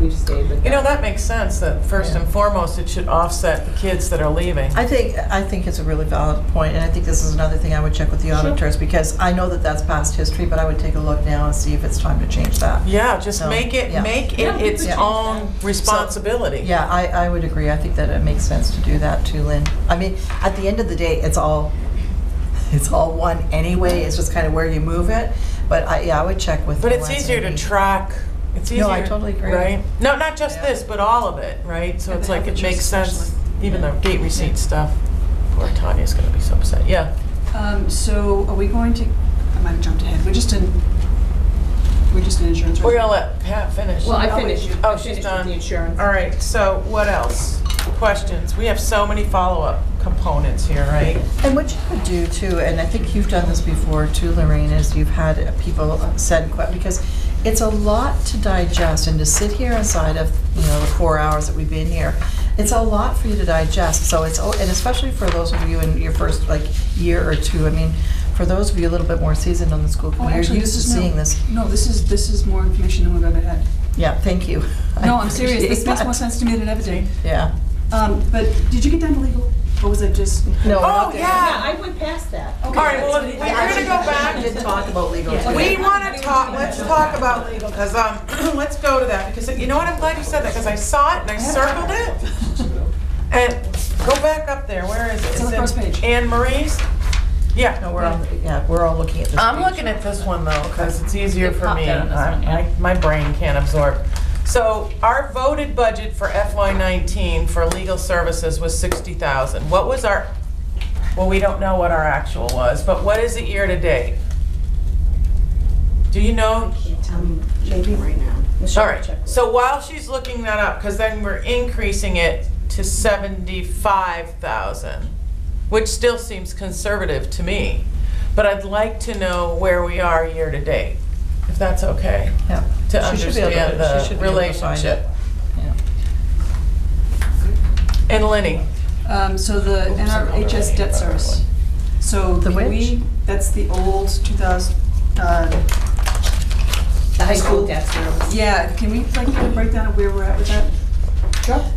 we've stayed with that. You know, that makes sense, that first Yeah. and foremost, it should offset the kids that are leaving. I think, I think it's a really valid point, and I think this is another thing I would check with the auditors, because I know that that's past history, but I would take a look now and see if it's time to change that. Yeah, just So, make it, yeah. make Yeah, it its yeah. own responsibility. Yeah, I, I would agree. I think that it makes sense to do that too, Lynn. I mean, at the end of the day, it's all, it's all one anyway. It's just kind of where you move it. But I, yeah, I would check with. But it's Lance easier to and- track, it's easier. No, I totally agree. Right? No, not just this, but all of it, right? So Yeah, it's the like, health it makes insurance sense, even the gate receipt stuff. Poor Tanya's gonna be so upset, yeah. Um, so are we going to, I might have jumped ahead, we're just in, we're just in insurance. right We're gonna let Pat finish. Well, I finished, Oh, I she's finished with done. the insurance. All right, so what else? Questions? We have so many follow-up components here, right? And what you could do too, and I think you've done this before too, Lorraine, is you've had people send, que- because it's a lot to digest and to sit here inside of, you know, the four hours that we've been here. It's a lot for you to digest, so it's, oh, and especially for those of you in your first like year or two, I mean, for those of you a little bit more seasoned on the school Oh, actually, you're used to no- seeing this. No, this is, this is more information than we've ever had. Yeah, thank you. No, I'm serious, this appreciate makes more sense to me than ever did. Yeah. Um, but did you get down to legal? Or was it just? No, we're Oh, not there. yeah. I went past that. All right, well, we're gonna go back. We didn't talk about legal. Yeah. We want to talk, let's talk about legal, because, um, let's go to that, because you know what, I'm glad you said that, because I saw it and I circled it. And go back up there, where is it? It's on the first page. Anne Marie's? Yeah. No, we're on, yeah, we're all looking at this. I'm looking at this one though, because it's easier It for popped me. out on this one, I- yeah. My, my brain can't absorb. So our voted budget for FY nineteen for legal services was sixty thousand. What was our, well, we don't know what our actual was, but what is it year to date? Do you know? Um, Maybe right now. All right, so while she's looking that up, because then we're increasing it to seventy-five thousand, which still seems conservative to me. But I'd like to know where we are year-to-date, if that's okay, Yeah. to She should be able to- understand she the should be able to find relationship. it. Yeah. And Lenny, Um, so the NRHS debt service. So The can which? we, that's the old 2000, uh, The high school debt service. yeah, can we like get a breakdown of where we're at with that?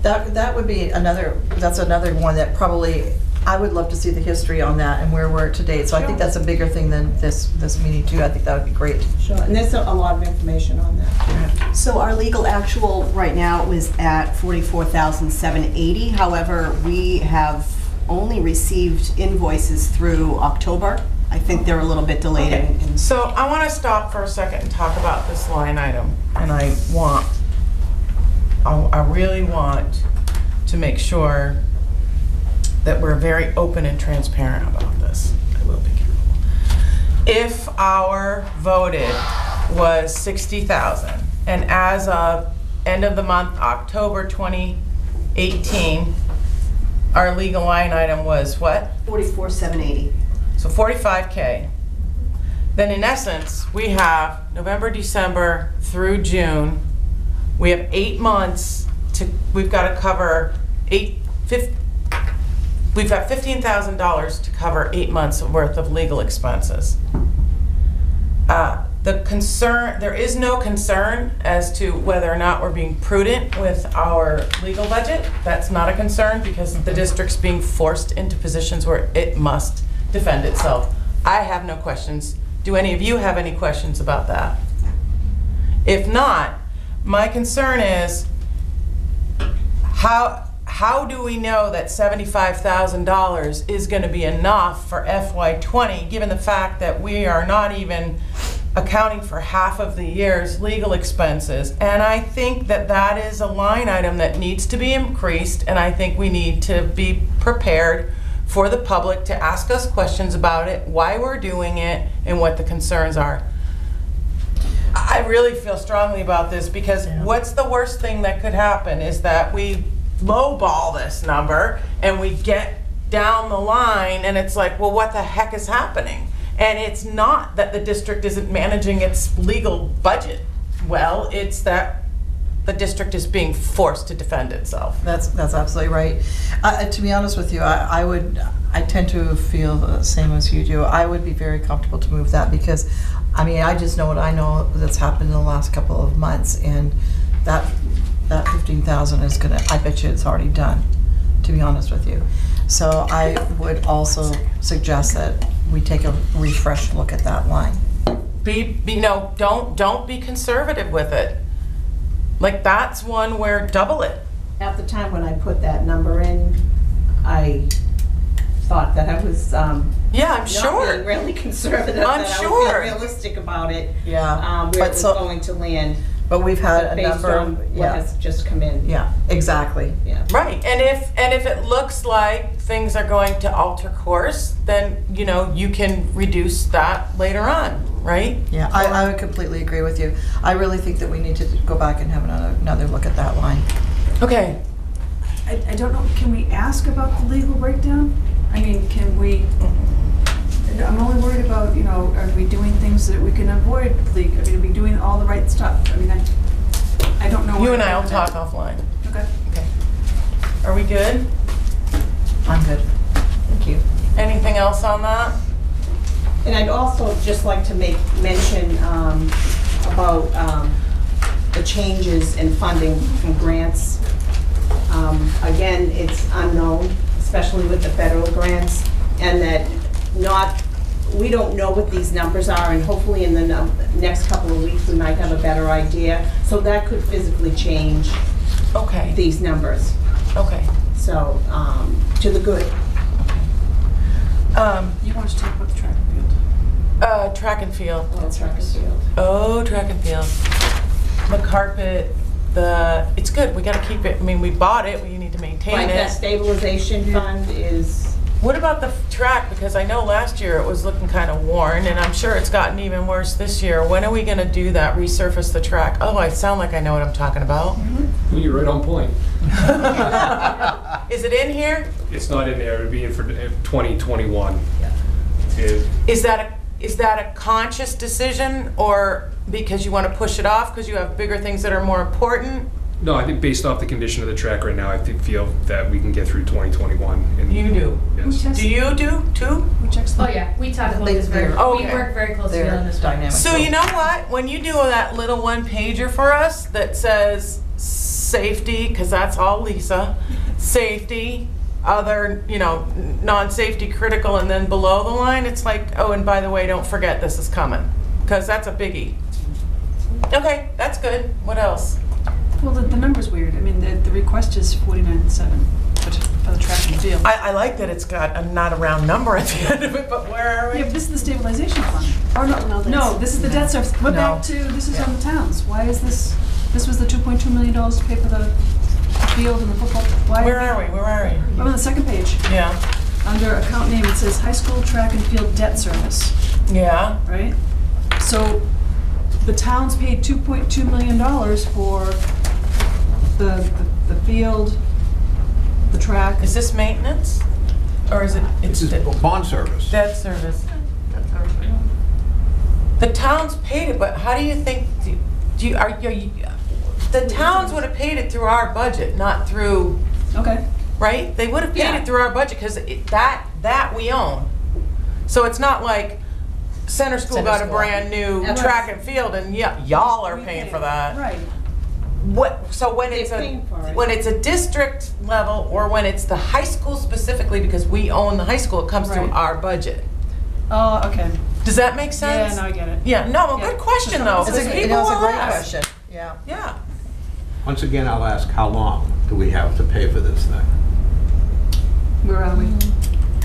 That, that would be another, that's another one that probably, I would love to see the history on that and where we're at to date. So I think that's a bigger thing than this, this meeting too. I think that would be great. Sure, and there's a a lot of information on that. So our legal actual right now is at forty-four thousand seven eighty. However, we have only received invoices through October. I think they're a little bit delayed in- in so I want to stop for a second and talk about this line item. And I want, I I really want to make sure that we're very open and transparent about this. I will be careful. If our voted was 60,000, and as of end of the month, October 2018, our legal line item was what? forty-four seven eighty. So 45K. Then in essence, we have November, December through June. We have eight months to, we've got to cover eight, fif, we've got $15,000 to cover eight months worth of legal expenses. Uh, The concern, there is no concern as to whether or not we're being prudent with our legal budget. That's not a concern because the district's being forced into positions where it must defend itself. I have no questions. Do any of you have any questions about that? If not, my concern is, how, how do we know that $75,000 is going to be enough for FY '20, given the fact that we are not even accounting for half of the year's legal expenses? And I think that that is a line item that needs to be increased, and I think we need to be prepared for the public to ask us questions about it, why we're doing it, and what the concerns are. I really feel strongly about this because what's the worst thing that could happen is that we lowball this number and we get down the line and it's like, well, what the heck is happening? And it's not that the district isn't managing its legal budget well, it's that the district is being forced to defend itself. That's, that's absolutely right. Uh, to be honest with you, I, I would, I tend to feel the same as you do. I would be very comfortable to move that because, I mean, I just know what I know that's happened in the last couple of months and that, that fifteen thousand is gonna, I bet you it's already done, to be honest with you. So I would also suggest that we take a refresh look at that line. Be, be, no, don't, don't be conservative with it. Like, that's one where double it. At the time when I put that number in, I thought that I was, um. Yeah, I'm not sure. being really conservative, I'm that I sure. was being realistic about it. Yeah, Um, where but it was so- going to land. But we've had a based number, on of- what yeah, has just come in. yeah, exactly. Yeah. Right, and if, and if it looks like things are going to alter course, then, you know, you can reduce that later on, right? Yeah, I, I would completely agree with you. I really think that we need to go back and have another, another look at that line. Okay, I, I don't know, can we ask about the legal breakdown? I mean, can we, I'm only worried about, you know, are we doing things that we can avoid legal, I mean, are we doing all the right stuff? I mean, I, I don't know. you and I will talk that. offline. Okay. Okay. Are we good? I'm good. Thank you. Anything else on that? And I'd also just like to make mention um, about um, the changes in funding from grants um, again, it's unknown, especially with the federal grants, and that not, we don't know what these numbers are, and hopefully in the num- next couple of weeks, we might have a better idea. So that could physically change Okay, these numbers, okay. so, um, to the good. Um, You want to talk about the track and field? uh, track and field. Oh, track and field. Oh, track and field. The carpet, the, it's good, we gotta keep it, I mean, we bought it, we need to maintain Like that it. stabilization fund is, What about the track? Because I know last year it was looking kind of worn, and I'm sure it's gotten even worse this year. When are we gonna do that, resurface the track? Oh, I sound like I know what I'm talking about. Well, You're right on point. Is it in here? It's not in there, it'd be in for uh, 2021. It- Is that, a is that a conscious decision, or because you want to push it off, because you have bigger things that are more important? No, I think based off the condition of the track right now, I think- feel that we can get through 2021. and- You do? Yes. Do you do, too? Who checks Oh, yeah, we talk about this very, Oh, we okay. work very closely They're on this. one. dynamic. So you know what? When you do that little one pager for us that says safety, because that's all Lisa, safety, other, you know, n- non-safety critical, and then below the line, it's like, oh, and by the way, don't forget this is coming, because that's a biggie. Okay, that's good. What else? Well, the, the number's weird. I mean, the, the request is forty-nine seven for, t- for the track and field. I, I like that it's got a not a round number at the end of it, but where are we? Yeah, but this is the stabilization fund. Or no, no, No, this is the debt service. We're No. back to, this is on the towns. Why is this, this was the two point two million dollars to pay for the field and the football. Why? Where are we? Where are we? I'm on the second page. Yeah, Under account name, it says high school track and field debt service, yeah. right? So the towns paid two point two million dollars for the, the- the field, the track. Is this maintenance? Or is it, it's This is bond service. debt service? The towns paid it, but how do you think, do do you, are you, the towns would have paid it through our budget, not through, Okay. right? They would have paid Yeah. it through our budget, because that, that we own. So it's not like Center School Center got a School. brand new That's- track and field, and yeah, y'all are paying for that. Right. What, so when it's a, paying for it. when it's a district level, or when it's the high school specifically, because we own the high school, it comes through Right. our budget. Oh, okay. Does that make sense? Yeah, now I get it. Yeah, no, Yeah. good question though. It's because a, you people know, it's a will great ask. question, yeah. Yeah. Once again, I'll ask, how long do we have to pay for this thing? Where are we?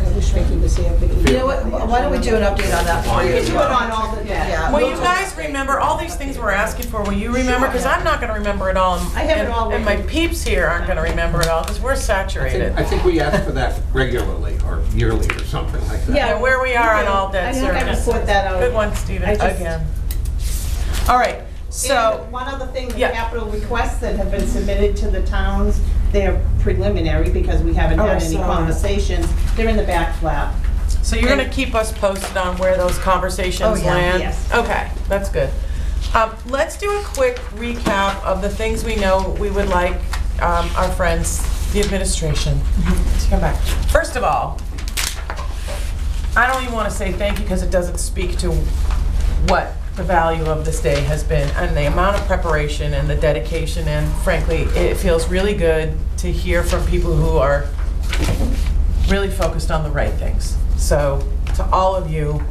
I wish Vicky was here, Vicky. You know what, why don't we do an update on that for We you? can do it on all the, yeah. Will you guys remember all these things we're asking for? Will you remember? Because I'm not going to remember it all. and- I have it all And my written. peeps here aren't going to remember it all because we're I think- saturated. I think we ask for that regularly or yearly or something like that. Yeah, where we are on all debt I think I service. report that out. Good one, Stephen, I just- again. All right, so, And one other thing, the Yeah. capital requests that have been submitted to the towns, they're preliminary because we haven't Oh, I had any saw that. conversations. They're in the back flap. so you're going to keep us posted on where those Oh, conversations yeah. land? Yes. Okay, that's good. Um, Let's do a quick recap of the things we know we would like um, our friends, the administration, to come back. First of all, I don't even want to say thank you because it doesn't speak to what the value of this day has been and the amount of preparation and the dedication and frankly, it feels really good to hear from people who are really focused on the right things. So to all of you,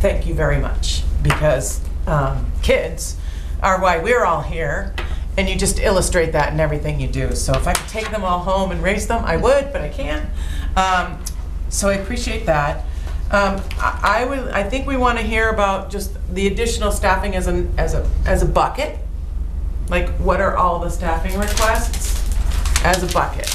thank you very much because um, kids are why we're all here and you just illustrate that in everything you do. So if I could take them all home and raise them, I would, but I can't. Um, so I appreciate that. Um, I, I would, I think we want to hear about just the additional staffing as an, as a, as a bucket. Like, what are all the staffing requests as a bucket?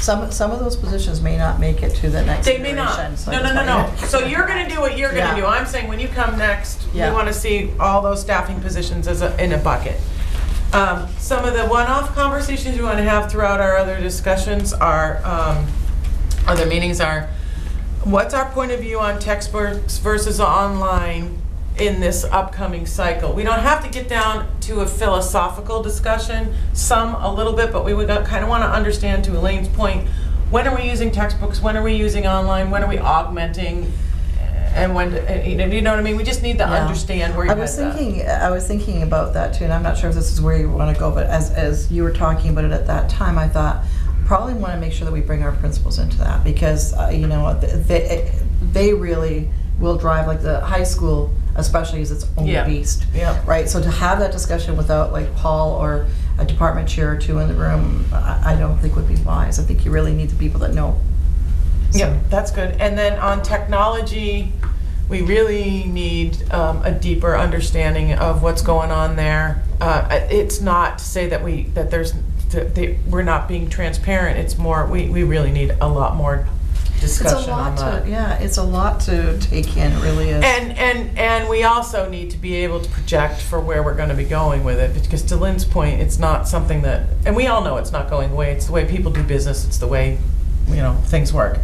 Some, some of those positions may not make it to the next They may not. so I No, no, just no, wanna- no. So you're gonna do what you're Yeah. gonna do. I'm saying when you come next, we Yeah. wanna see all those staffing positions as a, in a bucket. Um, some of the one-off conversations we wanna have throughout our other discussions are, um, other meetings are, what's our point of view on textbooks versus online in this upcoming cycle? We don't have to get down to a philosophical discussion, some a little bit, but we would kind of want to understand to Elaine's point, when are we using textbooks, when are we using online, when are we augmenting? and when, you know, what I mean? We just need to Yeah. understand where I was thinking, I was thinking about that too, and I'm not sure if this is where you want to go, but as, as you were talking about it at that time, I thought, probably want to make sure that we bring our principals into that, because, uh, you know, they, they really will drive, like the high school especially is its own Yeah. beast. Yeah. Right, so to have that discussion without like Paul or a department chair or two in the room, I, I don't think would be wise. I think you really need the people that know. yeah that's good. And then on technology, we really need um, a deeper understanding of what's going on there. Uh, It's not to say that we, that there's, that they- we're not being transparent, it's more, we, we really need a lot more It's a discussion on that. to, yeah, it's a lot to take in, it really is. And, and, and we also need to be able to project for where we're gonna be going with it, because to Lynn's point, it's not something that, and we all know it's not going away, it's the way people do business, it's the way, you know, things work.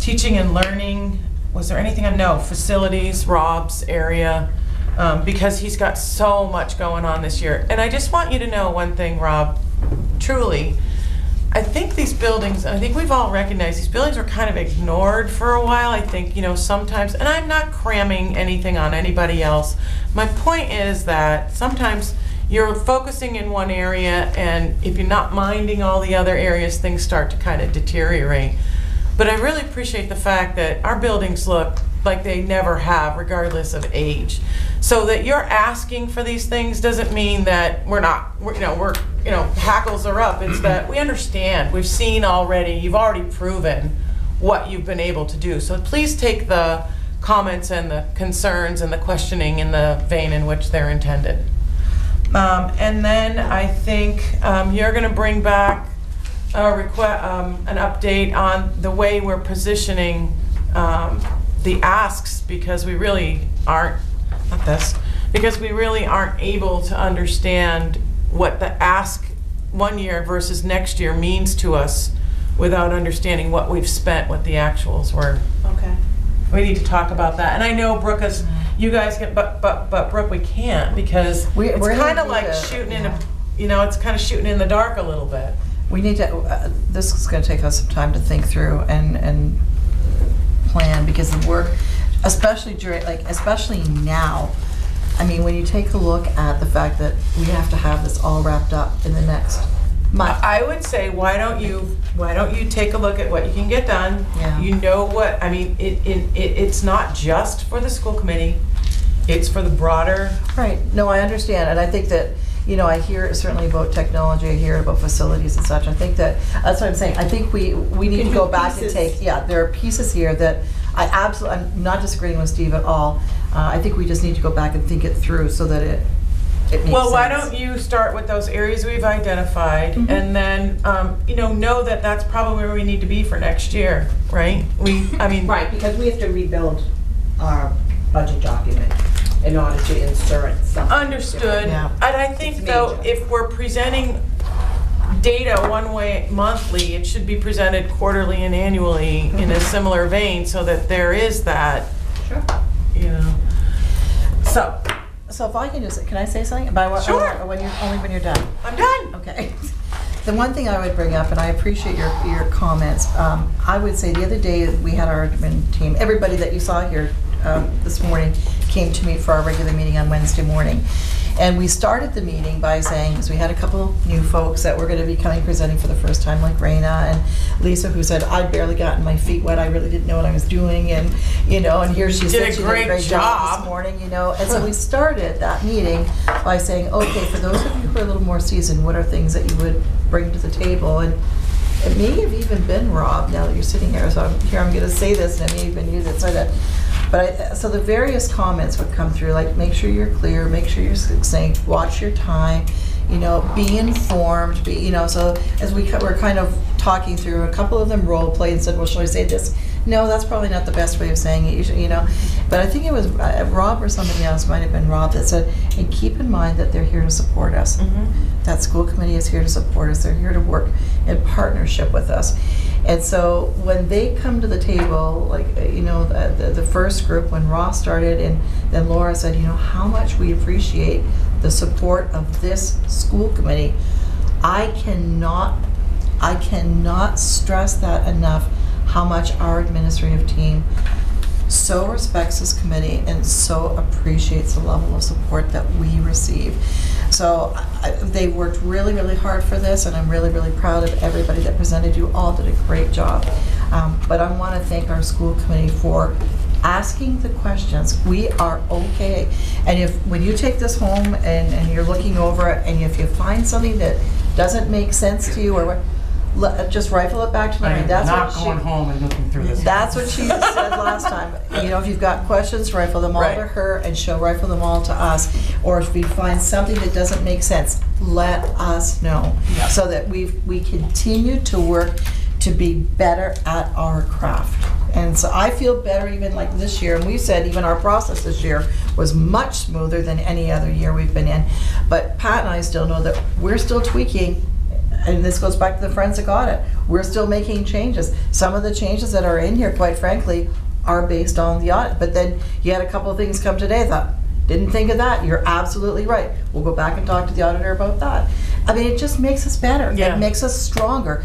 Teaching and learning, was there anything, I know, facilities, Rob's area, um, because he's got so much going on this year. And I just want you to know one thing, Rob, truly, I think these buildings, I think we've all recognized these buildings were kind of ignored for a while. I think, you know, sometimes, and I'm not cramming anything on anybody else. My point is that sometimes you're focusing in one area, and if you're not minding all the other areas, things start to kind of deteriorate. But I really appreciate the fact that our buildings look like they never have, regardless of age. So that you're asking for these things doesn't mean that we're not, we're, you know, we're, you know, hackles are up. It's that we understand, we've seen already, you've already proven what you've been able to do. So please take the comments and the concerns and the questioning in the vein in which they're intended. Um, and then I think, um, you're gonna bring back a request, um, an update on the way we're positioning, um, the asks, because we really aren't, not this, because we really aren't able to understand what the ask one year versus next year means to us without understanding what we've spent, what the actuals were. Okay. We need to talk about that. And I know Brooke is, you guys can, but, but, but Brooke, we can't because We- it's we're gonna kind of need like to- shooting in a, you know, it's kind of shooting in the dark a little bit. We need to, uh, this is gonna take us some time to think through and, and plan, because the work, especially during, like, especially now, I mean, when you take a look at the fact that we have to have this all wrapped up in the next month. I would say, why don't you, why don't you take a look at what you can get done? Yeah. You know what, I mean, it, it, it- it's not just for the school committee, it's for the broader, Right, no, I understand, and I think that, you know, I hear certainly about technology, I hear about facilities and such, I think that, that's what I'm saying, I think we, we need to go do back and pieces. take, yeah, there are pieces here that I absolutely, I'm not disagreeing with Steve at all, uh, I think we just need to go back and think it through so that it, it makes sense. Well, why don't you start with those areas we've identified, Mhm. and then, um, you know, know that that's probably where we need to be for next year, right? We, I mean. Right, because we have to rebuild our budget document in order to insert something. Understood. Yeah. And I think though, major. if we're presenting data one way monthly, it should be presented quarterly and annually in a similar vein so that there is that, Sure. you know. So, So if I can just, can I say something? By what- Sure. or When you're, only when you're done. I'm done. Okay. The one thing I would bring up, and I appreciate your, your comments, um, I would say the other day, we had our admin team, everybody that you saw here um, this morning came to me for our regular meeting on Wednesday morning. And we started the meeting by saying, because we had a couple new folks that were going to be coming presenting for the first time, like Raina and Lisa, who said, I'd barely gotten my feet wet, I really didn't know what I was doing, and, you know, and here she Did said a she did a great great job job. this morning, you know. And so we started that meeting by saying, okay, for those of you who are a little more seasoned, what are things that you would bring to the table? And it may have even been Rob, now that you're sitting here, so I'm, here I'm gonna say this, and it may even use it, so that, but I, so the various comments would come through, like, make sure you're clear, make sure you're succinct, watch your time, you know, be informed, be, you know, so as we, were kind of talking through, a couple of them role played and said, well, shall I say this? No, that's probably not the best way of saying it, you should, you know, but I think it was uh, Rob or somebody else, might have been Rob, that said, and keep in mind that they're here to support us. That school committee is here to support us, they're here to work in partnership with us. And so when they come to the table, like, uh, you know, the, the, the first group, when Ross started, and then Laura said, you know, how much we appreciate the support of this school committee, I cannot, I cannot stress that enough, how much our administrative team so respects this committee and so appreciates the level of support that we receive. So I- they worked really, really hard for this, and I'm really, really proud of everybody that presented. You all did a great job. Um, But I want to thank our school committee for asking the questions. We are okay. And if, when you take this home and, and you're looking over it, and if you find something that doesn't make sense to you, or what, le- just rifle it back to I memory. am That's not what she- going home and looking through this. that's what she said last time. You know, if you've got questions, rifle them all to Right. her and she'll rifle them all to us. Or if we find something that doesn't make sense, let us know. So that we, we continue to work to be better at our craft. And so I feel better even like this year, and we said even our process this year was much smoother than any other year we've been in. But Pat and I still know that we're still tweaking and this goes back to the forensic audit, we're still making changes. Some of the changes that are in here, quite frankly, are based on the audit. But then you had a couple of things come today, thought, didn't think of that, you're absolutely right. We'll go back and talk to the auditor about that. I mean, it just makes us better, Yeah. it makes us stronger.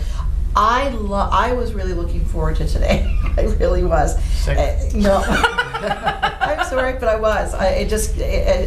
I lo, I was really looking forward to today, I really was. Uh, No. I'm sorry, but I was. I, it just, it,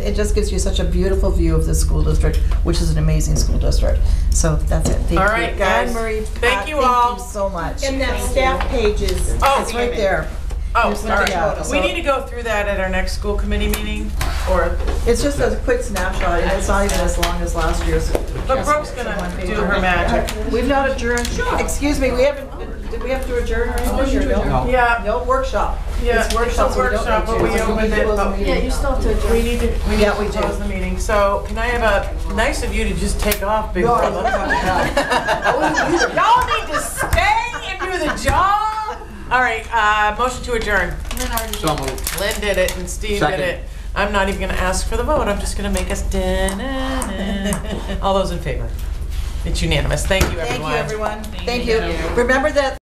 it just gives you such a beautiful view of this school district, which is an amazing school district. So that's it. Thank you. All right, guys. Anne Marie, Thank Pat, you all. You so much. And that staff page is, Oh, It's right there. Oh, Here's what all they got. We need to go through that at our next school committee meeting, or, It's just a quick snapshot, and it's not even as long as last year's. but Brooke's gonna do her magic. We've not adjourned, excuse me, we haven't, did we have to adjourn or anything? or no? Yeah. No workshop. Yeah, It's it's a workshop, so we don't workshop, need but to. we opened it, but- Yeah, you still have to adjourn. We need to, we need Yeah, to we do. close the meeting. So can I have a, nice of you to just take off, big No, I brother. don't have Y'all need to stay and do the job. All right, uh, motion to adjourn. So moved. Lynn did it and Steve did Second. it. I'm not even gonna ask for the vote, I'm just gonna make us da-na-na. All those in favor? It's unanimous. Thank you, everyone. Thank you, everyone. Thank you. Remember that